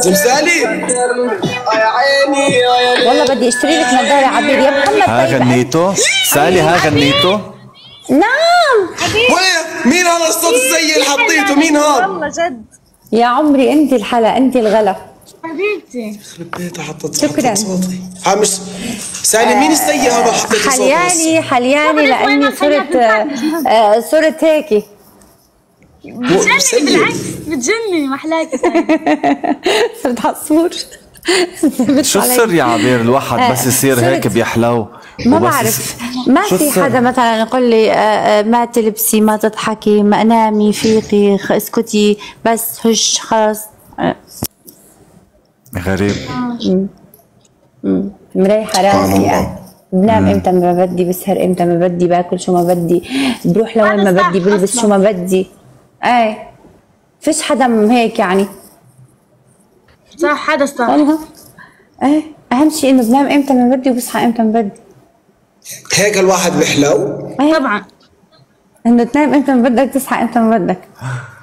Speaker 25: زمزالي
Speaker 4: والله بدي أشتري لك نظارة عبير يا محمد
Speaker 19: ها
Speaker 4: طيب
Speaker 19: غنيته. سألي ها غنيته.
Speaker 4: نعم.
Speaker 25: وين؟ مين هذا الصوت الزي اللي حطيته؟ مين هذا؟
Speaker 3: والله جد
Speaker 4: يا عمري أنت الحلا أنت الغلا.
Speaker 3: حبيبتي.
Speaker 25: بيتها حطت
Speaker 4: شكراً.
Speaker 25: صوتي. مش سالي مين الزي هذا حطيته صوت بس؟
Speaker 4: حلياني حلياني لأني صرت آه، آه، صرت هيك.
Speaker 3: بتجنني بالعكس بتجنني محلاكي [LAUGHS]
Speaker 4: صرت عصفور. [LAUGHS]
Speaker 19: شو السر يا عبير؟ الواحد بس يصير هيك بيحلو
Speaker 4: ما بعرف. ما في؟ حدا مثلا يقول لي آه، آه، ما تلبسي ما تضحكي ما نامي فيقي اسكتي بس هش خلص آه،
Speaker 19: غريب.
Speaker 4: مريحة راسي يعني. بنام إمتى ما بدي بسهر إمتى ما بدي باكل شو ما بدي بروح لوين ما بدي بلبس. شو ما بدي. إيه. فيش حدا هيك يعني.
Speaker 3: صح هذا صح.
Speaker 4: والله إيه. أهم شيء إنه بنام إمتى ما بدي وبصحى إمتى ما بدي.
Speaker 25: هيك الواحد بحلو
Speaker 3: طبعا.
Speaker 4: إنه تنام إمتى ما بدك تصحى إمتى ما بدك. [LAUGHS]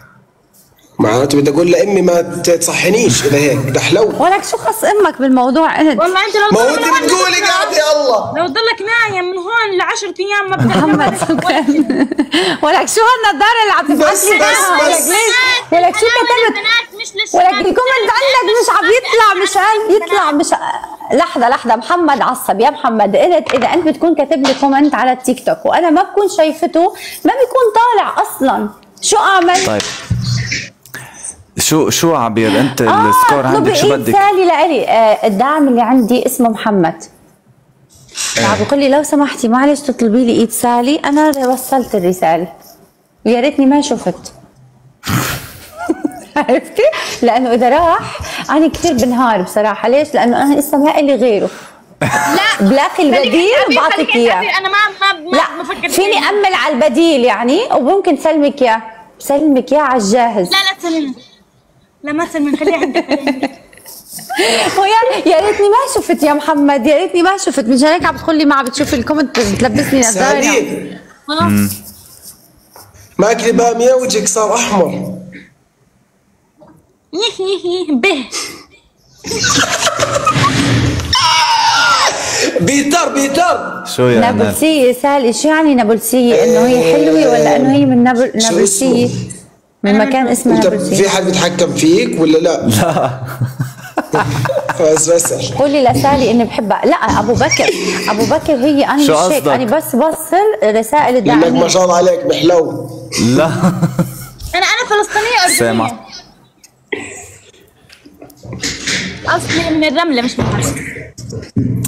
Speaker 25: معناته بدي أقول لأمي ما تصحنيش إذا هيك بدي احلو
Speaker 4: ولك شو خص أمك بالموضوع إنت؟
Speaker 3: والله أنت لو
Speaker 25: ما هو
Speaker 3: ضل أنت
Speaker 25: بتقولي قاعد يا الله.
Speaker 3: لو ضلك نايم من هون ل 10 أيام ما
Speaker 4: محمد ولك شو هالنضاره اللي عم تبعث
Speaker 25: بس-
Speaker 4: لي
Speaker 25: بس-
Speaker 4: إياها؟ ولك
Speaker 25: بس.
Speaker 4: ليش؟ ولك شو كتبت؟ ولك ال comment عندك مش عم يطلع مش عم يطلع مش لحظة لحظة محمد عصب. يا محمد قلت إذا أنت بتكون كاتب لي comment على التيك توك وأنا ما بكون شايفته ما بيكون طالع أصلا. شو أعمل؟
Speaker 19: طيب. شو شو عبير؟ أنت
Speaker 4: آه
Speaker 19: ال score عندك شو
Speaker 4: اطلبي
Speaker 19: بدك؟
Speaker 4: سالي لإلي. آه الدعم اللي عندي اسمه محمد. عم بقول لي لو سمحتي معلش تطلبي لي إيد سالي. أنا وصلت الرسالة. ويا ريتني ما شفت. [LAUGHS] عرفتي؟ لأنه إذا راح أنا كثير بنهار بصراحة. ليش؟ لأنه أنا لسه ما إلي غيره.
Speaker 3: لا.
Speaker 4: بلاقي البديل بعطيك إياه.
Speaker 3: أنا ما ما ما
Speaker 4: لا
Speaker 3: بفكر
Speaker 4: فيني. أمل على البديل يعني؟ وممكن سلمك إياه. بسلمك إياه على الجاهز.
Speaker 3: لا لا تسلمي لا ما تسلمي خليها عندك [LAUGHS]
Speaker 4: ويا يا ريتني ما شفت يا محمد يا ريتني ما شفت. مشان هيك عم تقول لي ما عم بتشوف ال comment بتلبسني نظارة.
Speaker 25: سالي
Speaker 3: خلاص
Speaker 25: ماكلي باميه وجهك صار أحمر. [LAUGHS]
Speaker 3: به. [LAUGHS]
Speaker 25: بيتر بيتر.
Speaker 19: شو نال
Speaker 4: نابلسية سالي شو يعني نابلسية؟ إنه هي حلوة ولا إنه هي من نابلسية؟ من مكان اسمه
Speaker 25: انت في حد بيتحكم فيك ولا لا؟
Speaker 19: لا. [LAUGHS]
Speaker 25: بس. بسأل
Speaker 4: قولي لسالي إني بحبها. لا أبو بكر. أبو بكر هي أنا
Speaker 19: شو
Speaker 4: مش هيك.
Speaker 19: قصدك؟
Speaker 4: أنا بس بوصل رسائل
Speaker 25: لانك ما
Speaker 4: الدعم.
Speaker 25: شاء الله عليك بحلو.
Speaker 19: لا.
Speaker 3: أنا أنا فلسطينية
Speaker 19: سامع.
Speaker 3: اردنيه اصلي من الرملة مش من حرب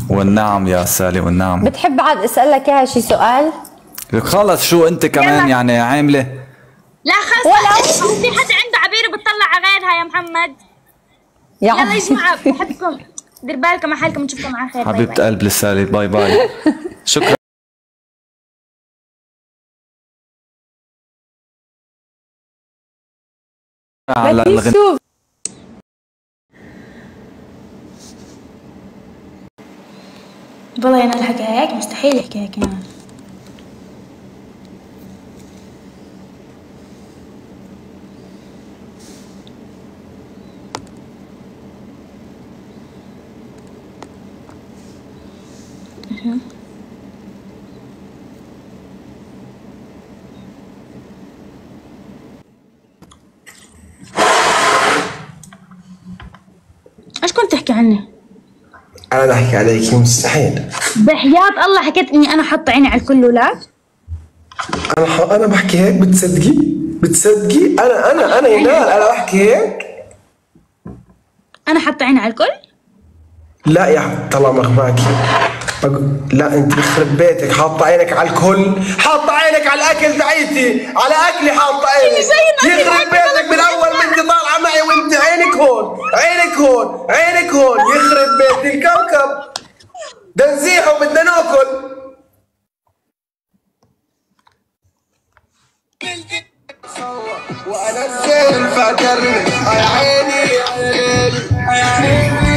Speaker 19: والنعم يا سالي والنعم.
Speaker 4: بتحب عاد أسألك إياها شي سؤال؟
Speaker 19: خلص شو أنت كمان يعني عاملة؟
Speaker 3: لا خلص ولو في حدا عنده عبير بتطلع على غيرها يا محمد.
Speaker 4: يا
Speaker 3: يلا. يا جماعة بحبكم. دير بالكم على حالكم نشوفكم على خير.
Speaker 19: حبيبة قلب لسالي bye bye. [LAUGHS] شكرا. على الغنى
Speaker 3: والله أنا الحكي هيك مستحيل أحكي هيك أنا مهم.
Speaker 25: أنا ضحك عليك مستحيل.
Speaker 3: بحياة الله حكيت إني أنا حاطة عيني على الكل ولاد
Speaker 25: أنا ح... أنا بحكي هيك بتصدقي؟ بتصدقي؟ أنا أنا أنا ينال أنا بحكي هيك؟
Speaker 3: أنا حاطة عيني على الكل؟
Speaker 25: لا يا طلع بقول لا انت يخرب بيتك. حاطه عينك على الكل. حاطه عينك على الأكل تاعيتي على أكلي حاطه عينك. يخرب بيتك من أول ما أنت طالعة معي وأنت عينك هون. عينك هون. عينك هون. يخرب بيت الكوكب. بدنا نزيح وبدنا ناكل. وانزل فاكرني يا عيني يا عيني.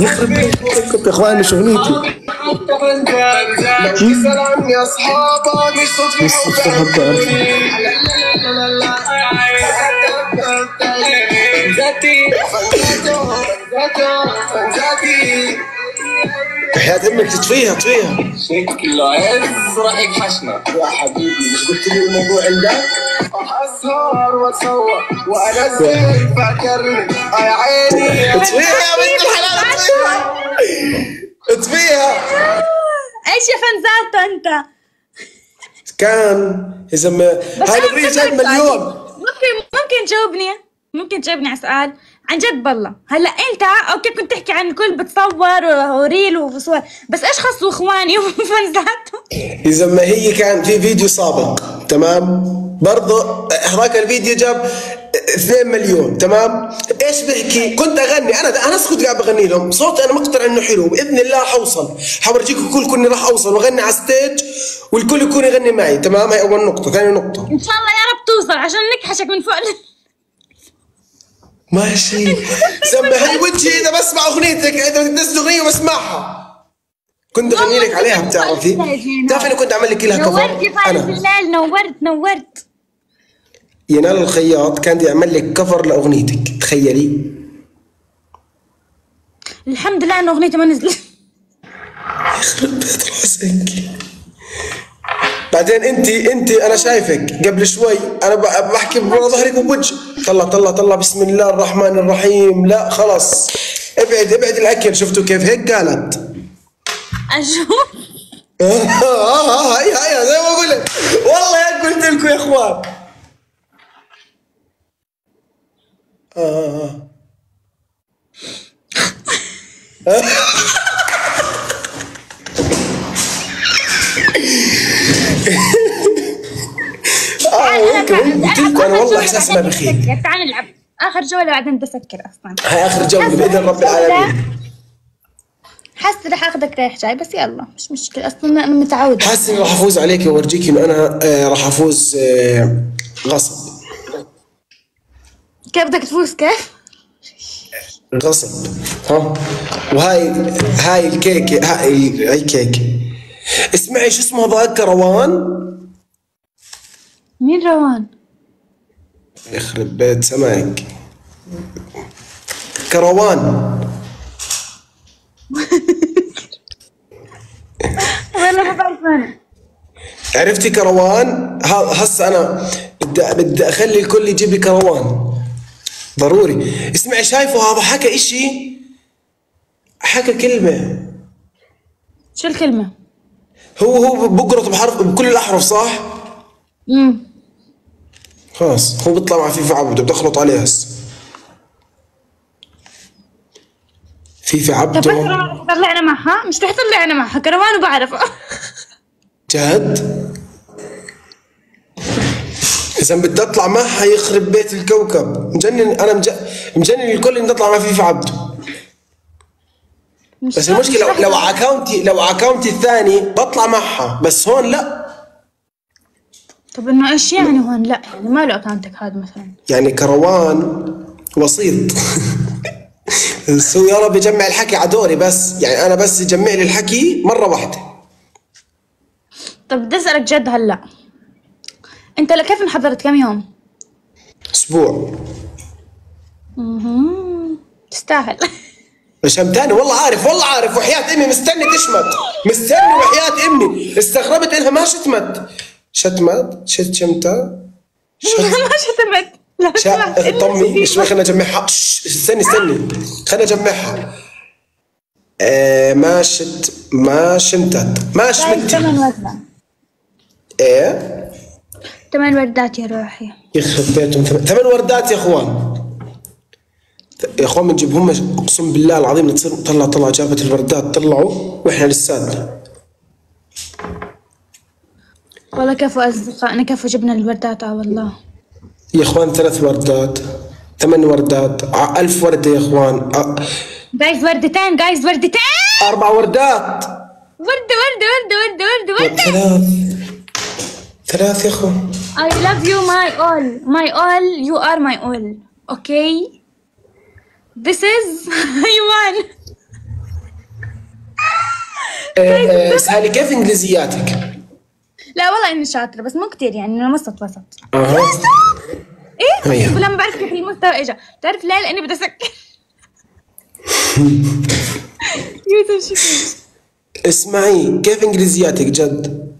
Speaker 25: يخرب بيتكم يا اخواني مش صدفة حياة أمك تطفيها تطفيها.
Speaker 20: شكله عز راح يكحشنا
Speaker 25: يا حبيبي مش قلت لي الموضوع عندك؟ اسهر وأتصور وانزل فاكرني يا عيني. اطفيها يا بنت الحلال اطفيها. اطفيها.
Speaker 3: إيش يا فنزاتو أنت؟
Speaker 25: كان يا زلمه
Speaker 3: بس
Speaker 25: هاي
Speaker 3: سؤال.
Speaker 25: مليون.
Speaker 3: ممكن ممكن تجاوبني؟ ممكن تجاوبني على سؤال؟ عن جد بالله. هلأ إنت okay كنت تحكي عن الكل بتصور و reel وصور بس إيش خصوا إخواني و fans اتو
Speaker 25: يا زلمه هي كان في فيديو سابق تمام؟ برضه هذاك الفيديو جاب 2 مليون تمام؟ إيش بحكي كنت أغني. أنا أنا كنت قاعد بغني لهم. صوتي أنا مقتنع إنه حلو. بإذن الله حوصل. حورجيكم الكل كوني راح أوصل. وأغني على stage والكل يكون يغني معي تمام؟ هاي أول نقطة. ثاني نقطة.
Speaker 3: إن شاء الله يا رب توصل عشان نكحشك من فوق
Speaker 25: ماشي. هاي وجهي إذا بسمع أغنيتك إذا تنزل أغنية وبسمعها كنت اغني لك عليها بتعرفي؟ بتعرفي كنت اعمل لك لها
Speaker 3: نورت
Speaker 25: كفر
Speaker 3: يا
Speaker 25: أنا.
Speaker 3: بالليل نورت نورت.
Speaker 25: ينال الخياط كان يعمل لك كفر لأغنيتك تخيلي.
Speaker 3: الحمد لله إنه أغنيتي ما نزلت.
Speaker 25: يخرب بيت راسك. بعدين انت انت أنا شايفك قبل شوي أنا بحكي ورا ظهرك وبوجه طلع طلع طلع بسم الله الرحمن الرحيم. لا خلاص. ابعد ابعد الاكل شفتوا كيف؟ هيك قالت.
Speaker 3: أشوف. [LAUGHS]
Speaker 25: آه آه هاي هاي زي ما أقول لك والله هيك قلت لكم يا إخوان. آه آه. [LAUGHS] آه قلت أنا والله احساس ما بخيل
Speaker 3: تعال نلعب. آخر جولة بعدين بسكر أصلا.
Speaker 25: هاي آخر جولة باذن رب العالمين.
Speaker 3: حاسة رح آخذك رايح جاي بس يلا مش مشكلة. أصلا أنا متعودة.
Speaker 25: حاسس إني راح أفوز عليك واورجيك إنه أنا آه، راح أفوز آه، غصب.
Speaker 3: كيف بدك تفوز؟ كيف؟
Speaker 25: غصب. ها وهاي هاي الكيكة هاي هاي كيكة. اسمعي شو اسمه هذاك كروان
Speaker 3: مين روان؟
Speaker 25: يخرب بيت سماك كروان [LAUGHS]
Speaker 3: والله ما بعرف أنا
Speaker 25: عرفتي كروان ها- هسه أنا بدي بدي أخلي الكل يجيب لي كروان ضروري. اسمعي شايفه هذا؟ حكى إشي؟ حكى كلمة.
Speaker 3: شو الكلمة؟
Speaker 25: هو هو بقرط بحرف بكل الأحرف صح؟
Speaker 3: امم
Speaker 25: خلاص هو بيطلع مع فيفا عبده بدي أخلط عليه هسه. فيفا
Speaker 3: طب
Speaker 25: عبده.
Speaker 3: بس رح طلعنا معها؟ مش رح طلعنا معها كروان وبعرف. [LAUGHS]
Speaker 25: جد؟ إذا بدي أطلع معها يخرب بيت الكوكب. مجنن أنا مج... مجنن الكل إني أطلع مع فيفا عبده. بس المشكلة لو, لو account ي لو account ي الثاني بطلع معها بس هون لا.
Speaker 3: طب إنه إيش يعني هون؟ لا يعني ما له اكونتك هذا مثلا.
Speaker 25: يعني كروان وسيط. بس [LAUGHS] هو يا رب يجمع الحكي على دوري بس. يعني أنا بس يجمع لي الحكي مرة واحدة.
Speaker 3: طب بدي أسألك جد هلأ. أنت لا كيف انحضرت؟ كم يوم؟
Speaker 25: أسبوع.
Speaker 3: مهم. تستاهل. [LAUGHS]
Speaker 25: شمتاني والله عارف والله عارف. وحياة أمي مستني تشمت. مستني وحياة أمي. استغربت إنها ما شتمت. شتمت؟ شت شمتة [LAUGHS]
Speaker 3: ما شتمت. لا
Speaker 25: شا طمي شوي خلينا نجمعها استني استني. خلينا نجمعها آه ما شت ما شمتت. ما شمتت
Speaker 3: ثمان وردات.
Speaker 25: إيه؟
Speaker 3: ثمان وردات يا روحي.
Speaker 25: يخرب بيتهم. ثم- ثمان وردات يا أخوان. يا أخوان بنجيبهم أقسم بالله العظيم تصير طلع طلع جابت الوردات طلعوا وإحنا لساتنا.
Speaker 3: والله كفو أصدقائنا كفو جبنا الوردات آه والله.
Speaker 25: يا أخوان ثلاث وردات ثمان وردات ع- ألف وردة يا أخوان
Speaker 3: جايز وردتين جايز وردتين!
Speaker 25: أربع وردات.
Speaker 3: وردة وردة وردة وردة وردة وردة!
Speaker 25: ثلاث. ثلاث يا أخوان.
Speaker 3: I love you my all. My all you are my all. Okay? This is [LAUGHS] حيوان
Speaker 25: آه، آه، سالي كيف إنجليزياتك؟
Speaker 3: لا والله إني شاطرة بس مو كتير يعني أنا وسط وسط.
Speaker 25: أها.
Speaker 3: إيه؟
Speaker 25: أيوه.
Speaker 3: ولما بعرف كيف المستوى إجا. تعرف ليه لأني بدي أسكر. [LAUGHS] يوسف شكرا
Speaker 25: اسمعي كيف إنجليزياتك جد؟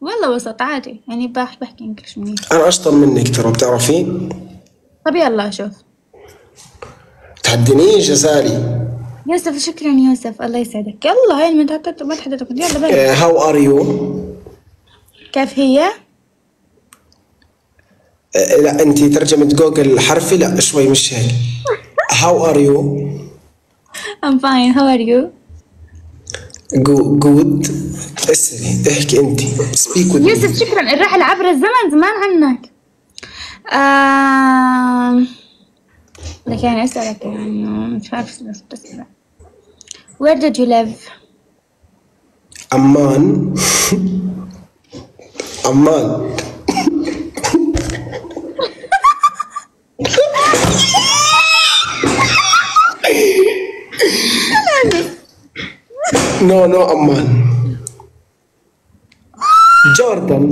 Speaker 3: والله وسط عادي. يعني بح بحكي إنجلش منيح.
Speaker 25: أنا أشطر منك ترى بتعرفي؟
Speaker 3: طب يلا شوف.
Speaker 25: تحدنيش يا سالي
Speaker 3: يوسف شكرا يوسف. الله يسعدك. يلا هاي ما تحدث ما تحدث يلا بلش
Speaker 25: How are you?
Speaker 3: كيف هي؟
Speaker 25: لا أنت ترجمة جوجل حرفي؟ لا شوي مش هيك. How are you?
Speaker 3: I'm fine. How are you؟
Speaker 25: Good اسري احكي أنت. Speak
Speaker 3: يوسف شكرا. الرحلة عبر الزمن زمان عنك. آم... لك يعني أسألك يعني مش عارف تسأل Where did you live?
Speaker 25: عمان عمان نو نو عمان جوردن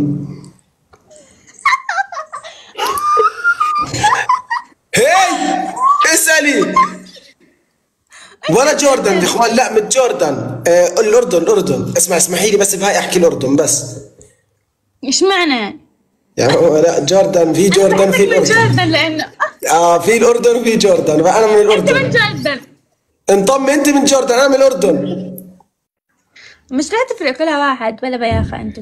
Speaker 25: هاي اسألي. ولا جوردن يا إخوان. لا من جوردن. آه الأردن الأردن. اسمع اسمحي لي بس بهاي أحكي الأردن بس.
Speaker 3: إيش معنى؟
Speaker 25: يعني لا جوردن في جوردن في
Speaker 3: من
Speaker 25: الأردن.
Speaker 3: جوردن لأنه
Speaker 25: آه في الأردن وفي جوردن. فانا من
Speaker 3: أنت من
Speaker 25: الأردن.
Speaker 3: جوردن.
Speaker 25: انضم أنت من جوردن أنا من الأردن.
Speaker 3: مش لا تفرق كلها واحد ولا بياخة أنت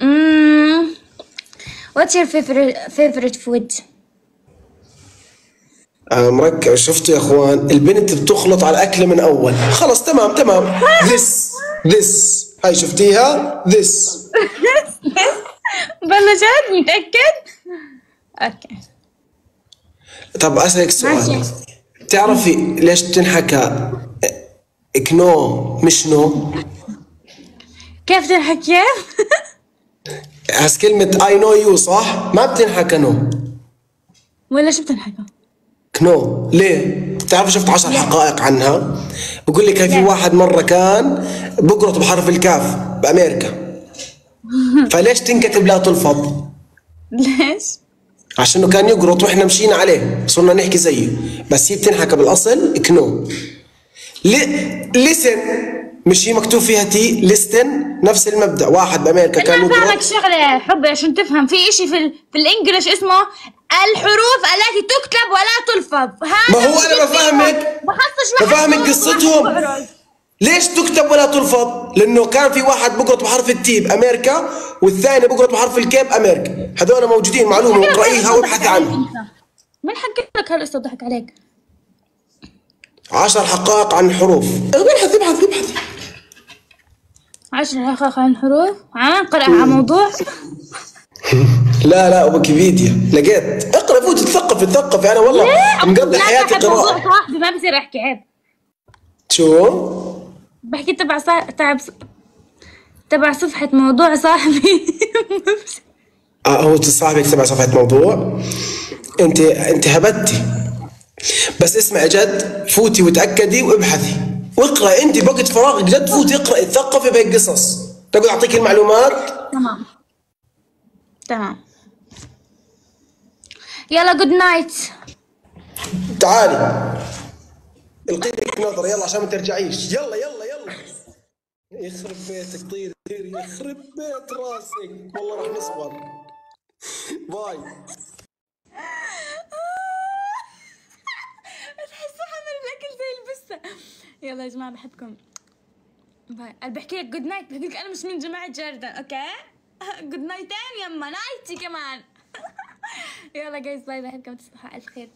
Speaker 3: مم. What's your favorite favorite food?
Speaker 25: آه مركب. شفتوا يا اخوان؟ البنت بتخلط على الأكل من أول. خلص تمام تمام. This. This. هاي شفتيها؟ This.
Speaker 3: والله جد متأكد؟ Okay.
Speaker 25: طب أسألك سؤال. تعرفي ليش تنحكى كنو مش نو؟
Speaker 3: كيف تضحك كيف؟
Speaker 25: هس كلمة I know you صح؟ ما بتنحكى know.
Speaker 3: ولا شو بتضحك؟
Speaker 25: كنو. ليه؟ بتعرف شفت عشر حقائق عنها؟ بقول لك في واحد مرة كان بقرط بحرف الكاف بأمريكا. [LAUGHS] فليش تنكتب لا تلفظ؟
Speaker 3: ليش؟
Speaker 25: عشانه كان يقرط وإحنا مشينا عليه. صرنا نحكي زيه. بس هي بتنحكى بالأصل كنو. listen مش هي مكتوب فيها T listen نفس المبدأ. واحد بأمريكا كان يقرط
Speaker 3: فاهمك شغلة حبي عشان تفهم. في إشي في ال... في ال English اسمه الحروف التي تكتب ولا تلفظ. هذا
Speaker 25: ما هو
Speaker 3: أنا.
Speaker 25: بفهمك. بفهمك قصتهم. ليش تكتب ولا تلفظ؟ لأنه كان في واحد بقرط بحرف ال T بأمريكا والثاني بقرط بحرف ال K بأمريكا. هذول موجودين معلومة اقرأيها وابحثي عنها.
Speaker 3: من حكيت لك هالقصة ضحك عليك.
Speaker 25: عشر حقائق عن الحروف أبحث أبحث أبحث.
Speaker 3: عشر حقائق عن الحروف. عن قرأ على موضوع. [LAUGHS]
Speaker 25: لا لا ويكيبيديا لقيت اقرأ فوت تثقف تثقف. أنا والله مقضي حياتي
Speaker 3: موضوع
Speaker 25: قراءة
Speaker 3: صاحبي ما بصير أحكي عيب.
Speaker 25: شو؟
Speaker 3: بحكي تبع صا... تبع تبع صفحة موضوع صاحبي. [LAUGHS]
Speaker 25: آه هو صاحبك تبع صفحة موضوع؟ أنت أنت هبتي. بس اسمعي جد فوتي وتأكدي وابحثي. واقرأ أنت بوقت فراغك جد فوتي اقرأي تثقفي بهيك قصص. تقعد أعطيك المعلومات؟
Speaker 3: تمام. تمام. يلا good night
Speaker 25: تعالي القي لك نظرة يلا عشان ما ترجعيش يلا يلا يلا. يخرب بيتك طير طير يخرب بيت راسك. والله راح نصبر. bye. [LAUGHS]
Speaker 3: تحسه حمل الأكل زي البسة. يلا يا جماعة بحبكم. bye. أنا بحكي لك good night بحكي لك أنا مش من جماعة جردن okay؟ [LAUGHS] good نايتين يما نايتي كمان. [LAUGHS] يلا guys bye بحبكم تصبحوا على الف خير.